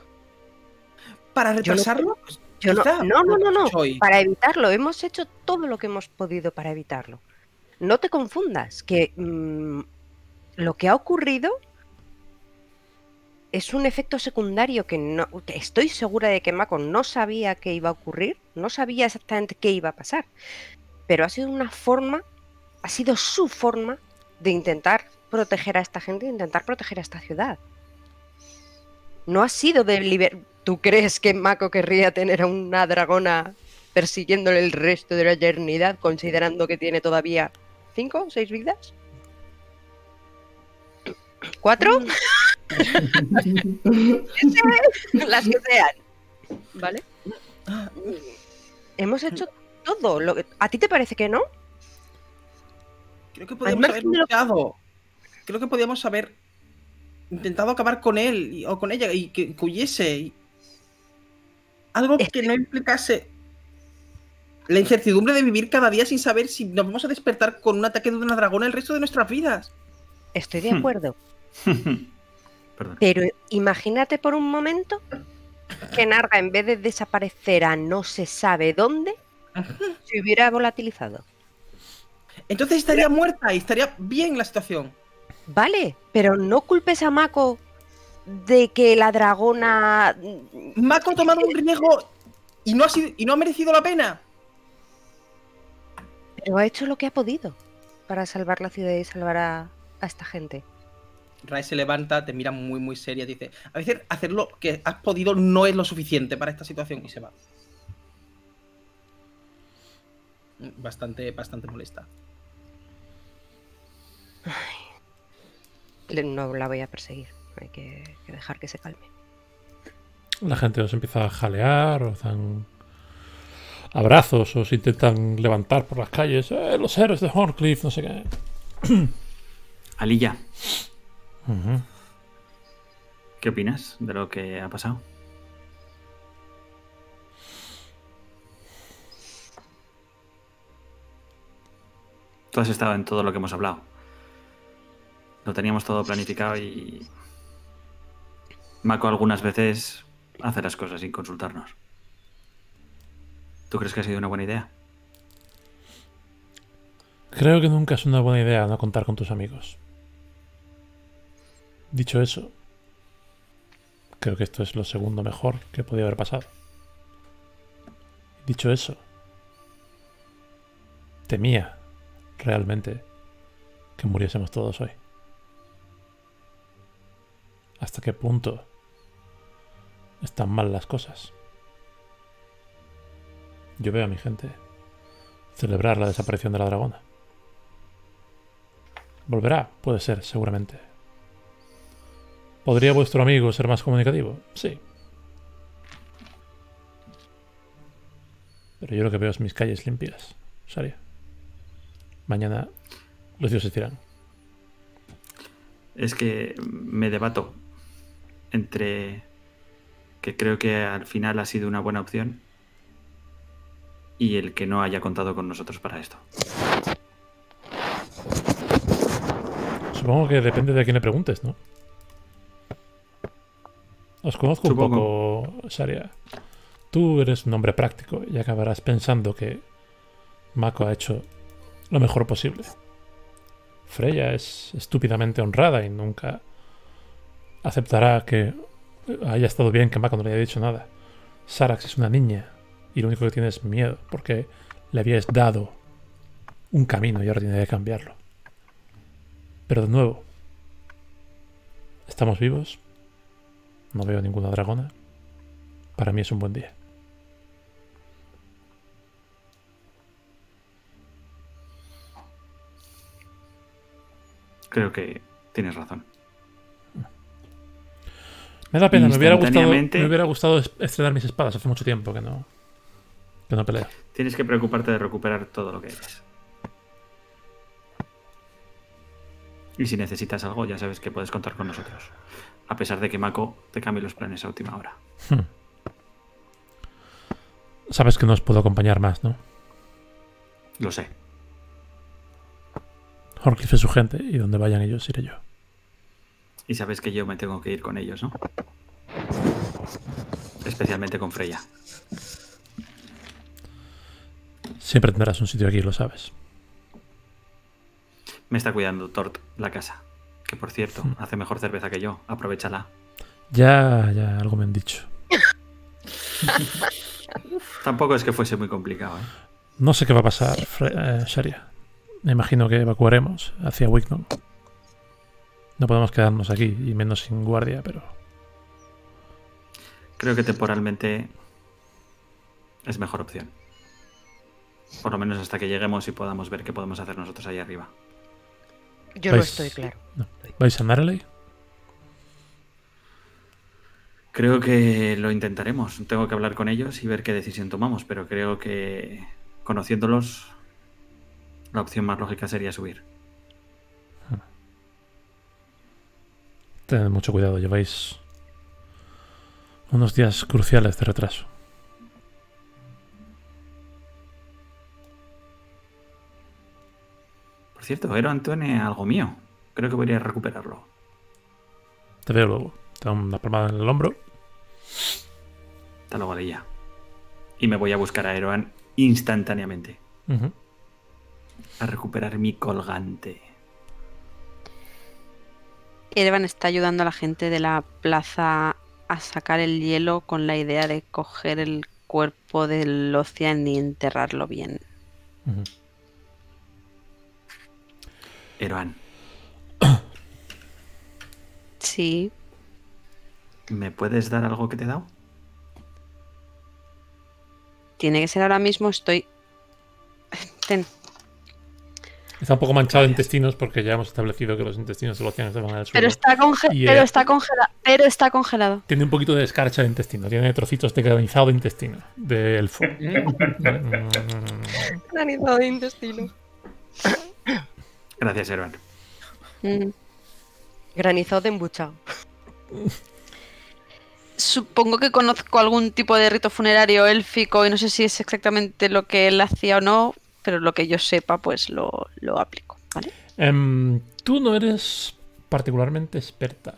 ¿Para retrasarlo? Yo no, Quizá, no, no, no, no. Soy. Para evitarlo. Hemos hecho todo lo que hemos podido para evitarlo. No te confundas, que mm, lo que ha ocurrido es un efecto secundario que no. que estoy segura de que Mako no sabía que iba a ocurrir, no sabía exactamente qué iba a pasar. Pero ha sido una forma, ha sido su forma de intentar proteger a esta gente, de intentar proteger a esta ciudad. No ha sido de liber... ¿Tú crees que Mako querría tener a una dragona persiguiéndole el resto de la eternidad, considerando que tiene todavía cinco o seis vidas? ¿Cuatro? [laughs] Las que sean. ¿Vale? Hemos hecho todo. Lo que... ¿A ti te parece que no? Creo que podíamos haber luchado. Creo que podíamos haber intentado acabar con él y- o con ella y que, que huyese. y- Algo Es que no implicase la incertidumbre de vivir cada día sin saber si nos vamos a despertar con un ataque de una dragona el resto de nuestras vidas. Estoy de Hmm. acuerdo. [laughs] Pero imagínate por un momento que Narga, en vez de desaparecer a no se sabe dónde, se hubiera volatilizado. Entonces estaría muerta y estaría bien la situación. Vale, pero no culpes a Mako de que la dragona. Mako ha tomado un riesgo y no ha, sido, y no ha merecido la pena. Pero ha hecho lo que ha podido para salvar la ciudad y salvar a, a esta gente. Rai se levanta, te mira muy muy seria, dice, a veces hacer lo que has podido no es lo suficiente para esta situación y se va. Bastante, bastante molesta. Le- No la voy a perseguir. Hay que, que dejar que se calme. La gente os empieza a jalear, os dan abrazos, os intentan levantar por las calles. "Eh, los héroes de Horncliffe, no sé qué. [clears throat] Alilla. ¿qué opinas de lo que ha pasado? Tú has estado en todo lo que hemos hablado. Lo teníamos todo planificado y... Mako algunas veces hace las cosas sin consultarnos. ¿Tú crees que ha sido una buena idea? Creo que nunca es una buena idea no contar con tus amigos. Dicho eso, creo que esto es lo segundo mejor que podía haber pasado. Dicho eso, temía realmente que muriésemos todos hoy. ¿Hasta qué punto están mal las cosas? Yo veo a mi gente celebrar la desaparición de la dragona. Volverá, puede ser, seguramente. ¿Podría vuestro amigo ser más comunicativo? Sí. Pero yo lo que veo es mis calles limpias, Saria. Mañana los dioses dirán. Es que me debato entre que creo que al final ha sido una buena opción y el que no haya contado con nosotros para esto. Supongo que depende de a quién le preguntes, ¿no? Os conozco Supongo. un poco, Saria. Tú eres un hombre práctico y acabarás pensando que Mako ha hecho lo mejor posible. Freya es estúpidamente honrada y nunca aceptará que haya estado bien que Mako no le haya dicho nada. Sarax es una niña y lo único que tiene es miedo porque le habías dado un camino y ahora tiene que cambiarlo. Pero de nuevo, estamos vivos. No veo ninguna dragona. Para mí es un buen día. Creo que tienes razón. Me da pena, me hubiera gustado, me hubiera gustado es- estrenar mis espadas. Hace mucho tiempo que no, que no peleo. Tienes que preocuparte de recuperar todo lo que eres. Y si necesitas algo, ya sabes que puedes contar con nosotros. A pesar de que Mako te cambie los planes a última hora. Sabes que no os puedo acompañar más, ¿no? Lo sé. Horcliffe es su gente y donde vayan ellos iré yo. Y sabes que yo me tengo que ir con ellos, ¿no? Especialmente con Freya. Siempre tendrás un sitio aquí, lo sabes. Me está cuidando Tort la casa. Que por cierto, Hmm. hace mejor cerveza que yo. Aprovechala. Ya, ya, algo me han dicho. [laughs] Tampoco es que fuese muy complicado, ¿eh? No sé qué va a pasar, eh, Sharia. Me imagino que evacuaremos hacia Wicknon. No podemos quedarnos aquí, y menos sin guardia, pero Creo que temporalmente es mejor opción. Por lo menos hasta que lleguemos y podamos ver qué podemos hacer nosotros ahí arriba. Yo no Vais- estoy claro. no. ¿Vais a Nareley? Creo que lo intentaremos. Tengo que hablar con ellos y ver qué decisión tomamos, pero creo que conociéndolos, la opción más lógica sería subir. Tened mucho cuidado, lleváis unos días cruciales de retraso. Por cierto, Ero Antone algo mío. Creo que voy a ir a recuperarlo. Te veo luego. Te da una palmada en el hombro. Hasta luego, Leia. Y me voy a buscar a Eroan instantáneamente. A recuperar mi colgante. Erevan está ayudando a la gente de la plaza a sacar el hielo con la idea de coger el cuerpo del Ocean y enterrarlo bien. Ujú. Eroan, [coughs] Sí, ¿me puedes dar algo que te he dado? tiene que ser ahora mismo. Estoy. [laughs] Ten. Está un poco manchado de intestinos porque ya hemos establecido que los intestinos océano estaban en el suelo. Pero está, conge- Y, eh, pero, está congelado. pero está congelado. Tiene un poquito de escarcha de intestino. Tiene trocitos de granizado de intestino. De elfo. [laughs] Granizado de intestino. Gracias, Eroan. Mm. Granizado de embuchado. Supongo que conozco algún tipo de rito funerario élfico y no sé si es exactamente lo que él hacía o no, pero lo que yo sepa, pues lo, lo aplico. ¿vale? Em, tú no eres particularmente experta.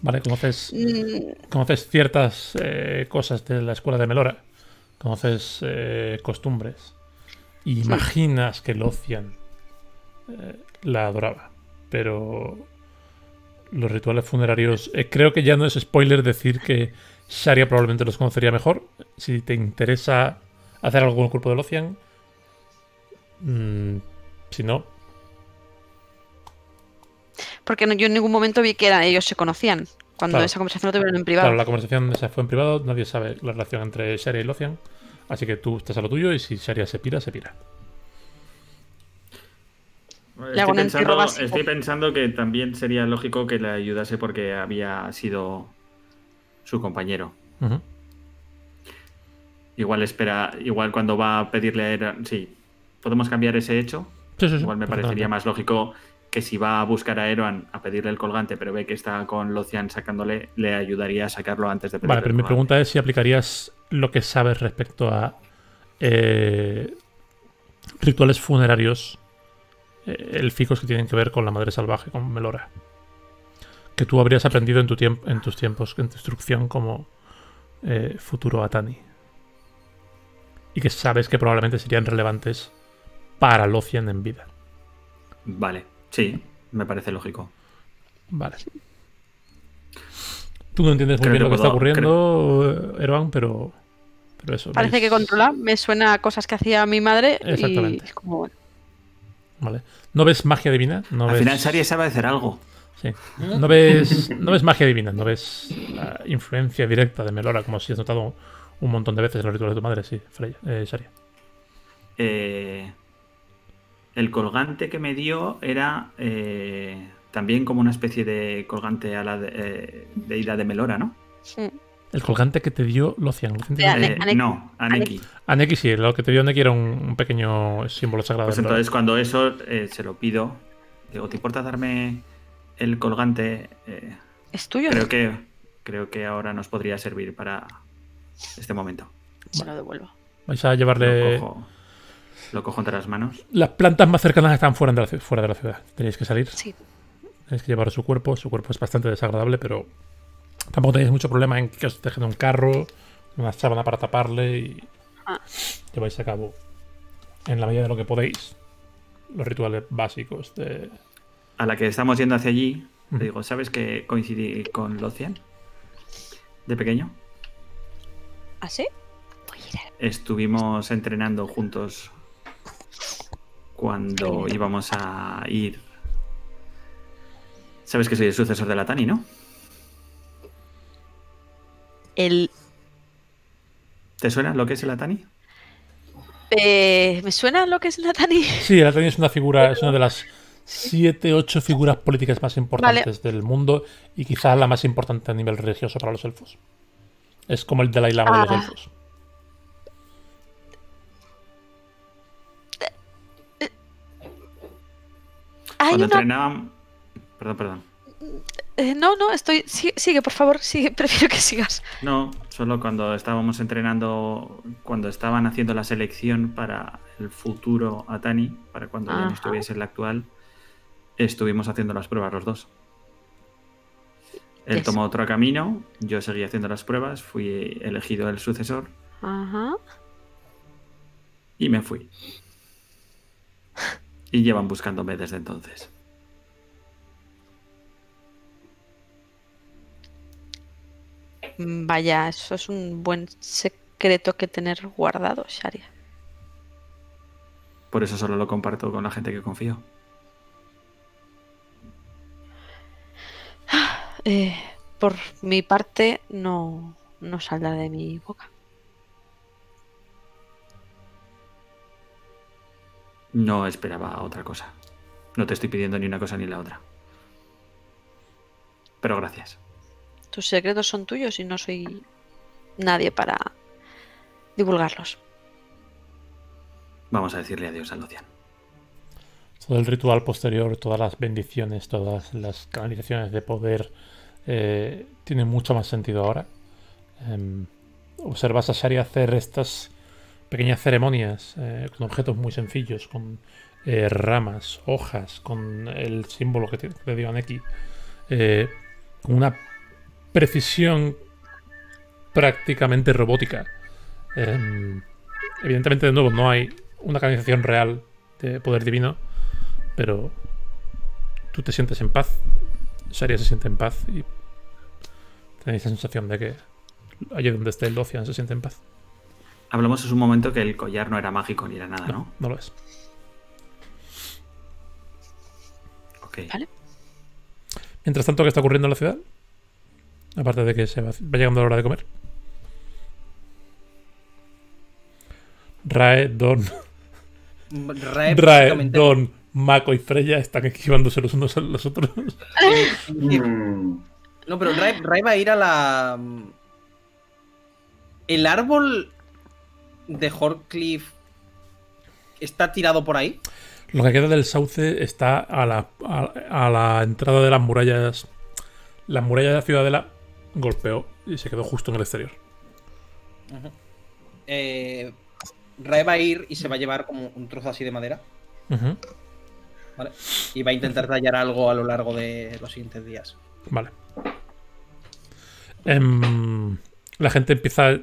Vale, conoces, Mm, conoces ciertas eh, cosas de la escuela de Melora. Conoces eh, costumbres. Y imaginas que Lothian eh, la adoraba. Pero los rituales funerarios. eh, creo que ya no es spoiler decir que Sharia probablemente los conocería mejor. Si te interesa hacer algo con el cuerpo de Lothian. Mm, si no, Porque no- yo en ningún momento vi que eran, ellos se conocían. Cuando Claro. esa conversación la tuvieron en privado. Claro, la conversación esa fue en privado, nadie sabe la relación entre Sharia y Lothian. Así que tú estás a lo tuyo y si Sharia se pira, se pira. Estoy pensando, básico. estoy pensando que también sería lógico que le ayudase porque había sido su compañero. Igual espera, igual cuando va a pedirle a Eroan. Sí, podemos cambiar ese hecho. Sí, sí, sí, Igual me parecería más lógico que si va a buscar a Eroan a pedirle el colgante, pero ve que está con Locian sacándole, le ayudaría a sacarlo antes de pedirle Vale, pero mi pregunta es si aplicarías lo que sabes respecto a eh, rituales funerarios eh, élficos que tienen que ver con la madre salvaje, con Melora. Que tú habrías aprendido en, tu tiemp- en tus tiempos en tu instrucción como eh, futuro Atani. Y que sabes que probablemente serían relevantes para Lothian en vida. Vale, sí, me parece lógico. Vale. Tú no entiendes muy Creo bien que lo que está ocurriendo, Erwan, pero, pero eso. Parece veis- que controla. Me suena a cosas que hacía mi madre. Y Exactamente. es como, bueno, Vale. No ves magia divina, no Al ves. final Sari sabe hacer algo. Sí. No ves, no ves magia divina, no ves la influencia directa de Melora, como si has notado un montón de veces en los rituales de tu madre, sí, Freya, eh, Saria. Eh, el colgante que me dio era eh, también como una especie de colgante a la de, eh, deidad de Melora, ¿no? sí. El colgante que te dio Locian. ¿Locian te De Ane- Eh, Aneki. no, Aneki. Aneki sí, lo que te dio Neki era un, un pequeño símbolo sagrado. Pues de entonces cuando eso eh, se lo pido, digo, ¿te importa darme el colgante? Eh, Es tuyo. creo que creo que ahora nos podría servir para este momento. Se lo devuelvo. Vais a llevarle. Lo cojo, entre las manos. Las plantas más cercanas están fuera de la, fuera de la ciudad. Tenéis que salir. Sí. Tenéis que llevar su cuerpo. Su cuerpo es bastante desagradable, pero tampoco tenéis mucho problema en que os dejen un carro, una sábana para taparle y Ah. lleváis a cabo, en la medida de lo que podéis, los rituales básicos de. A la que estamos yendo hacia allí, le digo, ¿sabes que coincidí con Locian? De pequeño. ¿Ah, sí? Estuvimos entrenando juntos cuando íbamos a ir. Sabes que soy el sucesor de la Tani, ¿no? El, ¿Te suena lo que es el Atani? eh, ¿Me suena lo que es Natani? Sí, el Atani es una figura, es una de las [laughs] siete, ocho figuras políticas más importantes del mundo y quizás la más importante a nivel religioso para los elfos. Es como el Dalai Lama de Ah. los elfos. Hay Cuando una... entrenábamos. Perdón, perdón. eh, no, no, estoy... Sigue, por favor, sigue. [laughs] Prefiero que sigas. No, solo cuando estábamos entrenando, cuando estaban haciendo la selección para el futuro Atani, para cuando ya no Ajá. estuviese el actual, estuvimos haciendo las pruebas los dos. Él Yes. tomó otro camino, yo seguí haciendo las pruebas, fui elegido el sucesor Ajá. y me fui. Y llevan buscándome desde entonces. Vaya, eso es un buen secreto que tener guardado, Sharia. Por eso solo lo comparto con la gente que confío. Eh, por mi parte, no, no saldrá de mi boca. No esperaba otra cosa. No te estoy pidiendo ni una cosa ni la otra. Pero gracias. Tus secretos son tuyos y no soy nadie para divulgarlos. Vamos a decirle adiós a Lucian. Todo el ritual posterior, todas las bendiciones, todas las canalizaciones de poder eh, tienen mucho más sentido ahora. Em, observas a Shari hacer estas pequeñas ceremonias eh, con objetos muy sencillos, con eh, ramas, hojas, con el símbolo que te, te dio Aneki, eh, con una precisión prácticamente robótica. Em, evidentemente, de nuevo, no hay una canalización real de poder divino, pero tú te sientes en paz, Sharia se siente en paz y tenéis la sensación de que allí donde esté el Lothian se siente en paz. Hablamos hace un momento que el collar no era mágico ni era nada, No, ¿no? no lo es. Ok. Vale. Mientras tanto, ¿qué está ocurriendo en la ciudad? Aparte de que se va, va llegando la hora de comer. Rae, Don, Rae, Rae, Don, Mako y Freya están esquivándose los unos a los otros. Mm, No, pero Rai, Rai va a ir a la. El árbol de Horcliffe está tirado por ahí? Lo que queda del sauce está a la, a, a la entrada de las murallas. La muralla de la ciudadela golpeó y se quedó justo en el exterior. Eh, Rae va a ir y se va a llevar como un trozo así de madera. Y va a intentar tallar algo a lo largo de los siguientes días. Vale. Em, la gente empieza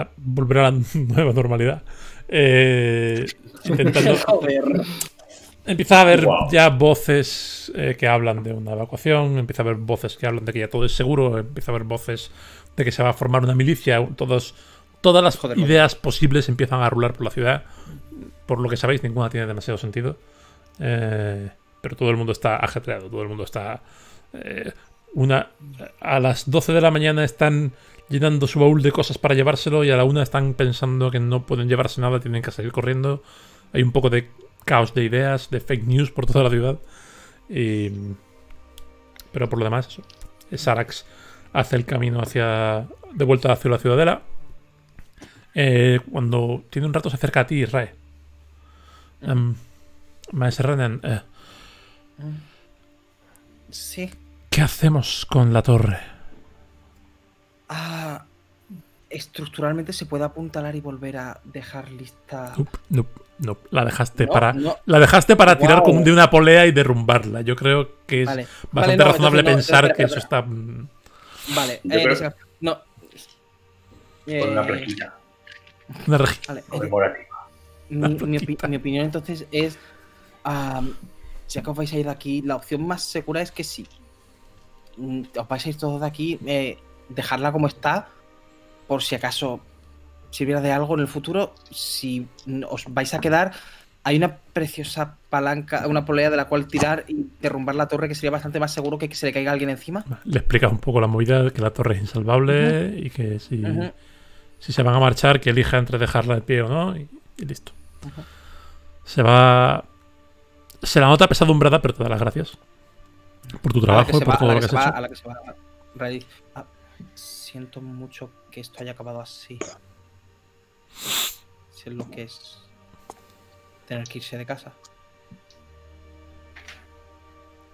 a volver a la [laughs] nueva normalidad. Eh, [laughs] intentando. Empieza a haber Wow. ya voces eh, que hablan de una evacuación, empieza a haber voces que hablan de que ya todo es seguro, empieza a haber voces de que se va a formar una milicia, todos, todas las Joder, ideas posibles empiezan a rular por la ciudad. Por lo que sabéis, ninguna tiene demasiado sentido. Eh, pero todo el mundo está ajetreado, todo el mundo está... eh, una, a las 12 de la mañana están llenando su baúl de cosas para llevárselo y a la una están pensando que no pueden llevarse nada, tienen que salir corriendo. Hay un poco de caos de ideas, de fake news por toda la ciudad. Y- pero por lo demás, eso. Sarax hace el camino hacia. de vuelta hacia la ciudadela. Eh, cuando tiene un rato se acerca a ti, Rae. Em, Maestro Renan, eh, Sí. ¿qué hacemos con la torre? Ah, estructuralmente se puede apuntalar y volver a dejar lista. Nope, nope, nope. La dejaste No, para. no. La dejaste para tirar como de una polea y derrumbarla. Yo creo que es Vale. bastante Vale, no, razonable entonces pensar espera, que espera, eso está. mm, Vale, eh, creo- esa- no. Con una Eh, flequita Una vale, eh, conmemorativa. mi, mi opi- mi opinión entonces es, ya que os vais a ir de aquí, la opción más segura es que sí. Mm, Os vais a ir todos de aquí, eh, dejarla como está, por si acaso sirviera de algo en el futuro. Si os vais a quedar, hay una preciosa palanca, una polea de la cual tirar y derrumbar la torre, que sería bastante más seguro que que se le caiga a alguien encima. Le explicas un poco la movida, que la torre es insalvable y que si, si se van a marchar, que elija entre dejarla de pie o no y, y listo. Se va. Se la nota pesadumbrada, pero te da las gracias. Por tu trabajo, se por va- todo lo que que has se va- hecho. a la que se va. Ah, siento mucho que esto haya acabado así. Si es lo que es tener que irse de casa.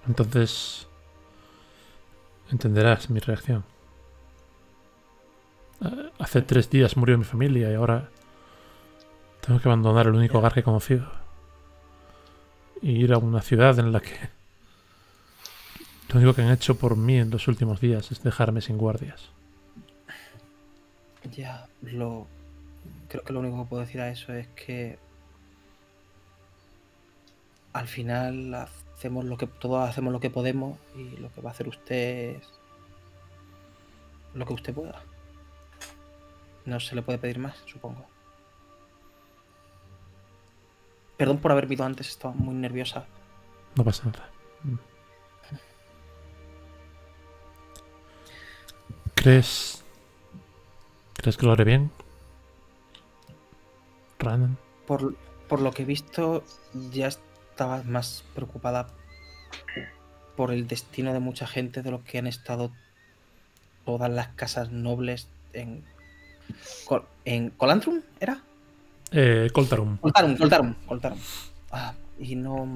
Entonces. Entenderás mi reacción. Eh, Hace tres días murió mi familia y ahora. Tengo que abandonar el único hogar que he conocido. Y ir a una ciudad en la que. Lo único que han hecho por mí en los últimos días es dejarme sin guardias. Ya, lo. Creo que lo único que puedo decir a eso es que. Al final hacemos lo que. Todos hacemos lo que podemos y lo que va a hacer usted es. Lo que usted pueda. No se le puede pedir más, supongo. Perdón por haber visto antes, estaba muy nerviosa. No pasa nada. ¿Crees. ¿Crees que lo haré bien? Ranan. Por, por lo que he visto, ya estaba más preocupada por el destino de mucha gente de los que han estado todas las casas nobles en. Col- ¿En Colantrum? ¿Era? Eh, Coltarum. Coltarum, Coltarum, Coltarum. Ah, y no.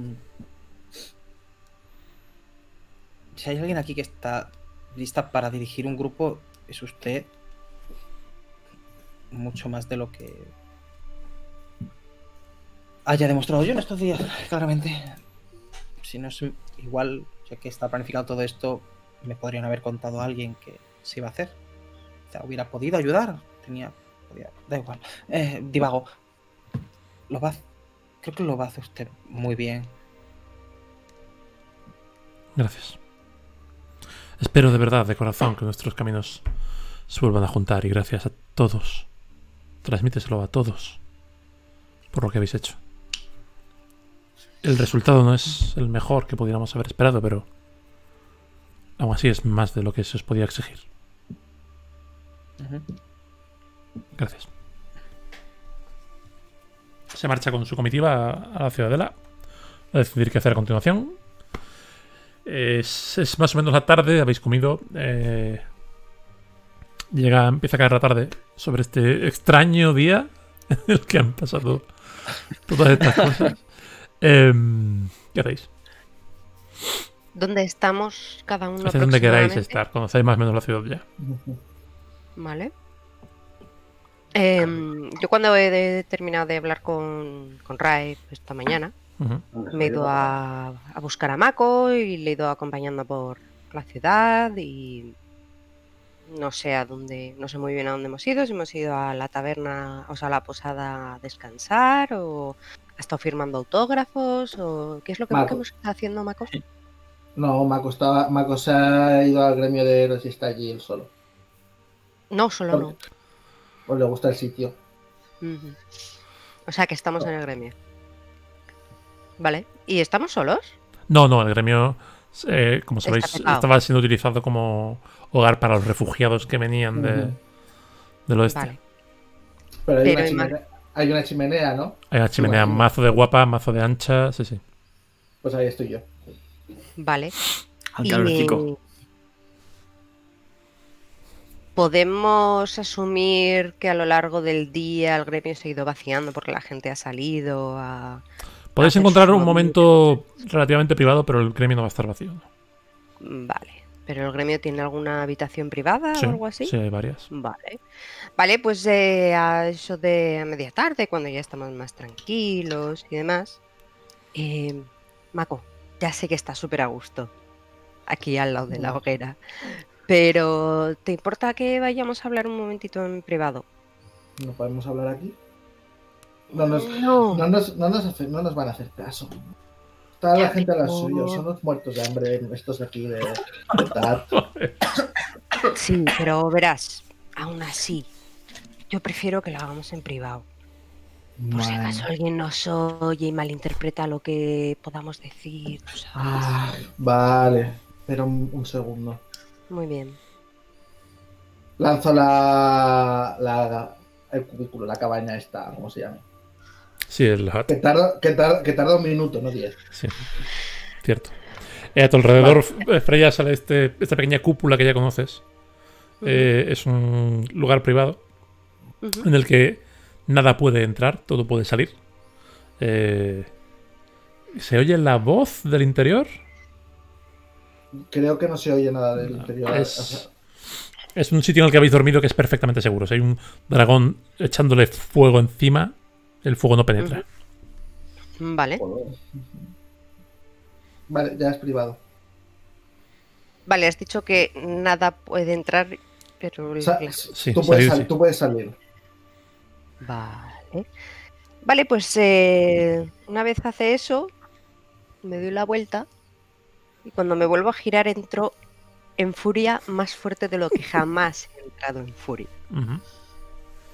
Si hay alguien aquí que está lista para dirigir un grupo, es usted. Mucho más de lo que haya demostrado yo en estos días, claramente. Si no es igual, ya que está planificado todo esto, me podrían haber contado a alguien que se iba a hacer. O hubiera podido ayudar. Tenía. podía- da igual. Eh, divago. Lo va. Creo que lo va a hacer usted muy bien. Gracias. Espero de verdad, de corazón, que nuestros caminos se vuelvan a juntar y gracias a todos. Transmíteselo a todos por lo que habéis hecho. El resultado no es el mejor que pudiéramos haber esperado, pero aún así es más de lo que se os podía exigir. Gracias. Se marcha con su comitiva a la ciudadela a decidir qué hacer a continuación. Es, es más o menos la tarde, habéis comido. eh, llega, empieza a caer la tarde sobre este extraño día en el que han pasado todas estas cosas. [laughs] Em, ¿Qué hacéis? ¿Dónde estamos cada uno? Hacia donde queráis estar, conocéis más o menos la ciudad ya. Vale. Em, yo cuando he de- terminado de hablar con, con Rae esta mañana, Me he ido a, a buscar a Mako y le he ido acompañando por la ciudad y no sé a dónde, no sé muy bien a dónde hemos ido, si hemos ido a la taberna, o sea, a la posada a descansar o ha estado firmando autógrafos o qué es lo que, Mako. que hemos estado haciendo, Mako. No, Mako, estaba, Mako se ha ido al gremio de héroes y está allí él solo. No, solo no. Pues le gusta el sitio. O sea que estamos en el gremio. Vale. ¿Y estamos solos? No, no, el gremio, eh, como sabéis, estaba siendo utilizado como hogar para los refugiados que venían de, Ujú. del oeste. Vale. Pero hay, Pero una, chimenea, hay una chimenea, ¿no? Hay una chimenea, mazo de guapa, mazo de ancha, sí, sí. Pues ahí estoy yo. Vale. Al calorcico. Podemos asumir que a lo largo del día el gremio se ha ido vaciando porque la gente ha salido a... Podéis encontrar un momento relativamente privado, pero el gremio no va a estar vacío. Vale. ¿Pero el gremio tiene alguna habitación privada Sí, o algo así? sí, hay varias. Vale. Vale, pues eh, a eso de a media tarde, cuando ya estamos más tranquilos y demás. eh, Mako, ya sé que estás súper a gusto. Aquí al lado de la hoguera. Pero, ¿te importa que vayamos a hablar un momentito en privado? ¿No podemos hablar aquí? No nos, No. no nos, no nos, hace- no nos van a hacer caso. Está la gente a las pero- suyas, son los muertos de hambre estos de aquí de, de. [coughs] Sí, pero verás, aún así, yo prefiero que lo hagamos en privado. Por si acaso alguien nos oye y malinterpreta lo que podamos decir, sabes. Ah, vale, pero un, un segundo. Muy bien. Lanzo la, la el cubículo, la cabaña esta, ¿cómo se llama? Sí, el hut. Que tarda, que tarda, que tarda un minuto, no diez. Sí, cierto. Eh, a tu alrededor, eh, Freya, sale este, esta pequeña cúpula que ya conoces. Eh, es un lugar privado en el que nada puede entrar, todo puede salir. Eh, ¿Se oye la voz del interior? Creo que no se oye nada del interior. es- o sea, Es un sitio en el que habéis dormido que es perfectamente seguro. Si hay un dragón echándole fuego encima, el fuego no penetra. Vale. Vale, ya es privado. Vale, has dicho que nada puede entrar, pero... el- Sa- la- Sí, tú, puedes salir, sal- sí. tú puedes salir. Vale. Vale, pues eh, una vez hace eso, me doy la vuelta y cuando me vuelvo a girar entro en furia más fuerte de lo que [laughs] jamás he entrado en furia.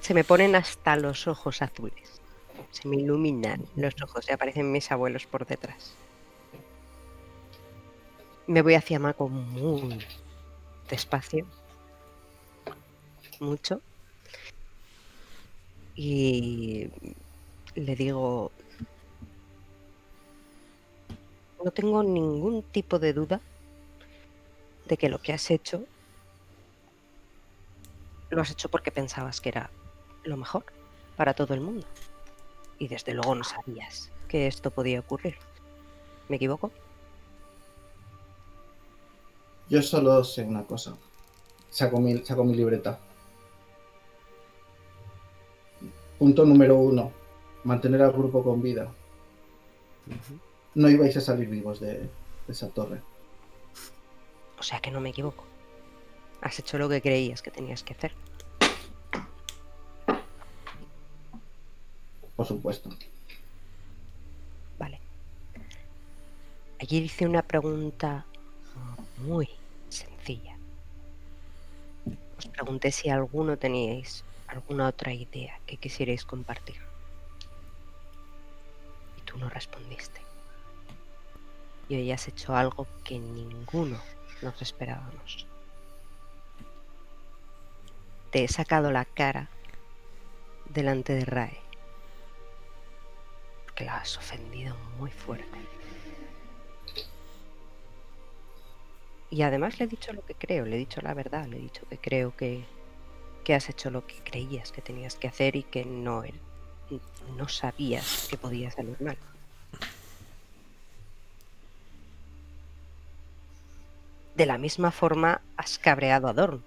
Se me ponen hasta los ojos azules. Se me iluminan los ojos y aparecen mis abuelos por detrás. Me voy hacia Mako muy despacio. Mucho. Y le digo, no tengo ningún tipo de duda de que lo que has hecho lo has hecho porque pensabas que era lo mejor para todo el mundo. Y desde luego no sabías que esto podía ocurrir. ¿Me equivoco? Yo solo sé una cosa. Saco mi, saco mi libreta. Punto número uno. Mantener al grupo con vida. No ibais a salir vivos de, de esa torre. O sea que no me equivoco. Has hecho lo que creías que tenías que hacer. Por supuesto. Vale. Ayer hice una pregunta muy sencilla. Os pregunté si alguno teníais alguna otra idea que quisierais compartir. Y tú no respondiste. Y hoy has hecho algo que ninguno nos esperábamos. Te he sacado la cara delante de Rae. Porque la has ofendido muy fuerte. Y además le he dicho lo que creo, le he dicho la verdad, le he dicho que creo que, que has hecho lo que creías que tenías que hacer y que no, no sabías que podía salir mal. De la misma forma has cabreado a Dorn.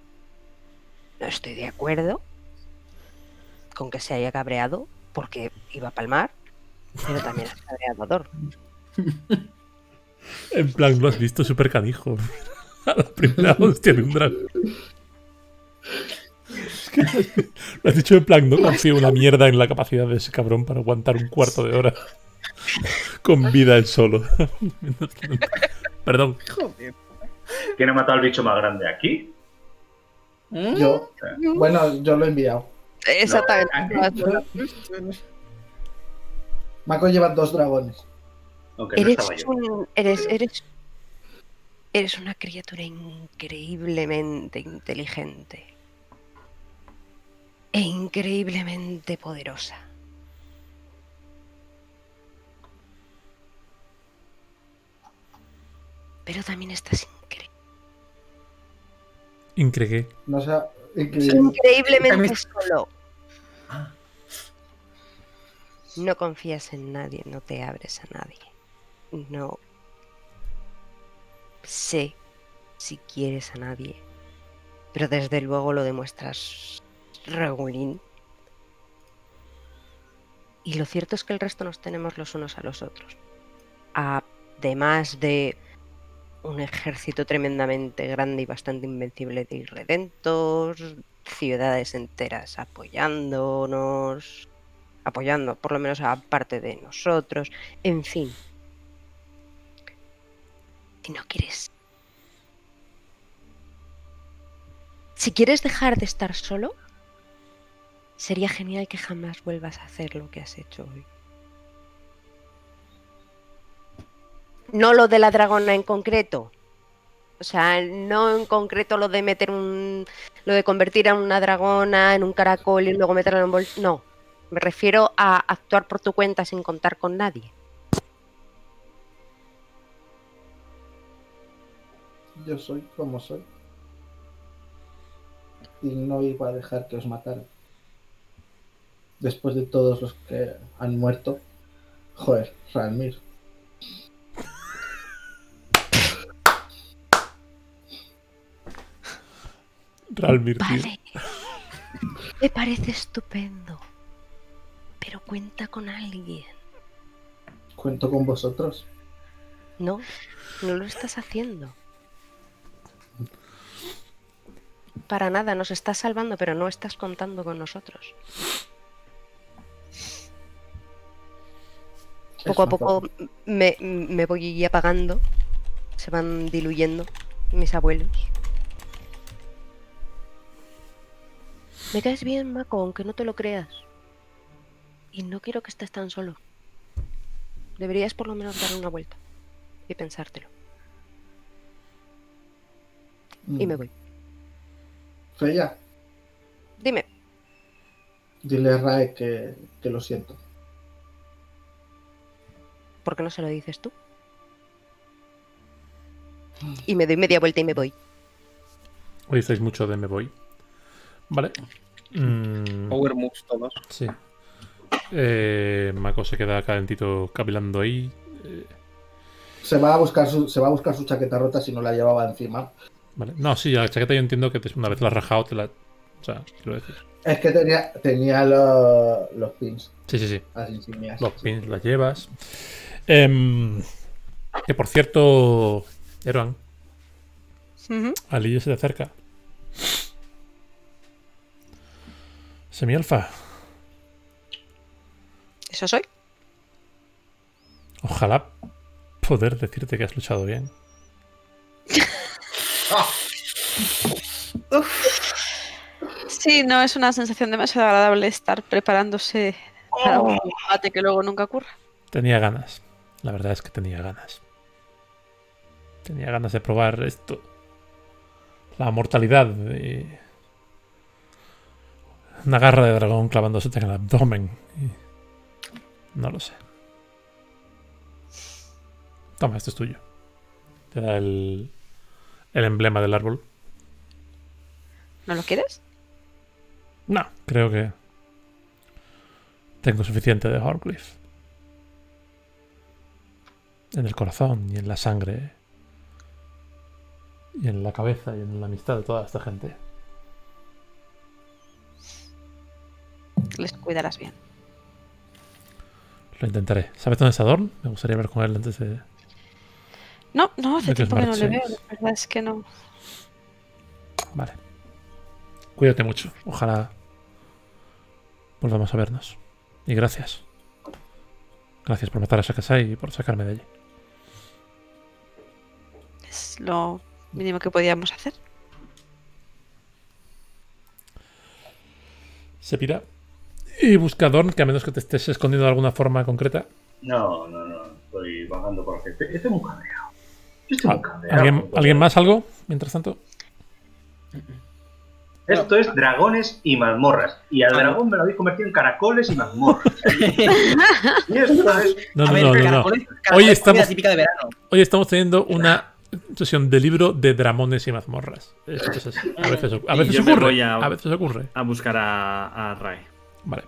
No estoy de acuerdo con que se haya cabreado porque iba a palmar, pero también has cabreado a [laughs] Dorn. En plan, lo has visto súper canijo. [laughs] A la primera hostia de un dragón. Es [laughs] que Lo has dicho en plan, no confío una mierda en la capacidad de ese cabrón para aguantar un cuarto de hora con vida él solo. Perdón. Joder. ¿Quién ha matado al bicho más grande aquí? Yo, bueno, yo lo he enviado. Exactamente. Mako lleva dos dragones. No Eres, un- eres, eres, eres una criatura increíblemente inteligente e increíblemente poderosa. Pero también estás incre- Incregué. No increíble. increíblemente También- solo. No confías en nadie, no te abres a nadie. No sé si quieres a nadie, pero desde luego lo demuestras regulín. Y lo cierto es que el resto nos tenemos los unos a los otros. Además de un ejército tremendamente grande y bastante invencible de irredentos, ciudades enteras apoyándonos, apoyando por lo menos a parte de nosotros, en fin. Si no quieres... Si quieres dejar de estar solo, sería genial que jamás vuelvas a hacer lo que has hecho hoy. No lo de la dragona en concreto. O sea, no en concreto lo de meter un. lo de convertir a una dragona en un caracol y luego meterla en un bol. No. Me refiero a actuar por tu cuenta sin contar con nadie. Yo soy como soy. Y no iba a dejar que os mataran. Después de todos los que han muerto. Joder, Ranmir. Ralmir, tío. Vale. Me parece estupendo. Pero cuenta con alguien. Cuento con vosotros. No, no lo estás haciendo. Para nada, nos estás salvando, pero no estás contando con nosotros. Poco a poco me, me voy apagando. Se van diluyendo mis abuelos. Me caes bien, Mako, aunque no te lo creas. Y no quiero que estés tan solo. Deberías por lo menos darle una vuelta y pensártelo. Y me Mm. voy. Freya, Dime, dile a Rae que, que lo siento. ¿por qué no se lo dices tú? Y me doy media vuelta y me voy. Hoy dices mucho de me voy. Vale. Mm, Power moves todos. sí. Eh, Mako se queda calentito cavilando ahí. Se va a buscar su, se va a buscar su chaqueta rota si no la llevaba encima. Vale. No, sí, la chaqueta yo entiendo que te- una vez la has rajado, te la. O sea, quiero decir. Es que tenía, tenía lo- los pins, Sí, sí, sí. las insignias. Los pins las llevas. Em, que por cierto, Eroan, Alillo se te acerca. Semi-alfa, ¿Eso soy? ojalá poder decirte que has luchado bien. [laughs] Sí, no es una sensación demasiado agradable estar preparándose para un combate que luego nunca ocurra. Tenía ganas. La verdad es que tenía ganas. Tenía ganas de probar esto. La mortalidad de una garra de dragón clavándose en el abdomen. Y- No lo sé. Toma, esto es tuyo. Te da el, el emblema del árbol. ¿No lo quieres? No, creo que Tengo suficiente de Horncliffe. En el corazón y en la sangre. Y en la cabeza y en la amistad de toda esta gente. Les cuidarás bien. Lo intentaré. ¿Sabes dónde está Dorn? Me gustaría hablar con él antes de. No, no, hace tiempo que no le veo. La verdad es que no. Vale. Cuídate mucho. Ojalá volvamos a vernos. Y gracias. Gracias por matar a esa casa y por sacarme de allí. Es lo mínimo que podíamos hacer. Se pira. Y busca a Dorn, que a menos que te estés escondiendo de alguna forma concreta. No, no, no. Estoy bajando por aquí. Estoy, estoy muy cabreado. Yo Estoy muy Ah, cabreado. ¿Alguien. ¿Alguien más algo? Mientras tanto. Esto es dragones y mazmorras. Y al Ah, dragón me lo habéis convertido en caracoles y mazmorras. [laughs] y esto es. No, A no, ver, no, no, no. caracoles- Hoy estamos- típica de verano. Hoy estamos teniendo una sesión de libro de dramones y mazmorras. Esto es así. A veces, a veces yo me ocurre. a- A veces ocurre. A buscar a, a Rai. Vale.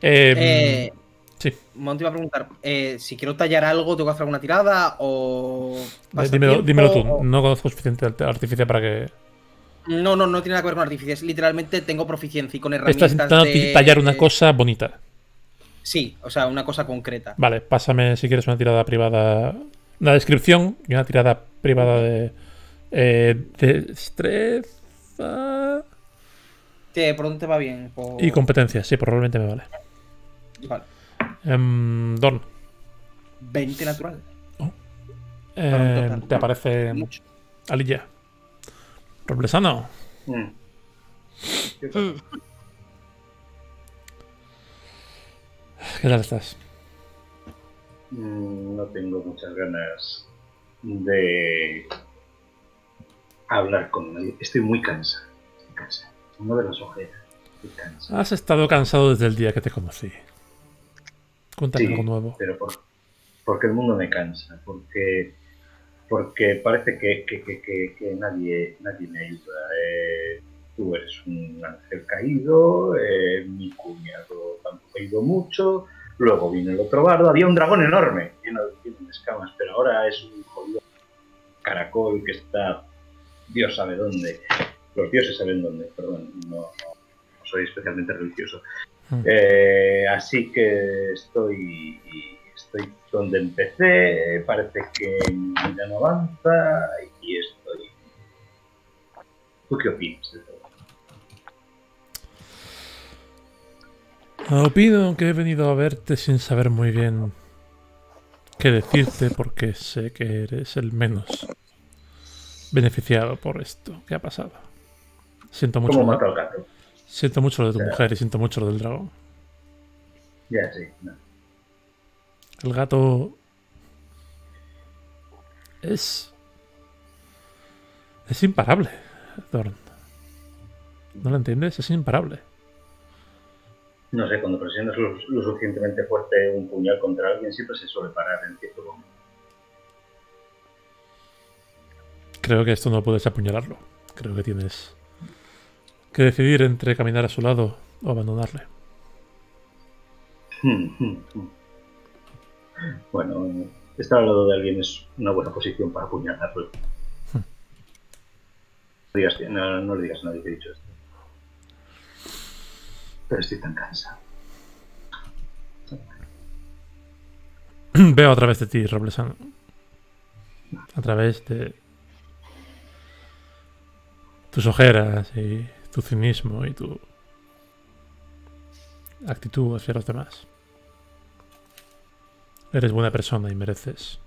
Eh, Eh, sí. Monty iba a preguntar, eh, si quiero tallar algo, ¿tengo que hacer alguna tirada? ¿O pasa dímelo, tiempo, dímelo tú. o- No conozco suficiente artificio para que. No, no, no tiene nada que ver con artificios. Literalmente tengo proficiencia y con Estás herramientas intentando de- tallar una cosa bonita. Sí, o sea, una cosa concreta. Vale, pásame si quieres una tirada privada. Una descripción y una tirada privada de. Eh, destreza. ¿Te- ¿Por dónde te va bien? Por- Y competencia, sí, probablemente me vale. Vale. Em, Dorn, 20 natural. eh, un total. te aparece Mucho. Alilla. Roblesano. Mm. ¿Qué pasa? ¿Qué tal estás? Mm, No tengo muchas ganas de hablar con nadie. Estoy muy cansado. Estoy cansado. Uno de las ojeras. Has estado cansado desde el día que te conocí. Cuéntame Sí, algo nuevo. pero por- porque el mundo me cansa, porque porque parece que, que- que- que- que nadie, nadie me ayuda. Eh, tú eres un ángel caído, eh, mi cuñado tampoco ha ido mucho, luego vino el otro bardo, había un dragón enorme, lleno, lleno de escamas, pero ahora es un jodido caracol que está, Dios sabe dónde, los dioses saben dónde, perdón, no, soy especialmente religioso. Hmm. Eh, así que estoy estoy donde empecé, parece que mi vida no avanza y estoy. ¿Tú qué opinas de todo? Opino que he venido a verte sin saber muy bien qué decirte porque sé que eres el menos beneficiado por esto que ha pasado. Siento mucho, ¿Cómo lo- mata al gato? siento mucho lo de tu mujer y siento mucho lo del dragón. Ya, sí. no. El gato es es imparable, Dorn. ¿No lo entiendes? Es imparable. No sé, cuando presionas lo, lo suficientemente fuerte un puñal contra alguien, siempre se suele parar en cierto momento. Creo que esto no puedes apuñalarlo. Creo que tienes que decidir entre caminar a su lado o abandonarle. Bueno, estar al lado de alguien es una buena posición para apuñalarlo. No no, le digas a nadie que he dicho esto. Pero estoy tan cansado. [clears throat] Veo a través de ti, Roblesano. A través de tus ojeras y tu cinismo y tu actitud hacia los demás. Eres buena persona y mereces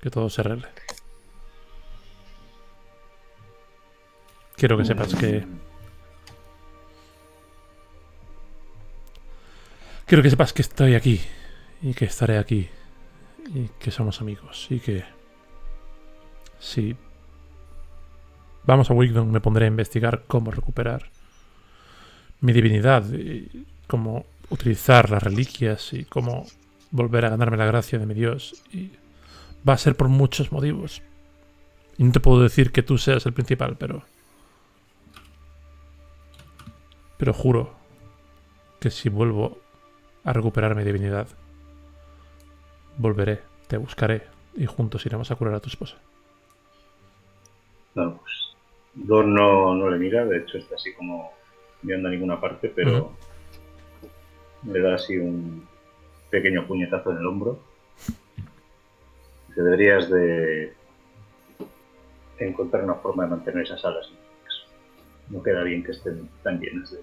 que todo se arregle. Quiero que sepas que... Quiero que sepas que estoy aquí y que estaré aquí y que somos amigos y que si vamos a Wigdon me pondré a investigar cómo recuperar mi divinidad y cómo utilizar las reliquias y cómo volver a ganarme la gracia de mi Dios y va a ser por muchos motivos y no te puedo decir que tú seas el principal pero pero juro que si vuelvo a recuperar mi divinidad. Volveré, te buscaré y juntos iremos a curar a tu esposa. No, pues. Dor no, no le mira, de hecho está así como mirando a ninguna parte, pero le da así un pequeño puñetazo en el hombro. Te deberías de encontrar una forma de mantener esas alas. No queda bien que estén tan llenas de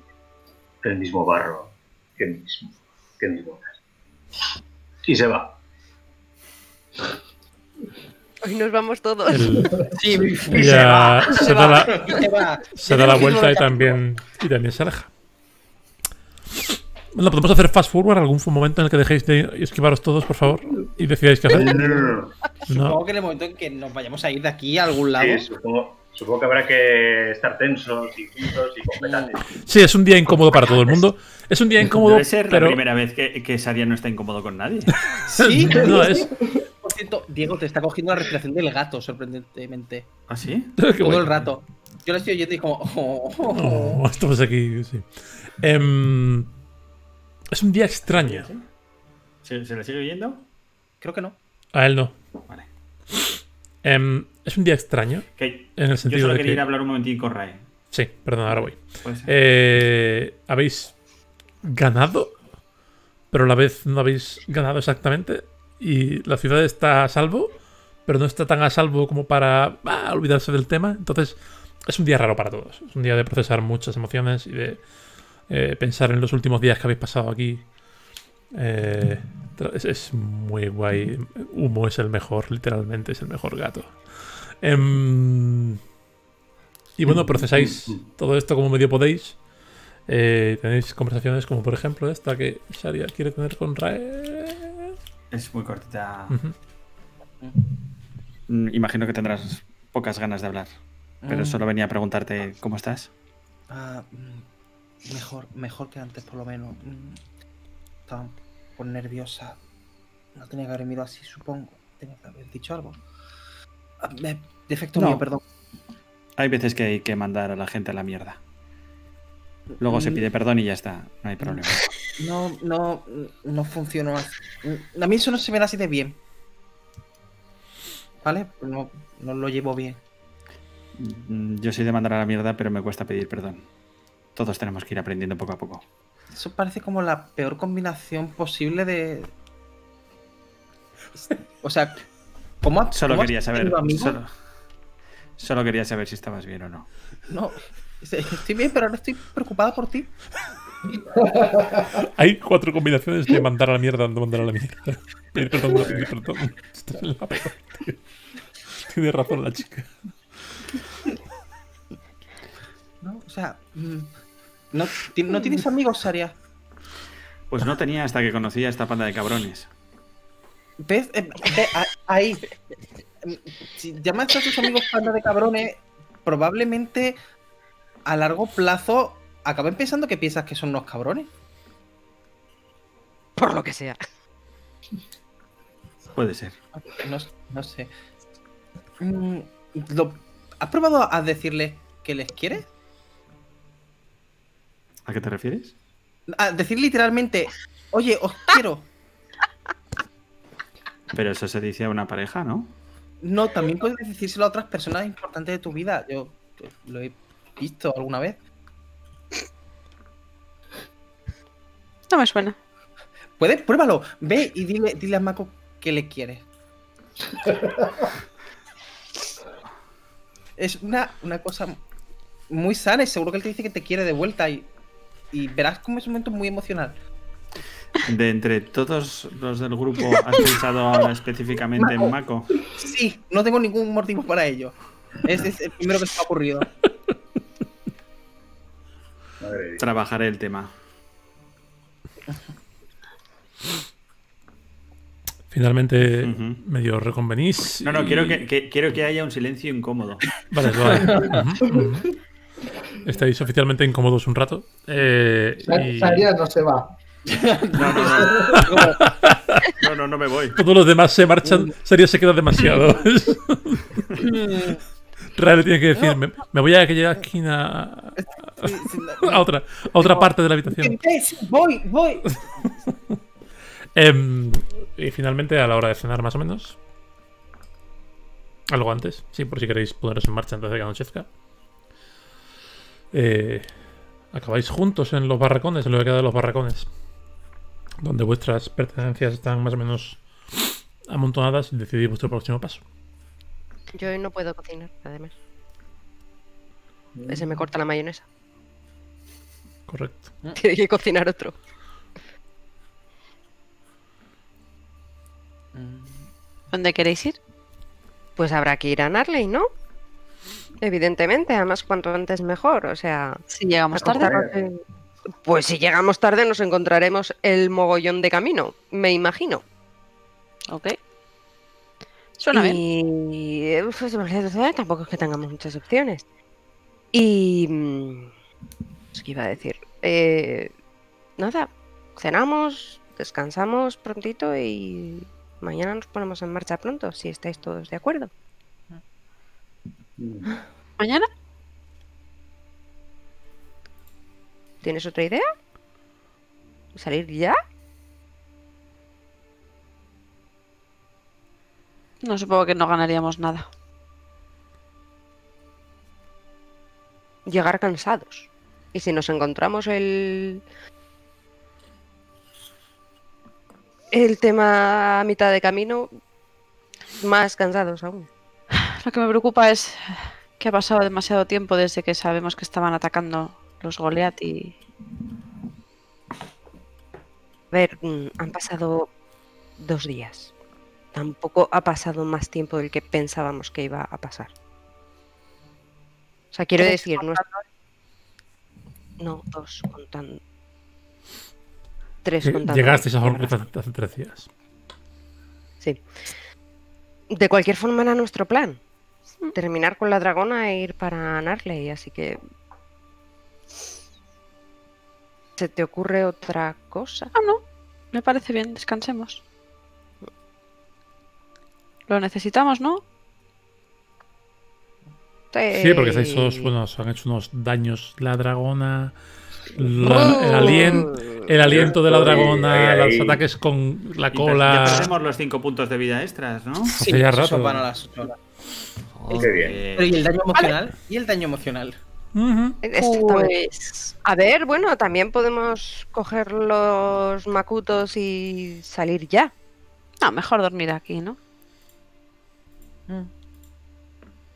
el mismo barro que el mismo, que mis botas. Y se va. Hoy nos vamos todos. El- Sí, ya se da la, y se va. se da la vuelta y también, y también se aleja. Bueno, podemos hacer fast forward algún momento en el que dejéis de esquivaros todos, por favor, y decidáis qué hacer. No. Supongo que en el momento en que nos vayamos a ir de aquí a algún lado. Sí, supongo, supongo que habrá que estar tensos y juntos y completantes. Sí, es un día incómodo para todo el mundo. Es un día incómodo, Debe ser pero la primera vez que, que Saria no está incómodo con nadie. [laughs] Sí, no es. Cierto, Diego te está cogiendo la respiración del gato, sorprendentemente. ¿Ah, sí? [laughs] Qué Todo guay. el rato. Yo lo estoy oyendo y como. oh, oh, oh. Oh, estamos aquí, sí. Em, es un día extraño. ¿Se, se le sigue oyendo? Creo que no. A él no. Vale. Em, es un día extraño Que en el yo sentido solo de quería ir que... a hablar un momentín con Rae. Sí, perdón, ahora voy. Eh, habéis ganado, pero a la vez no habéis ganado exactamente. Y la ciudad está a salvo, pero no está tan a salvo como para olvidarse del tema. Entonces, es un día raro para todos. Es un día de procesar muchas emociones y de eh, pensar en los últimos días que habéis pasado aquí. Eh, es, es muy guay. Humo es el mejor, literalmente, es el mejor gato. Em, y bueno, procesáis todo esto como medio podéis. Eh, tenéis conversaciones como por ejemplo esta que Sharia quiere tener con Rae. Es muy cortita. Mm, Imagino que tendrás pocas ganas de hablar. Pero Mm, solo venía a preguntarte cómo estás. ah, mm, mejor, mejor que antes, por lo menos. Estaba un poco nerviosa. No tenía que haber mirado así, supongo. Tenía que haber dicho algo. Ah, defecto No. mío, perdón. Hay veces que hay que mandar a la gente a la mierda. Luego se Mm, pide perdón y ya está. No hay problema. [laughs] No, no, no funcionó así. A mí eso no se me da así de bien. ¿Vale? No, no lo llevo bien. Mm, Yo soy de mandar a la mierda, pero me cuesta pedir perdón. Todos tenemos que ir aprendiendo poco a poco. Eso parece como la peor combinación posible de. O sea, ¿cómo Solo cómo quería saber. Solo, solo quería saber si estabas bien o no. No, estoy bien, pero ahora estoy preocupada por ti. Hay cuatro combinaciones de mandar a la mierda, no mandar a la mierda. Pedir perdón, no pedir perdón. Esta es la peor, tío. Tiene razón la chica. No, o sea, mm, no, no tienes amigos, Saria. Pues no tenía hasta que conocí a esta panda de cabrones. ¿Ves? Eh, ahí. Si llamas a tus amigos panda de cabrones, probablemente a largo plazo acaben pensando que piensas que son unos cabrones. Por lo que sea. Puede ser. No, no sé. Mm, lo- ¿Has probado a decirles que les quieres? ¿A qué te refieres? A decir literalmente, oye, os quiero. Pero eso se dice a una pareja, ¿no? No, también puedes decírselo a otras personas importantes de tu vida. Yo yo lo he visto alguna vez. No me suena. Puedes, pruébalo. Ve y dile, dile a Mako que le quieres. es una, una cosa muy sana y seguro que él te dice que te quiere de vuelta y, y verás como es un momento muy emocional. De entre todos los del grupo, ¿has pensado ahora [laughs] específicamente en Mako? Sí, no tengo ningún motivo para ello. Es, es el primero que se me ha ocurrido. Madre. Trabajaré el tema. Finalmente, Ujú. medio reconvenís. No, no, y- quiero que, que- quiero que haya un silencio incómodo. [laughs] Vale, vale. Estáis oficialmente incómodos un rato. eh, y Saria no se va. [laughs] No, no, no. [laughs] No, no, no me voy. todos los demás se marchan. Sería se queda demasiado. Real tiene que decir: me, me voy a aquella esquina. Sí, sí, la- A [laughs] otra, a otra parte de la habitación. Voy, voy. [laughs] Em, y finalmente, a la hora de cenar, más o menos. Algo antes, sí, por si queréis poneros en marcha antes de que anochezca. Eh, acabáis juntos en los barracones, en lo que queda de los barracones. Donde vuestras pertenencias están más o menos amontonadas y decidís vuestro próximo paso. Yo hoy no puedo cocinar, además. Ese me corta la mayonesa. Correcto. [laughs] Tiene que cocinar otro. ¿Dónde queréis ir? Pues habrá que ir a Narley, ¿no? Evidentemente, además cuanto antes mejor. O sea, Si llegamos tarde. Pues si llegamos tarde nos encontraremos el mogollón de camino, me imagino. Ok. Suena bien. y eh, pues, tampoco es que tengamos muchas opciones. Y... mm, ¿Qué iba a decir? Eh, nada, cenamos, descansamos prontito y mañana nos ponemos en marcha pronto, si estáis todos de acuerdo. ¿Mañana? ¿Tienes otra idea? ¿Salir ya? No supongo que no ganaríamos nada. Llegar cansados. Y si nos encontramos el... El tema a mitad de camino, más cansados aún. Lo que me preocupa es que ha pasado demasiado tiempo desde que sabemos que estaban atacando los Goliath y A ver, mm, han pasado dos días. Tampoco ha pasado más tiempo del que pensábamos que iba a pasar. O sea, quiero decir, no, es- no dos contando. Tres Eh, contando. Llegasteis a guerras. hace, hace tres días. Sí. De cualquier forma era nuestro plan. Terminar con la dragona e ir para Narley, así que... ¿Se te ocurre otra cosa? Ah, no. Me parece bien, descansemos. Lo necesitamos, ¿no? Sí, porque estáis todos, Eh, bueno, han hecho unos daños la dragona, la- el, alien- el aliento de la dragona, ahí, ahí. los ataques con la cola. Ya perdemos los 5 puntos de vida extras, ¿no? Sí, Hace ya eso rato. van a las ocho horas. Qué bien. Pero ¿y el daño emocional? ¿Y el daño emocional? Exactamente. Pues... A ver, bueno, también podemos coger los macutos y salir ya. No, mejor dormir aquí, ¿no?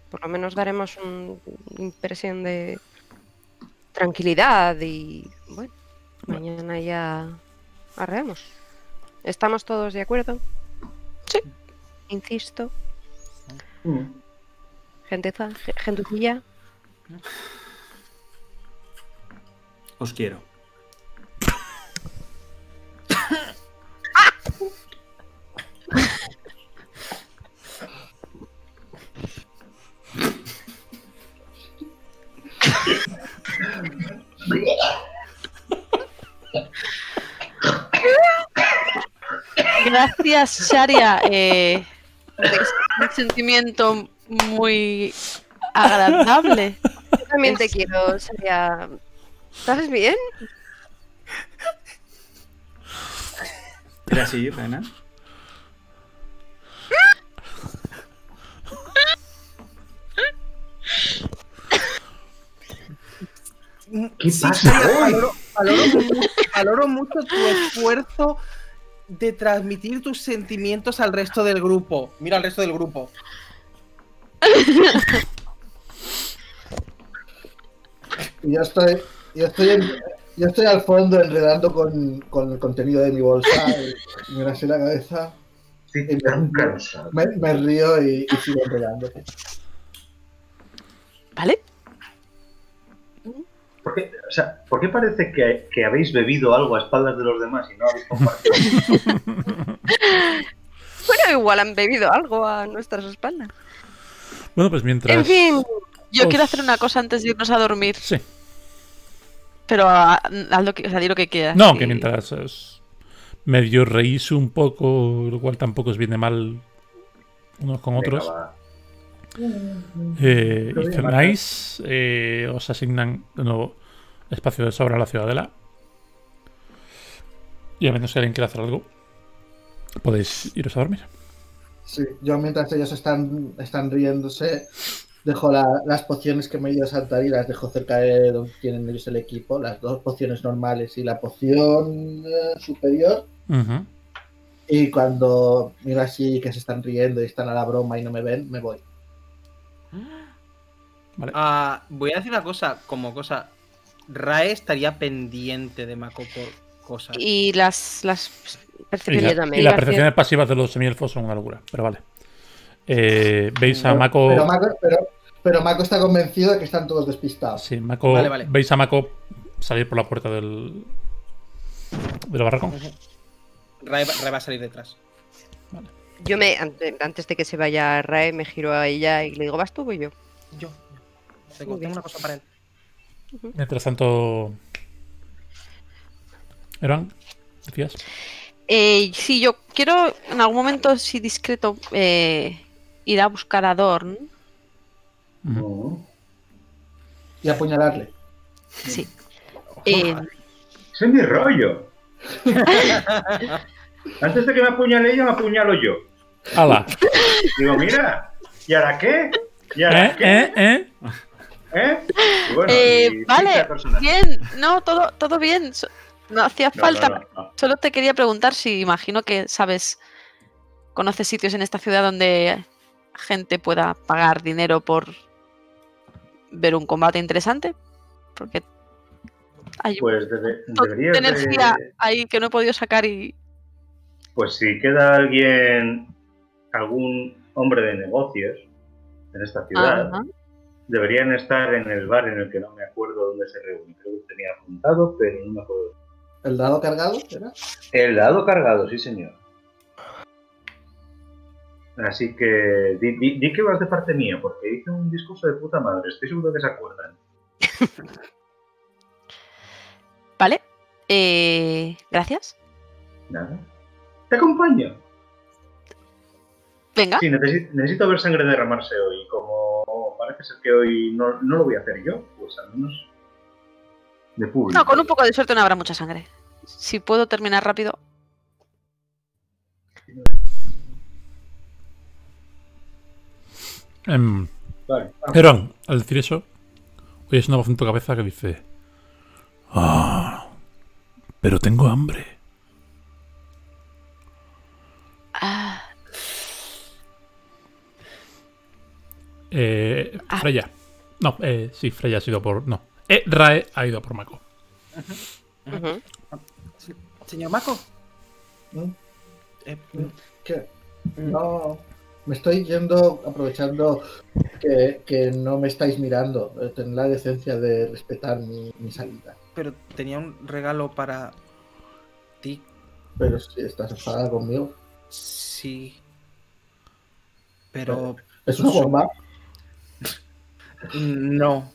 Por lo menos daremos una impresión de tranquilidad y bueno, mañana ya arreamos. ¿Estamos todos de acuerdo? Sí. Insisto, Mm. genteza, ge- gentucilla. Os quiero. [laughs] Gracias, Sharia. Eh, es un sentimiento muy agradable. Yo también te quiero, sería... ¿Estás bien? ¿Era así, Renan? ¿Qué Sí, pasa hoy? valoro, valoro mu- valoro mucho tu esfuerzo de transmitir tus sentimientos al resto del grupo. Mira al resto del grupo. Y yo estoy, yo estoy, en- yo estoy al fondo enredando con, con el contenido de mi bolsa. Y me rasé la cabeza, me río y, y sigo enredando. ¿Vale? ¿Por qué, o sea, ¿por qué parece que, que habéis bebido algo a espaldas de los demás y no habéis compartido? [laughs] Bueno, igual han bebido algo a nuestras espaldas. Bueno, pues mientras. En fin, Yo Os- quiero hacer una cosa antes de irnos a dormir. Sí. Pero a- haz lo que, o sea, di lo que quieras. No, y- que mientras os medio reís un poco, lo cual tampoco os viene mal unos con Venga, otros. va. Eh, eh, os asignan de nuevo espacio de sobra a la ciudadela. Y a menos que alguien quiera hacer algo, Podéis iros a dormir. Sí, yo mientras ellos están, están riéndose, dejo la- las pociones que me he ido a saltar y las dejo cerca de donde tienen ellos el equipo, las dos pociones normales y la poción eh, superior. Y cuando miro así que se están riendo y están a la broma y no me ven, me voy. Vale. Ah, voy a decir una cosa, como cosa. Rae estaría pendiente de Mako por cosas. Y las, las Y, percepciones la- yo también. y las percepciones pasivas de los semielfos son una locura, pero vale. Eh, Veis a Mako. Pero, Mako, pero, pero Mako está convencido de que están todos despistados. Sí, Mako. Vale, vale. Veis a Mako salir por la puerta del. del barracón. Rae, va- Rae va a salir detrás. Yo me, ante- antes de que se vaya Rae, me giro a ella y le digo, ¿vas tú o voy yo? Yo. Tengo, una cosa para él. Mientras tanto. Eran, decías. Eh, sí, yo quiero en algún momento, si discreto, eh, ir a buscar a Dorn. Ujú. Y apuñalarle. Sí. Eh, Ese es mi rollo. [laughs] Antes de que me apuñale ella, me apuñalo yo. ¡Hala! Digo, mira, ¿y ahora qué? ¿Y ahora ¿Eh? qué? ¿Eh? ¿Eh? ¿Eh? Bueno, eh, vale, de bien, no, todo, todo bien. No hacía No, falta. no, no, no. Solo te quería preguntar si imagino que sabes, conoces sitios en esta ciudad donde gente pueda pagar dinero por ver un combate interesante. Porque hay Pues debe- montón deberías de energía de... ahí que no he podido sacar y Pues si queda alguien, algún hombre de negocios en esta ciudad, Ajá. deberían estar en el bar en el que no me acuerdo dónde se reúne. Creo que tenía apuntado, pero no me acuerdo. ¿El dado cargado? ¿Era? El dado cargado, sí señor. Así que di, di- di que vas de parte mía, porque hice un discurso de puta madre. Estoy seguro que se acuerdan. [laughs] Vale. Eh, gracias. Nada. Te acompaño. Venga. Sí, necesito, necesito ver sangre derramarse hoy. Como parece ser que hoy no, no lo voy a hacer yo, pues al menos de público. No, con un poco de suerte no habrá mucha sangre. Si puedo terminar rápido. Vale. Eran, al decir eso, oyes una voz en tu cabeza que dice: Ah, pero tengo hambre. Eh, Ah. Freya. No, eh, sí, Freya ha sido por. No. Eh, Rae ha ido por Mako. Señor Mako. Eh, ¿Qué? No, me estoy yendo aprovechando que, que no me estáis mirando. Eh, Tened la decencia de respetar mi, mi salida. pero tenía un regalo para ti. Pero si estás enfadada conmigo, Sí. Pero es una bomba. No.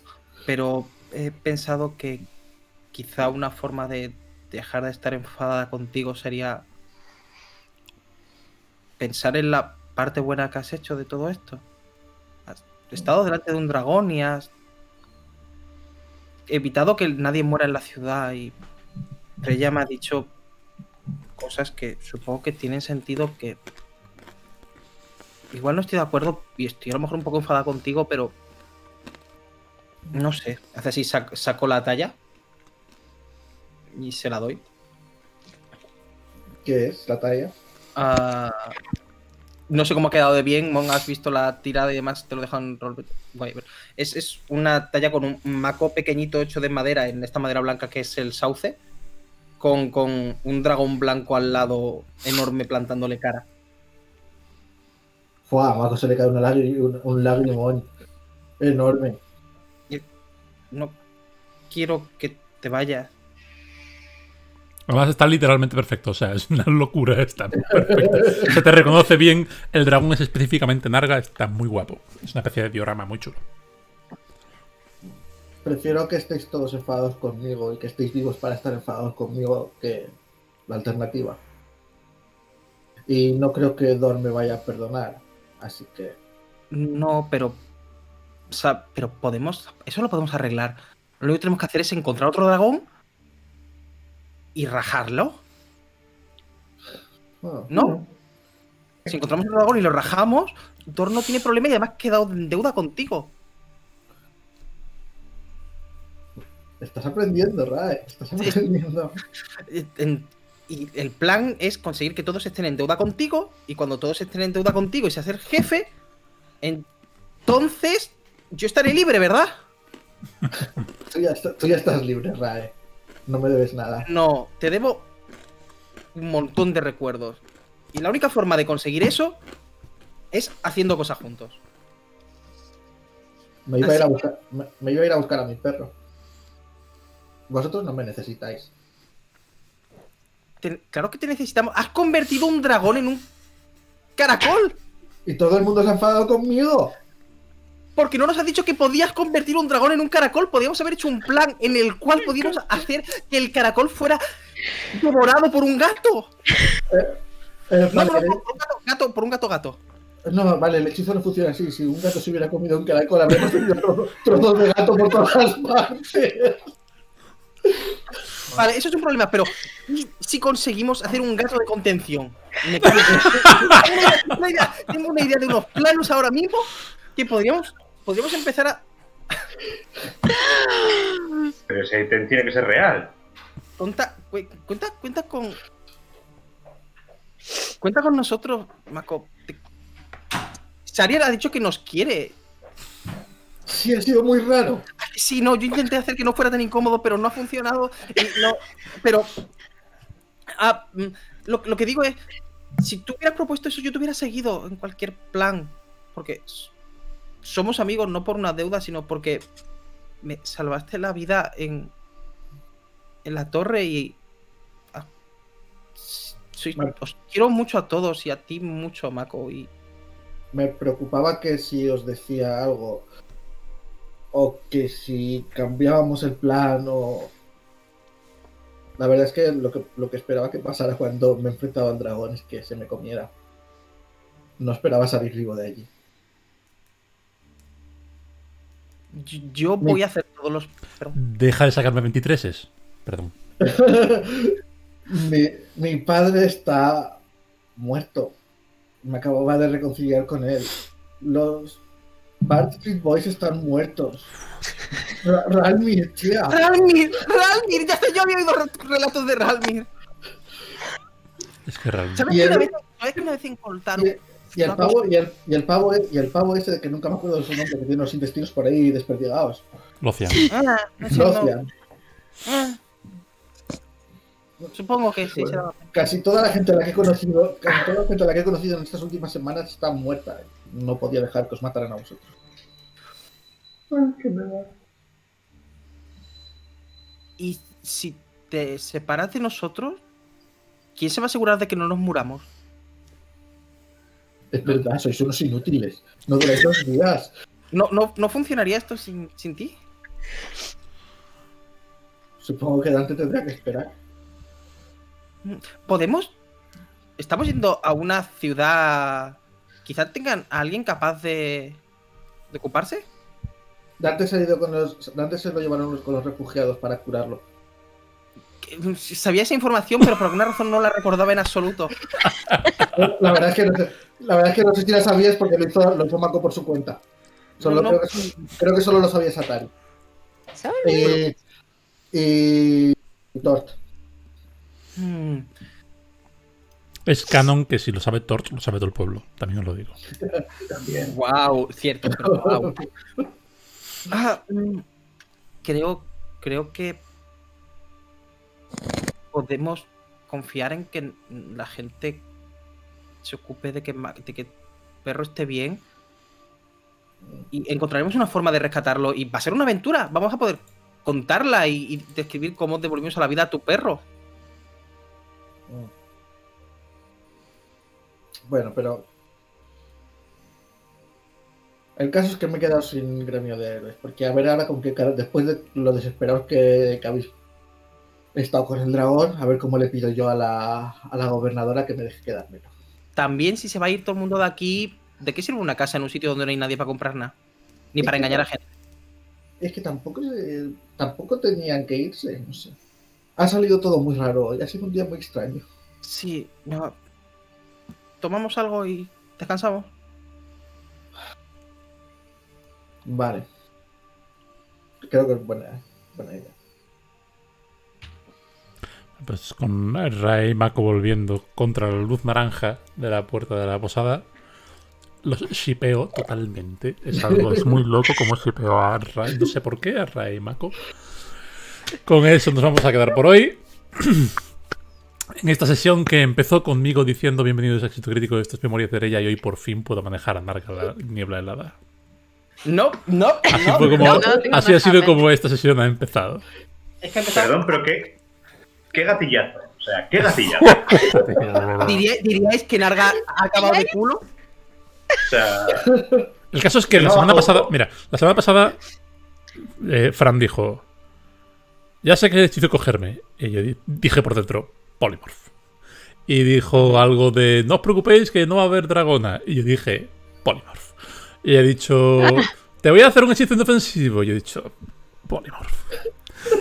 Pero he pensado que quizá una forma de dejar de estar enfadada contigo sería pensar en la parte buena que has hecho de todo esto. Has estado delante de un dragón y has evitado que nadie muera en la ciudad y ella me ha dicho cosas que supongo que tienen sentido que igual no estoy de acuerdo y estoy a lo mejor un poco enfadada contigo, pero no sé. Hace así, sac- saco la talla y se la doy. ¿Qué es la talla? Ah, no sé cómo ha quedado de bien, Mon, has visto la tirada y demás, te lo dejan en rol. whatever. Es, es una talla con un maco pequeñito hecho de madera, en esta madera blanca que es el sauce, con, con un dragón blanco al lado enorme plantándole cara. Fua, a Marco se le cae una lágri- un, un enorme. No quiero que te vayas. Además está literalmente perfecto, o sea, es una locura, está perfecto. Se te reconoce bien, el dragón es específicamente Narga, está muy guapo. Es una especie de diorama muy chulo. Prefiero que estéis todos enfadados conmigo y que estéis vivos para estar enfadados conmigo que la alternativa. Y no creo que Dorn me vaya a perdonar. Así que No, pero. O sea, pero podemos. Eso lo podemos arreglar. Lo único que tenemos que hacer es encontrar otro dragón y rajarlo. bueno, ¿No? Si encontramos el dragón y lo rajamos, Thor no tiene problema y además quedado en deuda contigo. Estás aprendiendo, Rae. Estás aprendiendo. [laughs] En- y el plan es conseguir que todos estén en deuda contigo. Y cuando todos estén en deuda contigo y se hacer jefe, entonces yo estaré libre, ¿verdad? Tú ya, está- tú ya estás libre, Rae. No me debes nada. No, te debo un montón de recuerdos. Y la única forma de conseguir eso es haciendo cosas juntos. Me iba, a ir a buscar, me, me iba a ir a buscar a mi perro. Vosotros no me necesitáis. Te- claro que te necesitamos. Has convertido un dragón en un caracol. Y todo el mundo se ha enfadado conmigo. Porque no nos has dicho que podías convertir un dragón en un caracol. Podíamos haber hecho un plan en el cual podíamos hacer que el caracol fuera devorado por un gato. Eh, No, vale, no, por un gato, gato, por un gato gato. no, vale, el hechizo no funciona así. Si un gato se hubiera comido un caracol, habríamos tenido tro- trozos de gato por todas las partes. Vale, eso es un problema, pero ¿y si conseguimos hacer un gato de contención? Mecánico. [laughs] tengo, una idea, tengo una idea de unos planos ahora mismo que podríamos, podríamos empezar a. Pero ese ítem tiene que ser real. Cuenta, cu- cuenta, cuenta con. Cuenta con nosotros, Mako. Te- Sariel ha dicho que nos quiere. Sí, ha sido muy raro. Sí, no, yo intenté hacer que no fuera tan incómodo, pero no ha funcionado. no- pero. ah, mm, lo, lo que digo es: si tú hubieras propuesto eso, yo te hubiera seguido en cualquier plan. Porque somos amigos no por una deuda, sino porque me salvaste la vida en. en la torre y. ah, soy- Vale. os quiero mucho a todos y a ti mucho, Mako. Y Me preocupaba que si os decía algo, o que si cambiábamos el plan, o. La verdad es que lo que, lo que esperaba que pasara cuando me enfrentaba al dragón es que se me comiera. No esperaba salir vivo de allí. Yo- voy a hacer todos los. perdón. Deja de sacarme 23 Perdón. [laughs] mi, mi padre está muerto. Me acababa de reconciliar con él. Los Bart Street Boys están muertos. [laughs] Ra- Ralmir, tía. Ralmir, Ralmir, ya sé, yo había oído re- relatos de Ralmir. Es que realmente. ¿Sabes que, una vez, ¿sabes que una vez encontraron? Y, el pavo, y el, y el pavo, y el pavo ese que nunca me acuerdo de su nombre, que tiene los intestinos por ahí desperdigados. Locian. Ah, no sé, no. Locian. Ah. Supongo que sí, Bueno. será. Casi toda la gente a la que he conocido, casi toda la gente a la que he conocido en estas últimas semanas está muerta. No podía dejar que os mataran a vosotros. Y si te separas de nosotros, ¿quién se va a asegurar de que no nos muramos? Es verdad, sois unos inútiles. No duráis dos días. ¿No, no, no funcionaría esto sin, sin ti? Supongo que Dante tendrá que esperar. ¿Podemos? Estamos yendo a una ciudad. Quizás tengan a alguien capaz de. de ocuparse. Dante se ha ido con los. Dante se lo llevaron con los refugiados para curarlo. Que- Sabía esa información, pero por alguna razón no la recordaba en absoluto. [laughs] La verdad es que no sé, la verdad es que no sé si la sabías porque lo hizo, lo hizo Mako por su cuenta. Solo No, no. Creo, que, creo que solo lo sabía Satari. ¿Sabes? Y. y. Tort. Hmm. Es canon que si lo sabe Torch, lo sabe todo el pueblo. También os lo digo. [laughs] También. Wow, cierto, pero guau. [laughs] Ah, mm, creo, creo que podemos confiar en que la gente se ocupe de que, de el perro esté bien y encontraremos una forma de rescatarlo y va a ser una aventura. Vamos a poder contarla y, describir cómo devolvimos a la vida a tu perro. Bueno, pero. El caso es que me he quedado sin gremio de héroes. Porque a ver ahora con qué cara. Después de lo desesperados que, que habéis estado con el dragón, a ver cómo le pido yo a la, a la gobernadora que me deje quedármelo. También si se va a ir todo el mundo de aquí, ¿de qué sirve una casa en un sitio donde no hay nadie para comprar nada? Ni para engañar a gente. Es que tampoco, se- tampoco tenían que irse, no sé. Ha salido todo muy raro hoy, ha sido un día muy extraño. Sí, no. tomamos algo y descansamos. Vale. Creo que es buena, buena idea. Pues con Ray y Mako volviendo contra la luz naranja de la puerta de la posada, los shipeo totalmente. Es algo, es muy loco como shipeo a Ray. No sé por qué, a Ray y Mako. Con eso nos vamos a quedar por hoy. [clears throat] En esta sesión que empezó conmigo diciendo bienvenidos a éxito crítico, esto es Memorias de Ereya y hoy por fin puedo manejar a Narga la niebla helada. No, no, Así, no. fue como, no, no, no, así ha sido como esta sesión ha empezado. Es que empezamos- Perdón, pero qué, qué gatillazo. O sea, qué [laughs] gatillazo. Diría- ¿Diríais que Narga ha acabado de culo? O sea, El caso es que la semana pasada, mira, la semana pasada eh, Fran dijo, ya sé que hechizo cogerme. Y yo di- dije por dentro, Polymorph. Y dijo algo de, no os preocupéis que no va a haber dragona. Y yo dije, Polymorph. Y he dicho, [laughs] te voy a hacer un hechizo indefensivo. Y yo he dicho, Polymorph.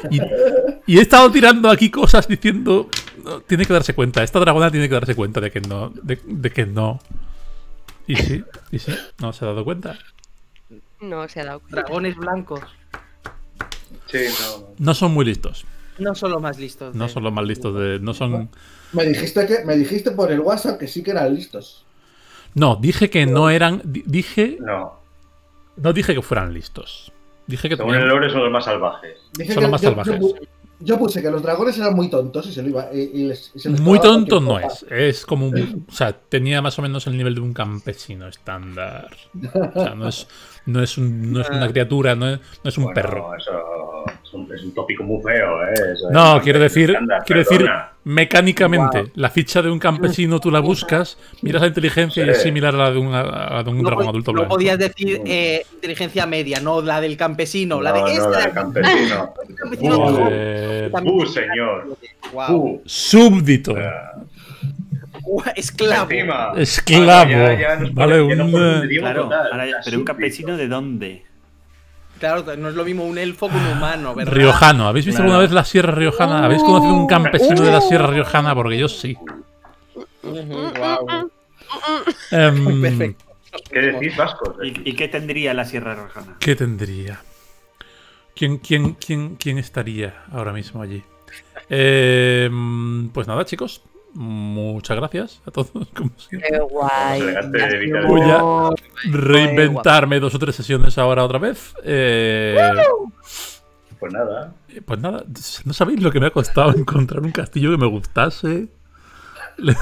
Y, y he estado tirando aquí cosas diciendo, "No, tiene que darse cuenta, esta dragona tiene que darse cuenta de que no, de, de que no. Y sí, y sí, no se ha dado cuenta. No se ha dado cuenta. Dragones blancos. sí, no. No son muy listos. No son los más listos. No son los más listos de. No son. Me dijiste que me dijiste por el WhatsApp que sí que eran listos. No, dije que no eran. di- Dije. No. No dije que fueran listos. Dije que Según el lore son los más salvajes. Dije Son los más yo, salvajes. Yo, pu- yo puse que los dragones eran muy tontos y se lo iba. Y, y les- y se les Muy tonto no es. Es como un. O sea, tenía más o menos el nivel de un campesino estándar. O sea, no es, no es, un- no es una criatura, no es, no es un Bueno, perro. Eso es un, es un tópico muy feo, ¿eh? Eso No, quiero decir, estándar, quiero decir mecánicamente, la ficha de un campesino tú la buscas, miras la inteligencia y es similar a la de, un- a la de un No, dragón adulto no blanco. podías decir eh, inteligencia media, no la del campesino, la de No, no, esta. la del campesino. [laughs] campesino Uh. ¡Uh, señor! Guau. ¡Uh! Súbdito. Guau, Esclavo. Encima. Esclavo. Ahora ya- Vale, un, eh, Claro, ahora pero un campesino de dónde? Claro, no es lo mismo un elfo que un humano, ¿verdad? Riojano. ¿Habéis visto Claro. alguna vez la Sierra Riojana? ¿Habéis conocido un campesino de la Sierra Riojana? Porque yo sí. Guau. Em, Perfecto. ¿Qué decís, vascos? ¿Y, y qué tendría la Sierra Rojana? ¿Qué tendría? ¿Quién, quién, quién, quién estaría ahora mismo allí? Em, pues nada, chicos. Muchas gracias a todos. [laughs] como siempre. Qué guay. Voy a reinventarme dos o tres sesiones ahora otra vez. Eh, Pues nada. pues nada, no sabéis lo que me ha costado [laughs] encontrar un castillo que me gustase.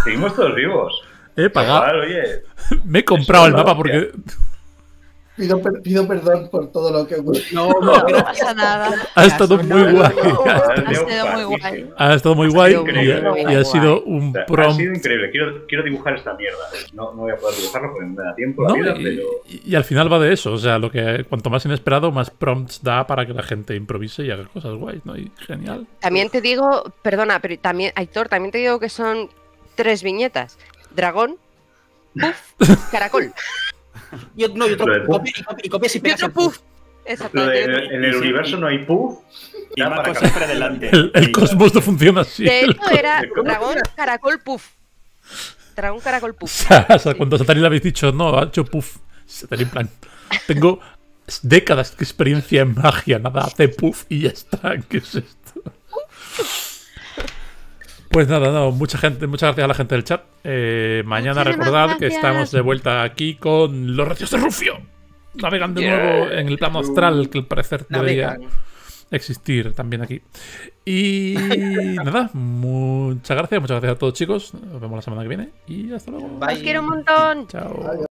Seguimos todos vivos. He pagado. Chaval, oye. [laughs] Me he comprado el mapa porque Pido, per- pido perdón por todo lo que ocurrió. No, No [laughs] no, no. pasa nada. [laughs] ha estado muy guay. Ha sido muy guay. Ha estado muy guay y, ha- sido un O sea, ha sido increíble. Quiero, quiero dibujar esta mierda. No, no voy a poder dibujarlo porque no me da tiempo ¿no? la vida, Y, pero. y- y al final va de eso. O sea, lo que cuanto más inesperado, más prompts da para que la gente improvise y haga cosas guays, ¿no? Y genial. También te digo, perdona, pero también, Aitor, también te digo que son tres viñetas. Dragón, puff, caracol. [laughs] Y, no, y otro y copia, y copia- y copias y Y pegas otro el puff. Lo de- Exactamente. en el universo y- no hay puff. Y Marco siempre adelante. El, el Y- cosmos no funciona así. De hecho, [laughs] era dragón, caracol, puff. Dragón, caracol, puff. [laughs] O sea, cuando a Satani le habéis dicho, no, ha hecho puff. Satani, en plan, tengo décadas de experiencia en magia, nada, hace puff y ya está. ¿Qué es esto? Pues nada, no, mucha gente, muchas gracias a la gente del chat. Eh, mañana Muchísimas recordad que estamos de vuelta aquí con los recios de Rufio. Navegan de Yeah. nuevo en el plano astral, que al parecer debería existir también aquí. Y [laughs] nada, muchas gracias, muchas gracias a todos chicos. Nos vemos la semana que viene y hasta luego. Bye. Os quiero un montón. Chao. Adiós.